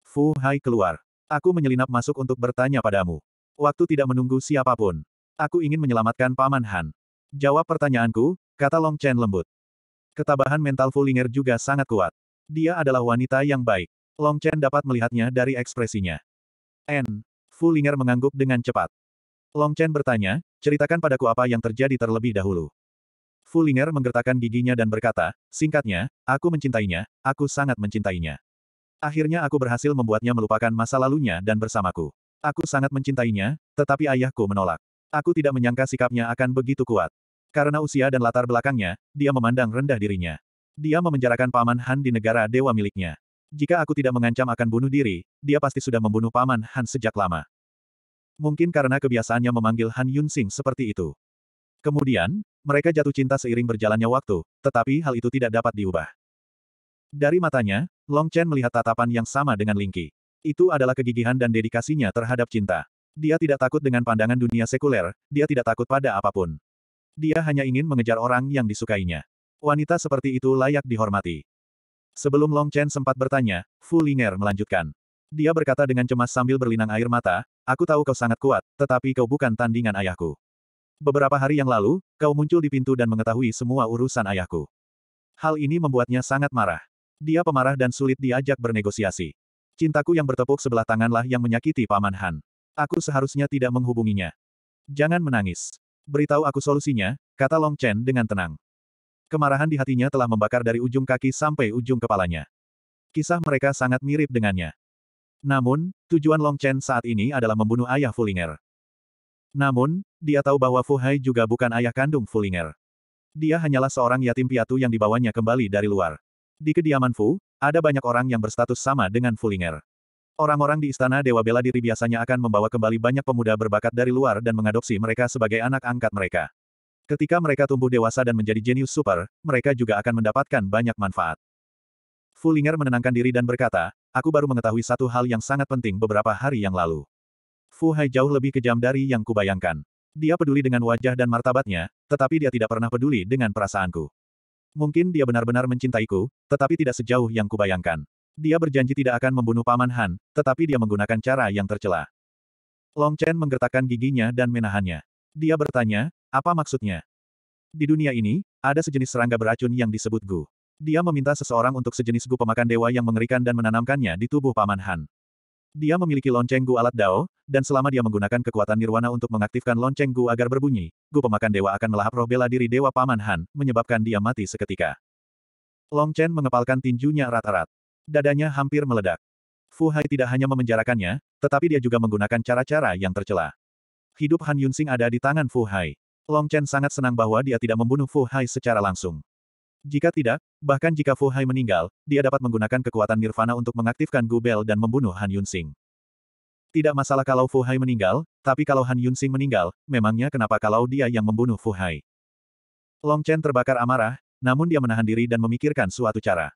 Fu Hai keluar. Aku menyelinap masuk untuk bertanya padamu. Waktu tidak menunggu siapa pun. Aku ingin menyelamatkan Paman Han. Jawab pertanyaanku, kata Long Chen lembut. Ketabahan mental Fu Linger juga sangat kuat. Dia adalah wanita yang baik. Long Chen dapat melihatnya dari ekspresinya. N. Fu Linger mengangguk dengan cepat. Long Chen bertanya, ceritakan padaku apa yang terjadi terlebih dahulu. Fu Linger menggertakkan giginya dan berkata, singkatnya, aku mencintainya, aku sangat mencintainya. Akhirnya aku berhasil membuatnya melupakan masa lalunya dan bersamaku. Aku sangat mencintainya, tetapi ayahku menolak. Aku tidak menyangka sikapnya akan begitu kuat. Karena usia dan latar belakangnya, dia memandang rendah dirinya. Dia memenjarakan Paman Han di negara dewa miliknya. Jika aku tidak mengancam akan bunuh diri, dia pasti sudah membunuh Paman Han sejak lama. Mungkin karena kebiasaannya memanggil Han Yunsing seperti itu. Kemudian, mereka jatuh cinta seiring berjalannya waktu, tetapi hal itu tidak dapat diubah. Dari matanya, Long Chen melihat tatapan yang sama dengan Lingqi. Itu adalah kegigihan dan dedikasinya terhadap cinta. Dia tidak takut dengan pandangan dunia sekuler, dia tidak takut pada apa pun. Dia hanya ingin mengejar orang yang disukainya. Wanita seperti itu layak dihormati. Sebelum Long Chen sempat bertanya, Fu Linger melanjutkan. Dia berkata dengan cemas sambil berlinang air mata, aku tahu kau sangat kuat, tetapi kau bukan tandingan ayahku. Beberapa hari yang lalu, kau muncul di pintu dan mengetahui semua urusan ayahku. Hal ini membuatnya sangat marah. Dia pemarah dan sulit diajak bernegosiasi. Cintaku yang bertepuk sebelah tanganlah yang menyakiti Paman Han. Aku seharusnya tidak menghubunginya. Jangan menangis. Beritahu aku solusinya, kata Long Chen dengan tenang. Kemarahan di hatinya telah membakar dari ujung kaki sampai ujung kepalanya. Kisah mereka sangat mirip dengannya. Namun, tujuan Long Chen saat ini adalah membunuh ayah Fulinger. Namun, dia tahu bahwa Fu Hai juga bukan ayah kandung Fulinger. Dia hanyalah seorang yatim piatu yang dibawanya kembali dari luar. Di kediaman Fu, ada banyak orang yang berstatus sama dengan Fulinger. Orang-orang di Istana Dewa Bela Diri biasanya akan membawa kembali banyak pemuda berbakat dari luar dan mengadopsi mereka sebagai anak angkat mereka. Ketika mereka tumbuh dewasa dan menjadi jenius super, mereka juga akan mendapatkan banyak manfaat. Fulinger menenangkan diri dan berkata, aku baru mengetahui satu hal yang sangat penting beberapa hari yang lalu. Fu Hai jauh lebih kejam dari yang kubayangkan. Dia peduli dengan wajah dan martabatnya, tetapi dia tidak pernah peduli dengan perasaanku. Mungkin dia benar-benar mencintaiku, tetapi tidak sejauh yang kubayangkan. Dia berjanji tidak akan membunuh Paman Han, tetapi dia menggunakan cara yang tercela. Long Chen menggertakkan giginya dan menahannya. Dia bertanya, apa maksudnya? Di dunia ini, ada sejenis serangga beracun yang disebut Gu. Dia meminta seseorang untuk sejenis Gu pemakan dewa yang mengerikan dan menanamkannya di tubuh Paman Han. Dia memiliki lonceng Gu alat Dao, dan selama dia menggunakan kekuatan nirwana untuk mengaktifkan lonceng Gu agar berbunyi, Gu pemakan dewa akan melahap roh bela diri dewa Paman Han, menyebabkan dia mati seketika. Long Chen mengepalkan tinjunya erat-erat. Dadanya hampir meledak. Fu Hai tidak hanya memenjarakannya, tetapi dia juga menggunakan cara-cara yang tercela. Hidup Han Yunsing ada di tangan Fu Hai. Long Chen sangat senang bahwa dia tidak membunuh Fu Hai secara langsung. Jika tidak, bahkan jika Fu Hai meninggal, dia dapat menggunakan kekuatan nirvana untuk mengaktifkan Gu Bell dan membunuh Han Yunsing. Tidak masalah kalau Fu Hai meninggal, tapi kalau Han Yunsing meninggal, memangnya kenapa kalau dia yang membunuh Fu Hai? Long Chen terbakar amarah, namun dia menahan diri dan memikirkan suatu cara.